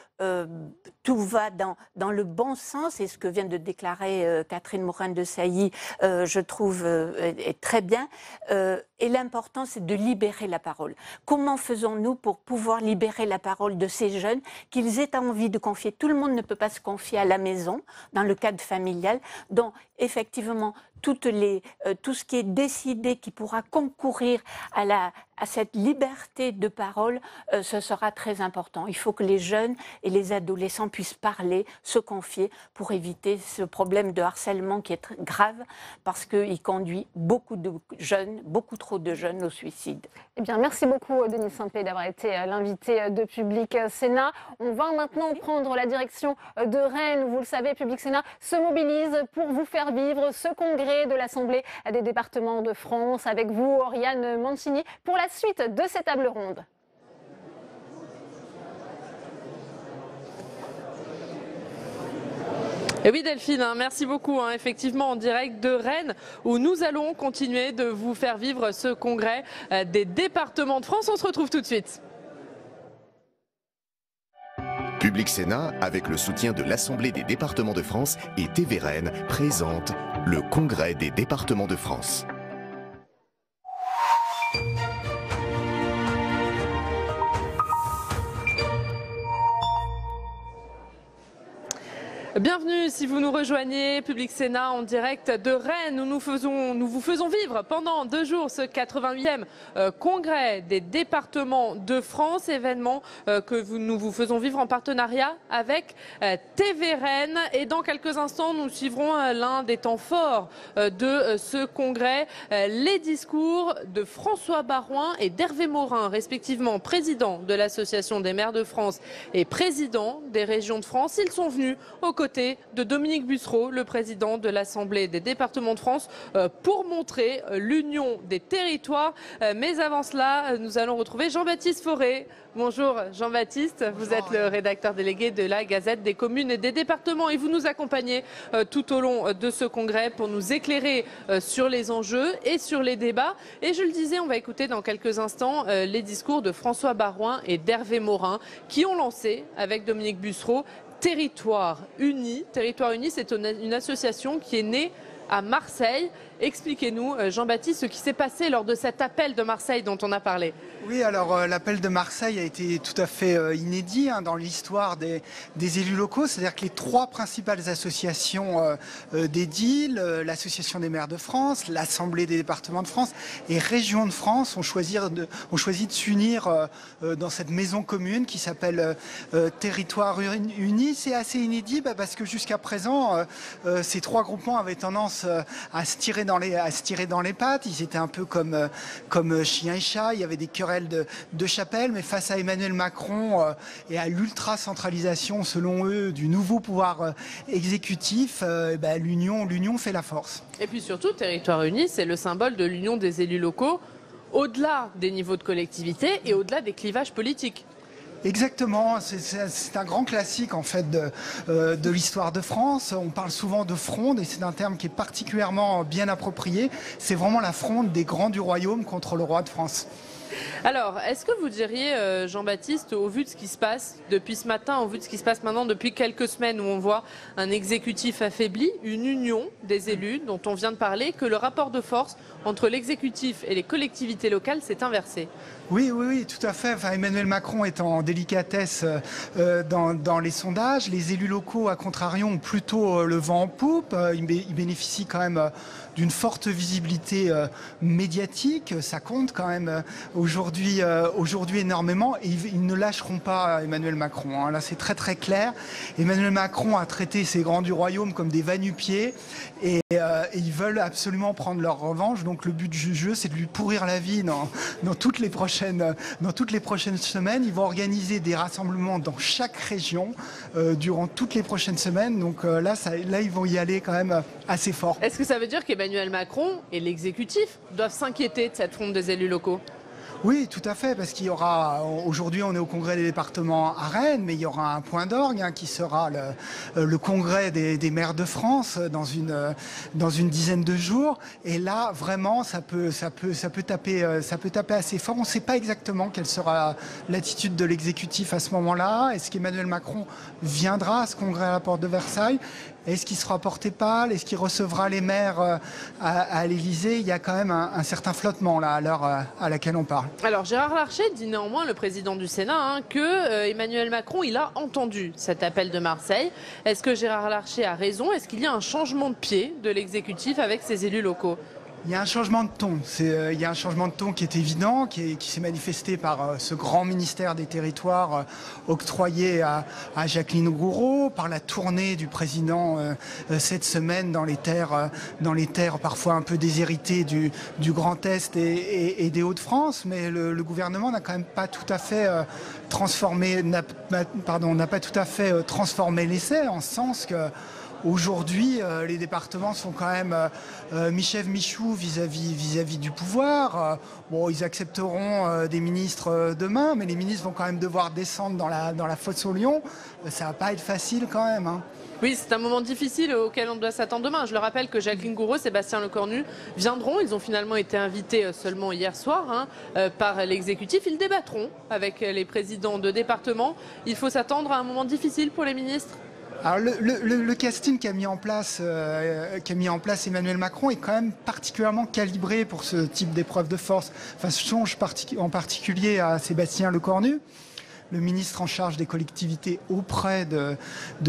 Speaker 41: tout va dans, le bon sens et ce que vient de déclarer Catherine Morin de Sailly, je trouve est très bien. et l'important, c'est de libérer la parole. Comment faisons-nous pour pouvoir libérer la parole de ces jeunes, qu'ils aient envie de confier? Tout le monde ne peut pas se confier à la maison, dans le cadre familial. Donc, effectivement, toutes les, euh, tout ce qui est décidé qui pourra concourir à, la, à cette liberté de parole, euh, ce sera très important. Il faut que les jeunes et les adolescents puissent parler, se confier pour éviter ce problème de harcèlement qui est grave parce qu'il conduit beaucoup de jeunes, beaucoup trop de jeunes au suicide.
Speaker 1: Eh bien, merci beaucoup Denis Saint-Pé d'avoir été euh, l'invité de Public Sénat. On va maintenant prendre la direction de Rennes. Vous le savez, Public Sénat se mobilise pour vous faire vivre ce congrès de l'Assemblée des départements de France. Avec vous, Oriane Mancini, pour la suite de cette table ronde.
Speaker 18: Et oui Delphine, hein, merci beaucoup. Hein. effectivement, en direct de Rennes, où nous allons continuer de vous faire vivre ce congrès euh, des départements de France. On se retrouve tout de suite.
Speaker 57: Public Sénat, avec le soutien de l'Assemblée des départements de France et TV présente le Congrès des départements de France.
Speaker 18: Bienvenue si vous nous rejoignez, Public Sénat en direct de Rennes où nous, vous faisons vivre pendant deux jours ce 88e euh, congrès des départements de France, événement euh, que nous vous faisons vivre en partenariat avec euh, TV Rennes. Et dans quelques instants, nous suivrons l'un des temps forts de ce congrès, les discours de François Barouin et d'Hervé Morin, respectivement président de l'Association des maires de France et président des régions de France. Ils sont venus au côté de Dominique Bussereau, le président de l'Assemblée des départements de France, euh, pour montrer euh, l'union des territoires. Euh, mais avant cela, nous allons retrouver Jean-Baptiste Forêt. Bonjour Jean-Baptiste, vous êtes le rédacteur délégué de la Gazette des communes et des départements et vous nous accompagnez tout au long de ce congrès pour nous éclairer sur les enjeux et sur les débats. Et je le disais, on va écouter dans quelques instants les discours de François Barouin et d'Hervé Morin qui ont lancé avec Dominique Bussereau Territoire Uni. Territoire Uni, c'est une association qui est née à Marseille. Expliquez-nous, euh, Jean-Baptiste, ce qui s'est passé lors de cet appel de Marseille dont on a parlé.
Speaker 58: Oui, alors euh, l'appel de Marseille a été tout à fait euh, inédit hein, dans l'histoire des, élus locaux. C'est-à-dire que les trois principales associations d'Édile, l'Association des maires de France, l'Assemblée des départements de France et Région de France ont choisi de, ont choisi de s'unir dans cette maison commune qui s'appelle Territoire Uni. C'est assez inédit bah, parce que jusqu'à présent, ces trois groupements avaient tendance à se tirer dans à se tirer dans les pattes. Ils étaient un peu comme, euh, euh, chien et chat. Il y avait des querelles de, de chapelle. Mais face à Emmanuel Macron euh, et à l'ultra-centralisation, selon eux, du nouveau pouvoir exécutif, bah, l'union, l'union fait la force.
Speaker 18: Et puis surtout, Territoire Uni, c'est le symbole de l'union des élus locaux au-delà des niveaux de collectivité et au-delà des clivages politiques.
Speaker 58: Exactement, c'est un grand classique en fait euh, de, l'histoire de France. On parle souvent de fronde et c'est un terme qui est particulièrement bien approprié. C'est vraiment la fronde des grands du royaume contre le roi de France.
Speaker 18: Alors, est-ce que vous diriez, euh, Jean-Baptiste, au vu de ce qui se passe depuis ce matin, au vu de ce qui se passe maintenant depuis quelques semaines où on voit un exécutif affaibli, une union des élus dont on vient de parler, que le rapport de force entre l'exécutif et les collectivités locales s'est inversé?
Speaker 58: Oui, oui, oui, tout à fait. Emmanuel Macron est en délicatesse euh, euh, dans, les sondages. Les élus locaux, à contrario, ont plutôt euh, le vent en poupe. ils, bénéficient quand même d'une forte visibilité médiatique. Ça compte quand même aujourd'hui aujourd'hui énormément. Et ils, ne lâcheront pas Emmanuel Macron. Hein. Là, c'est très très clair. Emmanuel Macron a traité ces grands du royaume comme des va-nu-pieds. Et, ils veulent absolument prendre leur revanche. Donc le but du jeu, c'est de lui pourrir la vie dans, toutes les prochaines dans toutes les prochaines semaines. Ils vont organiser des rassemblements dans chaque région euh, durant toutes les prochaines semaines. Donc euh, là, là, ils vont y aller quand même assez fort.
Speaker 18: Est-ce que ça veut dire qu'Emmanuel Macron et l'exécutif doivent s'inquiéter de cette fonte des élus locaux
Speaker 58: oui, tout à fait, parce qu'il y aura, aujourd'hui on est au congrès des départements à Rennes, mais il y aura un point d'orgue hein, qui sera le, euh, congrès des, maires de France dans une, dans une dizaine de jours. Et là, vraiment, ça peut, taper, euh, ça peut taper assez fort. On ne sait pas exactement quelle sera l'attitude de l'exécutif à ce moment-là. Est-ce qu'Emmanuel Macron viendra à ce congrès à la porte de Versailles? Est-ce qu'il sera porté pâle Est-ce qu'il recevra les maires euh, à, l'Élysée? Il y a quand même un, certain flottement là à l'heure à laquelle on parle.
Speaker 18: Alors Gérard Larcher dit néanmoins, le président du Sénat, hein, que euh, Emmanuel Macron, il a entendu cet appel de Marseille. Est-ce que Gérard Larcher a raison? Est-ce qu'il y a un changement de pied de l'exécutif avec ses élus locaux?
Speaker 58: Il y a un changement de ton. Euh, il y a un changement de ton qui est évident, qui, s'est manifesté par euh, ce grand ministère des Territoires euh, octroyé à, Jacqueline Gouraud, par la tournée du président cette semaine dans les terres, dans les terres parfois un peu déshéritées du, Grand Est et, des Hauts-de-France. Mais le, gouvernement n'a quand même pas tout à fait transformé, pardon, n'a pas tout à fait transformé l'essai, en sens que Aujourd'hui, euh, les départements sont quand même euh, euh, Michou vis-à-vis du pouvoir. bon, ils accepteront des ministres demain, mais les ministres vont quand même devoir descendre dans la, fosse au lion. ça va pas être facile quand même. Hein.
Speaker 18: Oui, c'est un moment difficile auquel on doit s'attendre demain. Je le rappelle que Jacqueline Gouraud, Sébastien Lecornu viendront. Ils ont finalement été invités seulement hier soir hein, par l'exécutif. Ils débattront avec les présidents de département. Il faut s'attendre à un moment difficile pour les ministres
Speaker 58: alors le, casting qu'a mis en place euh, mis en place Emmanuel Macron est quand même particulièrement calibré pour ce type d'épreuve de force. Enfin, je songe en particulier à Sébastien Lecornu le ministre en charge des collectivités auprès de,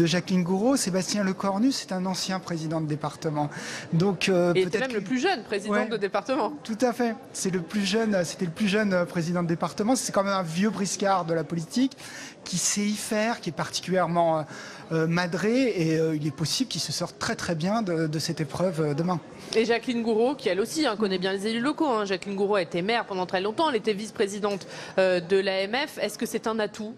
Speaker 58: Jacqueline Gouraud. Sébastien Lecornu, c'est un ancien président de département.
Speaker 18: Donc, euh, Et même le plus jeune président de département.
Speaker 58: Tout à fait. C'est le plus jeune, c'était le plus jeune président de département. C'est quand même un vieux briscard de la politique qui sait y faire, qui est particulièrement euh, euh, madré et euh, il est possible qu'il se sorte très très bien de, cette épreuve demain.
Speaker 18: Et Jacqueline Gouraud, qui elle aussi hein, connaît bien les élus locaux. Hein. Jacqueline Gouraud a été maire pendant très longtemps, elle était vice-présidente de l'AMF. Est-ce que c'est un atout?